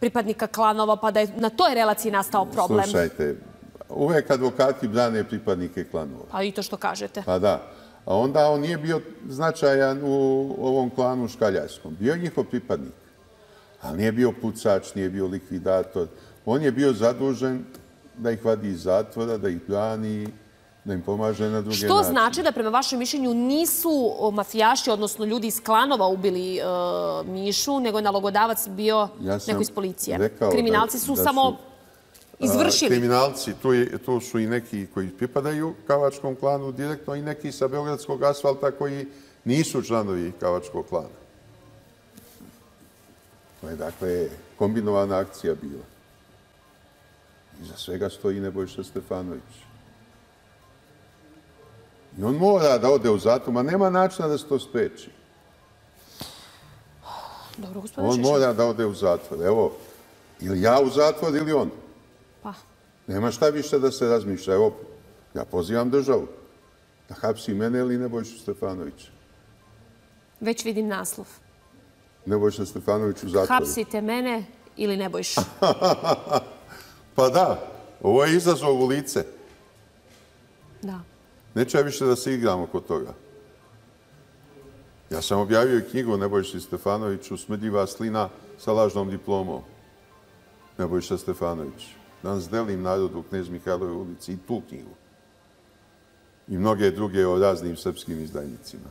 pripadnika klanova, pa da je na toj relaciji nastao problem. Slušajte, uvek advokati brane pripadnike klanova. Pa i to što kažete. Pa da. A onda on nije bio značajan u ovom klanu škaljarskom. Bio je njihov pripadnik. Ali nije bio pucač, nije bio likvidator. On je bio zadužen da ih vadi iz zatvora, da ih brani, da im pomaže na druge Što načine. znači da prema vašem mišljenju nisu mafijaši, odnosno ljudi iz klanova ubili e, Mišu, nego je nalogodavac bio Ja neko iz policije. rekao Kriminalci da- su da samo izvršili. kriminalci, tu, je, tu su i neki koji pripadaju Kavačkom klanu direktno i neki sa Beogradskog asfalta koji nisu članovi Kavačkog klana. To je dakle kombinovana akcija bila. Iza svega stoji Nebojša Stefanović. I on mora da ode u zatvor, ma nema načina da se to spreči. Dobro, On mora da ode u zatvor. Evo, ili ja u zatvor ili on. Nema šta više da se razmišlja. Evo, ja pozivam državu da hapsi mene ili Nebojšu Stefanovića. Već vidim naslov. Nebojša Stefanović u zatvoru. Hapsite mene ili Nebojšu. <laughs> Pa da, ovo je izazov u lice. Da. Neće ja više da se igramo kod toga. Ja sam objavio knjigu Nebojši Stefanoviću Smrdljiva slina sa lažnom diplomom. Nebojša Stefanović. Danas delim narodu u Knez Mihajlove ulici i tu knjigu. I mnoge druge o raznim srpskim izdajnicima.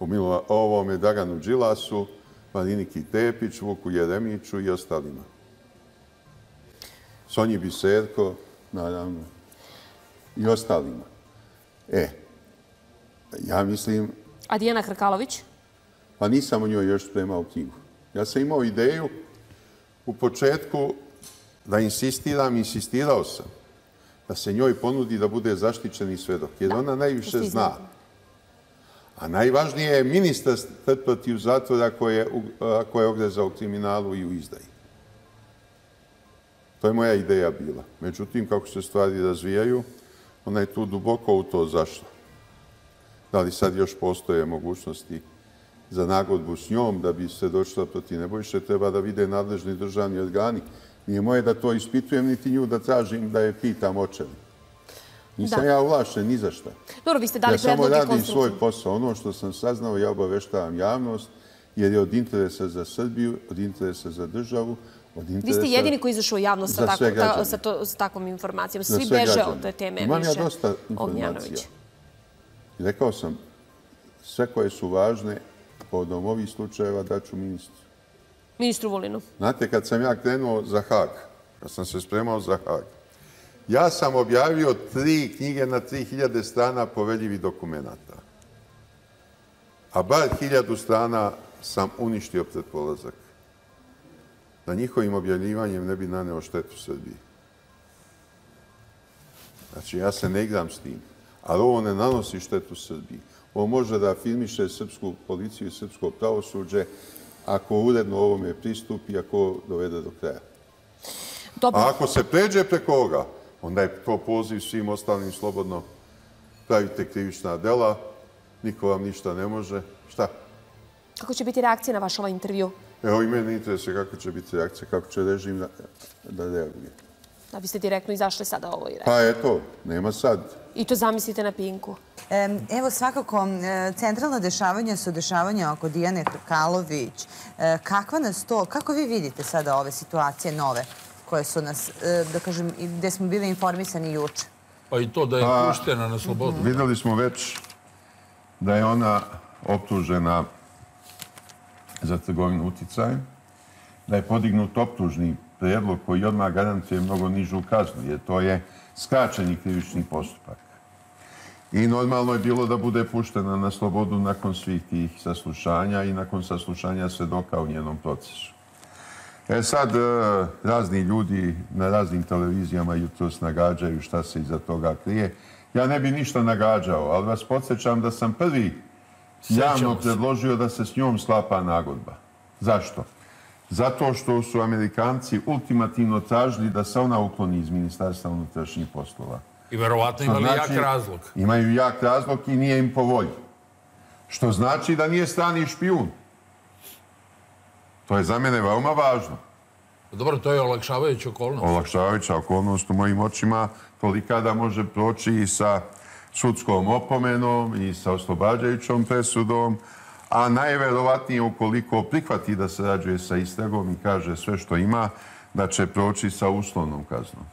O, Milo, o ovome Draganu Đilasu, Mariniki Tepić, Vuku Jeremiću i ostalima. Sonji Biserko, naravno, i ostalima. E, ja mislim, A Dijana Hrkalović? pa nisam o njoj još spremao knjigu. Ja sam imao ideju u početku da insistiram, insistirao sam, da se njoj ponudi da bude zaštićeni svedok, jer ona najviše zna. A najvažnije je ministar trpati u zatvor ako je, ako je ogrezao u kriminalu i u izdaji. To je moja ideja bila. Međutim, kako se stvari razvijaju, ona je tu duboko u to zašla. Da li sad još postoje mogućnosti za nagodbu s njom da bi se došla protiv Nebojše, treba da vide nadležni državni organi. Nije moje da to ispitujem, niti nju da tražim da je pitam oče li. Nisam Da. ja uvlašen ni za šta. Dobro, vi ste dali Ja samo predloge radim svoj posao. Ono što sam saznao, ja obaveštavam javnost, jer je od interesa za Srbiju, od interesa za državu, od Vi interesa... ste jedini koji izašao u javnost sa, tako, ta, sa, to, sa takvom informacijom. Svi beže građane. od te teme Imam ja dosta informacija. I rekao sam, sve koje su važne povodom ovih slučajeva daću ministru. Ministru Vulinu. Znate, kad sam ja krenuo za Hag, kad sam se spremao za Hag, ja sam objavio tri knjige na 3000 strana poveljivih dokumenata. A bar hiljadu strana sam uništio pred polazak. Da njihovim objavljivanjem ne bi naneo štetu Srbiji. Znači, ja se ne igram s tim. Ali ovo ne nanosi štetu Srbiji. Ovo može da afirmiše srpsku policiju i srpsko pravosuđe ako uredno ovome pristupi, ako dovede do kraja. Dobro. A ako se pređe preko ovoga, onda je to poziv svim ostalim slobodno. Pravite krivična dela, niko vam ništa ne može. Šta? Kako će biti reakcija na vaš ovaj intervju? Evo i mene interesuje kako će biti reakcija, kako će režim da, da reaguje. Da biste direktno izašli sada ovo i rekli. Pa eto, nema sad. I to zamislite na Pinku. Evo svakako, centralna dešavanja su dešavanja oko Dijane Hrkalović. E, Kakva nas to, kako vi vidite sada ove situacije nove koje su nas, e, da kažem, i gde smo bili informisani juče? Pa i to da je Pa, puštena na slobodu. Videli smo već da je ona optužena za trgovinu uticajem, da je podignut optužni prijedlog koji odmah garantuje mnogo nižu kaznu, jer to je skraćeni krivični postupak. I normalno je bilo da bude puštena na slobodu nakon svih tih saslušanja i nakon saslušanja svedoka u njenom procesu. E sad, e, razni ljudi na raznim televizijama jutros nagađaju šta se iza toga krije. Ja ne bi ništa nagađao, ali vas podsjećam da sam prvi javno predložio da se s njom sklapa nagodba. Zašto? Zato što su Amerikanci ultimativno tražili da se ona ukloni iz Ministarstva unutrašnjih poslova. I verovatno imali znači- jak razlog. Imaju jak razlog i nije im po volji. Što znači da nije strani špijun. To je za mene veoma važno. Dobro, to je olakšavajuća okolnost. Olakšavajuća okolnost u mojim očima tolika da može proći i sa sudskom opomenom i sa oslobađajućom presudom, a najverovatnije ukoliko prihvati da se rađuje sa istragom i kaže sve što ima, da će proći sa uslovnom kaznom.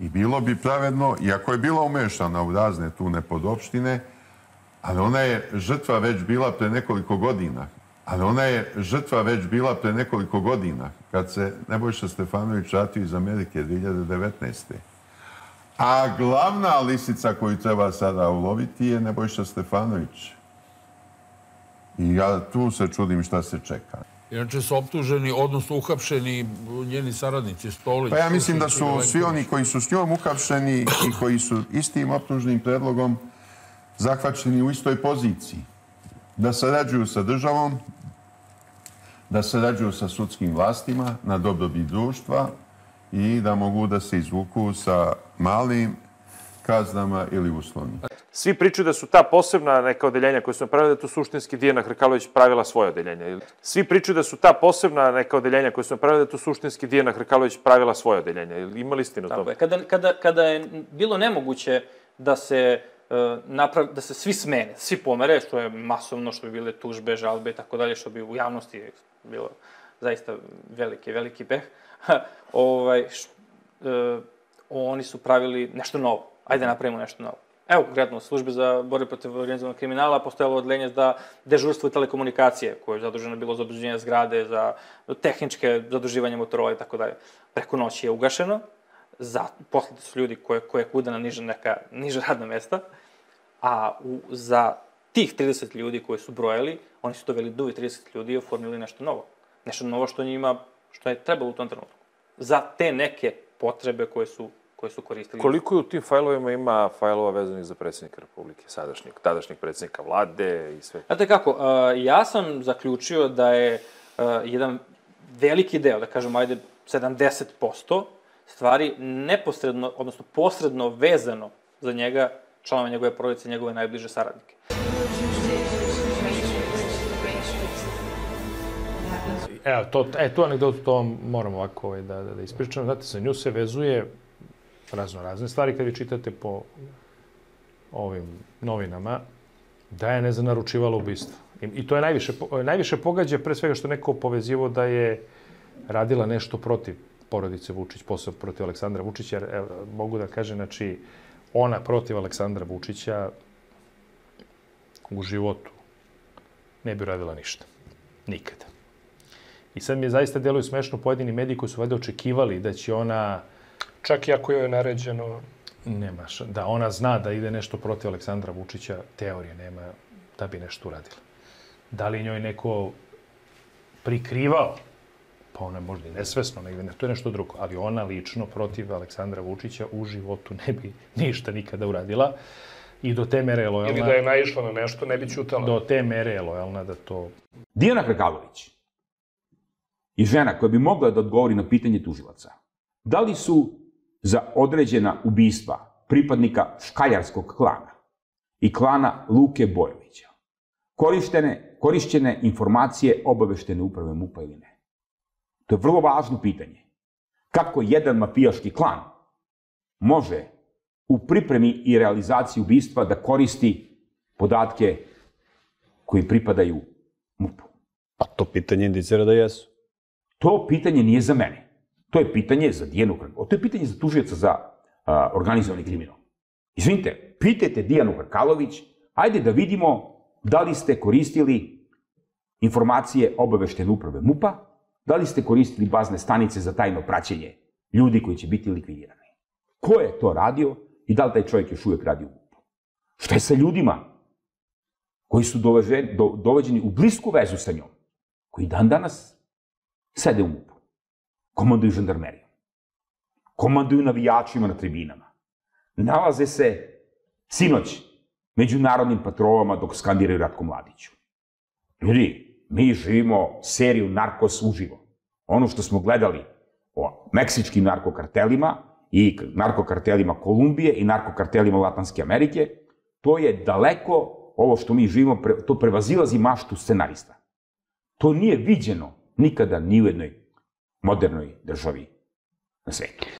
I bilo bi pravedno, iako je bila umešana u razne tu nepodopštine, ali ona je žrtva već bila pre nekoliko godina. Ali ona je žrtva već bila pre nekoliko godina, kad se Nebojša Stefanović vratio iz Amerike 2019. A glavna lisica koju treba sada uloviti je Nebojša Stefanović. I ja tu se čudim šta se čeka. Inače su optuženi, odnosno uhapšeni njeni saradnici, Stolić. Pa ja mislim da su svi oni koji su s njom uhapšeni i koji su istim optužnim predlogom zahvaćeni u istoj poziciji. Da sarađuju sa državom, da sarađuju sa sudskim vlastima na dobrobit društva i da mogu da se izvuku sa malim kaznama ili uslovnim. Svi pričaju da su ta posebna neka odeljenja koje su napravili, da tu suštinski Dijana Hrkalović pravila svoje odeljenje. Svi pričaju da su ta posebna neka odeljenja koje su napravili, da tu suštinski Dijana Hrkalović pravila svoje odeljenje. Ima li istinu u Tako tome? je. Kada, kada, kada je bilo nemoguće da se e, napravi, da se svi smene, svi pomere, što je masovno, što bi bile tužbe, žalbe i tako dalje, što bi u javnosti bilo zaista veliki, veliki peh, <laughs> ovaj, š, e, oni su pravili nešto novo. Ajde napravimo nešto novo. Evo, konkretno, u službi za borbe protiv organizovanog kriminala postojalo odeljenje za dežurstvo i telekomunikacije, koje je zaduženo bilo za obezbeđenje zgrade, za tehničke zaduživanje motorova i tako dalje. Preko noći je ugašeno, za, poslati su ljudi koje, koje kuda na niža, neka, niža radna mesta, a u, za tih 30 ljudi koje su brojali, oni su doveli duvi 30 ljudi i oformili nešto novo. Nešto novo što njima, što je trebalo u tom trenutku. Za te neke potrebe koje su, koje su koristili. Koliko je u tim fajlovima ima fajlova vezanih za predsjednika Republike, sadašnjeg, tadašnjeg predsjednika vlade i sve? Znate kako, uh, ja sam zaključio da je uh, jedan veliki deo, da kažemo, ajde, 70% stvari neposredno, odnosno posredno vezano za njega, članove njegove porodice, njegove najbliže saradnike. Evo, to, e, tu anegdotu, to vam moram ovako ovaj, da, da, da ispričam. Znate, sa nju se vezuje razno razne stvari kad vi čitate po ovim novinama, da je ne znam, naručivala ubistvo. I, I to je najviše, najviše pogađa pre svega što neko povezivo da je radila nešto protiv porodice Vučić, posebno protiv Aleksandra Vučića, jer evo, mogu da kažem, znači, ona protiv Aleksandra Vučića u životu ne bi radila ništa. Nikada. I sad mi je zaista deluju smešno pojedini mediji koji su valjda očekivali da će ona... Čak i ako joj je naređeno... Nema, da ona zna da ide nešto protiv Aleksandra Vučića, teorije nema da bi nešto uradila. Da li njoj neko prikrivao, pa ona možda i nesvesno, negde, ne, to je nešto drugo, ali ona lično protiv Aleksandra Vučića u životu ne bi <laughs> ništa nikada uradila. I do te mere je lojalna... Ili da je naišla na nešto, ne bi ćutala. Do te mere je lojalna da to... Dijana Hrkalović je žena koja bi mogla da odgovori na pitanje tužilaca. Da li su za određena ubistva pripadnika škaljarskog klana i klana Luke Bojovića korištene, korišćene informacije obaveštene uprave MUPA ili ne? To je vrlo važno pitanje. Kako jedan mafijaški klan može u pripremi i realizaciji ubistva da koristi podatke koji pripadaju MUP-u? A to pitanje indicira da jesu. To pitanje nije za mene. To je pitanje za Dijanu Hrkalović. To je pitanje za tužioca za organizovani kriminal. Izvinite, pitajte Dijanu Hrkalović, ajde da vidimo da li ste koristili informacije obaveštene uprave MUPA, da li ste koristili bazne stanice za tajno praćenje ljudi koji će biti likvidirani. Ko je to radio i da li taj čovjek još uvijek radi u MUP-u? Šta je sa ljudima koji su doveženi, do, doveđeni u blisku vezu sa njom, koji dan danas sede u MUP-u, komanduju žandarmerijom, komanduju navijačima na tribinama, nalaze se sinoć među narodnim patrolama dok skandiraju Ratko Mladiću. Ljudi, mi živimo seriju Narkos uživo. Ono što smo gledali o meksičkim narkokartelima i narkokartelima Kolumbije i narkokartelima Latanske Amerike, to je daleko ovo što mi živimo, to prevazilazi maštu scenarista. To nije viđeno nikada ni u jednoj modernoj državi na svetu.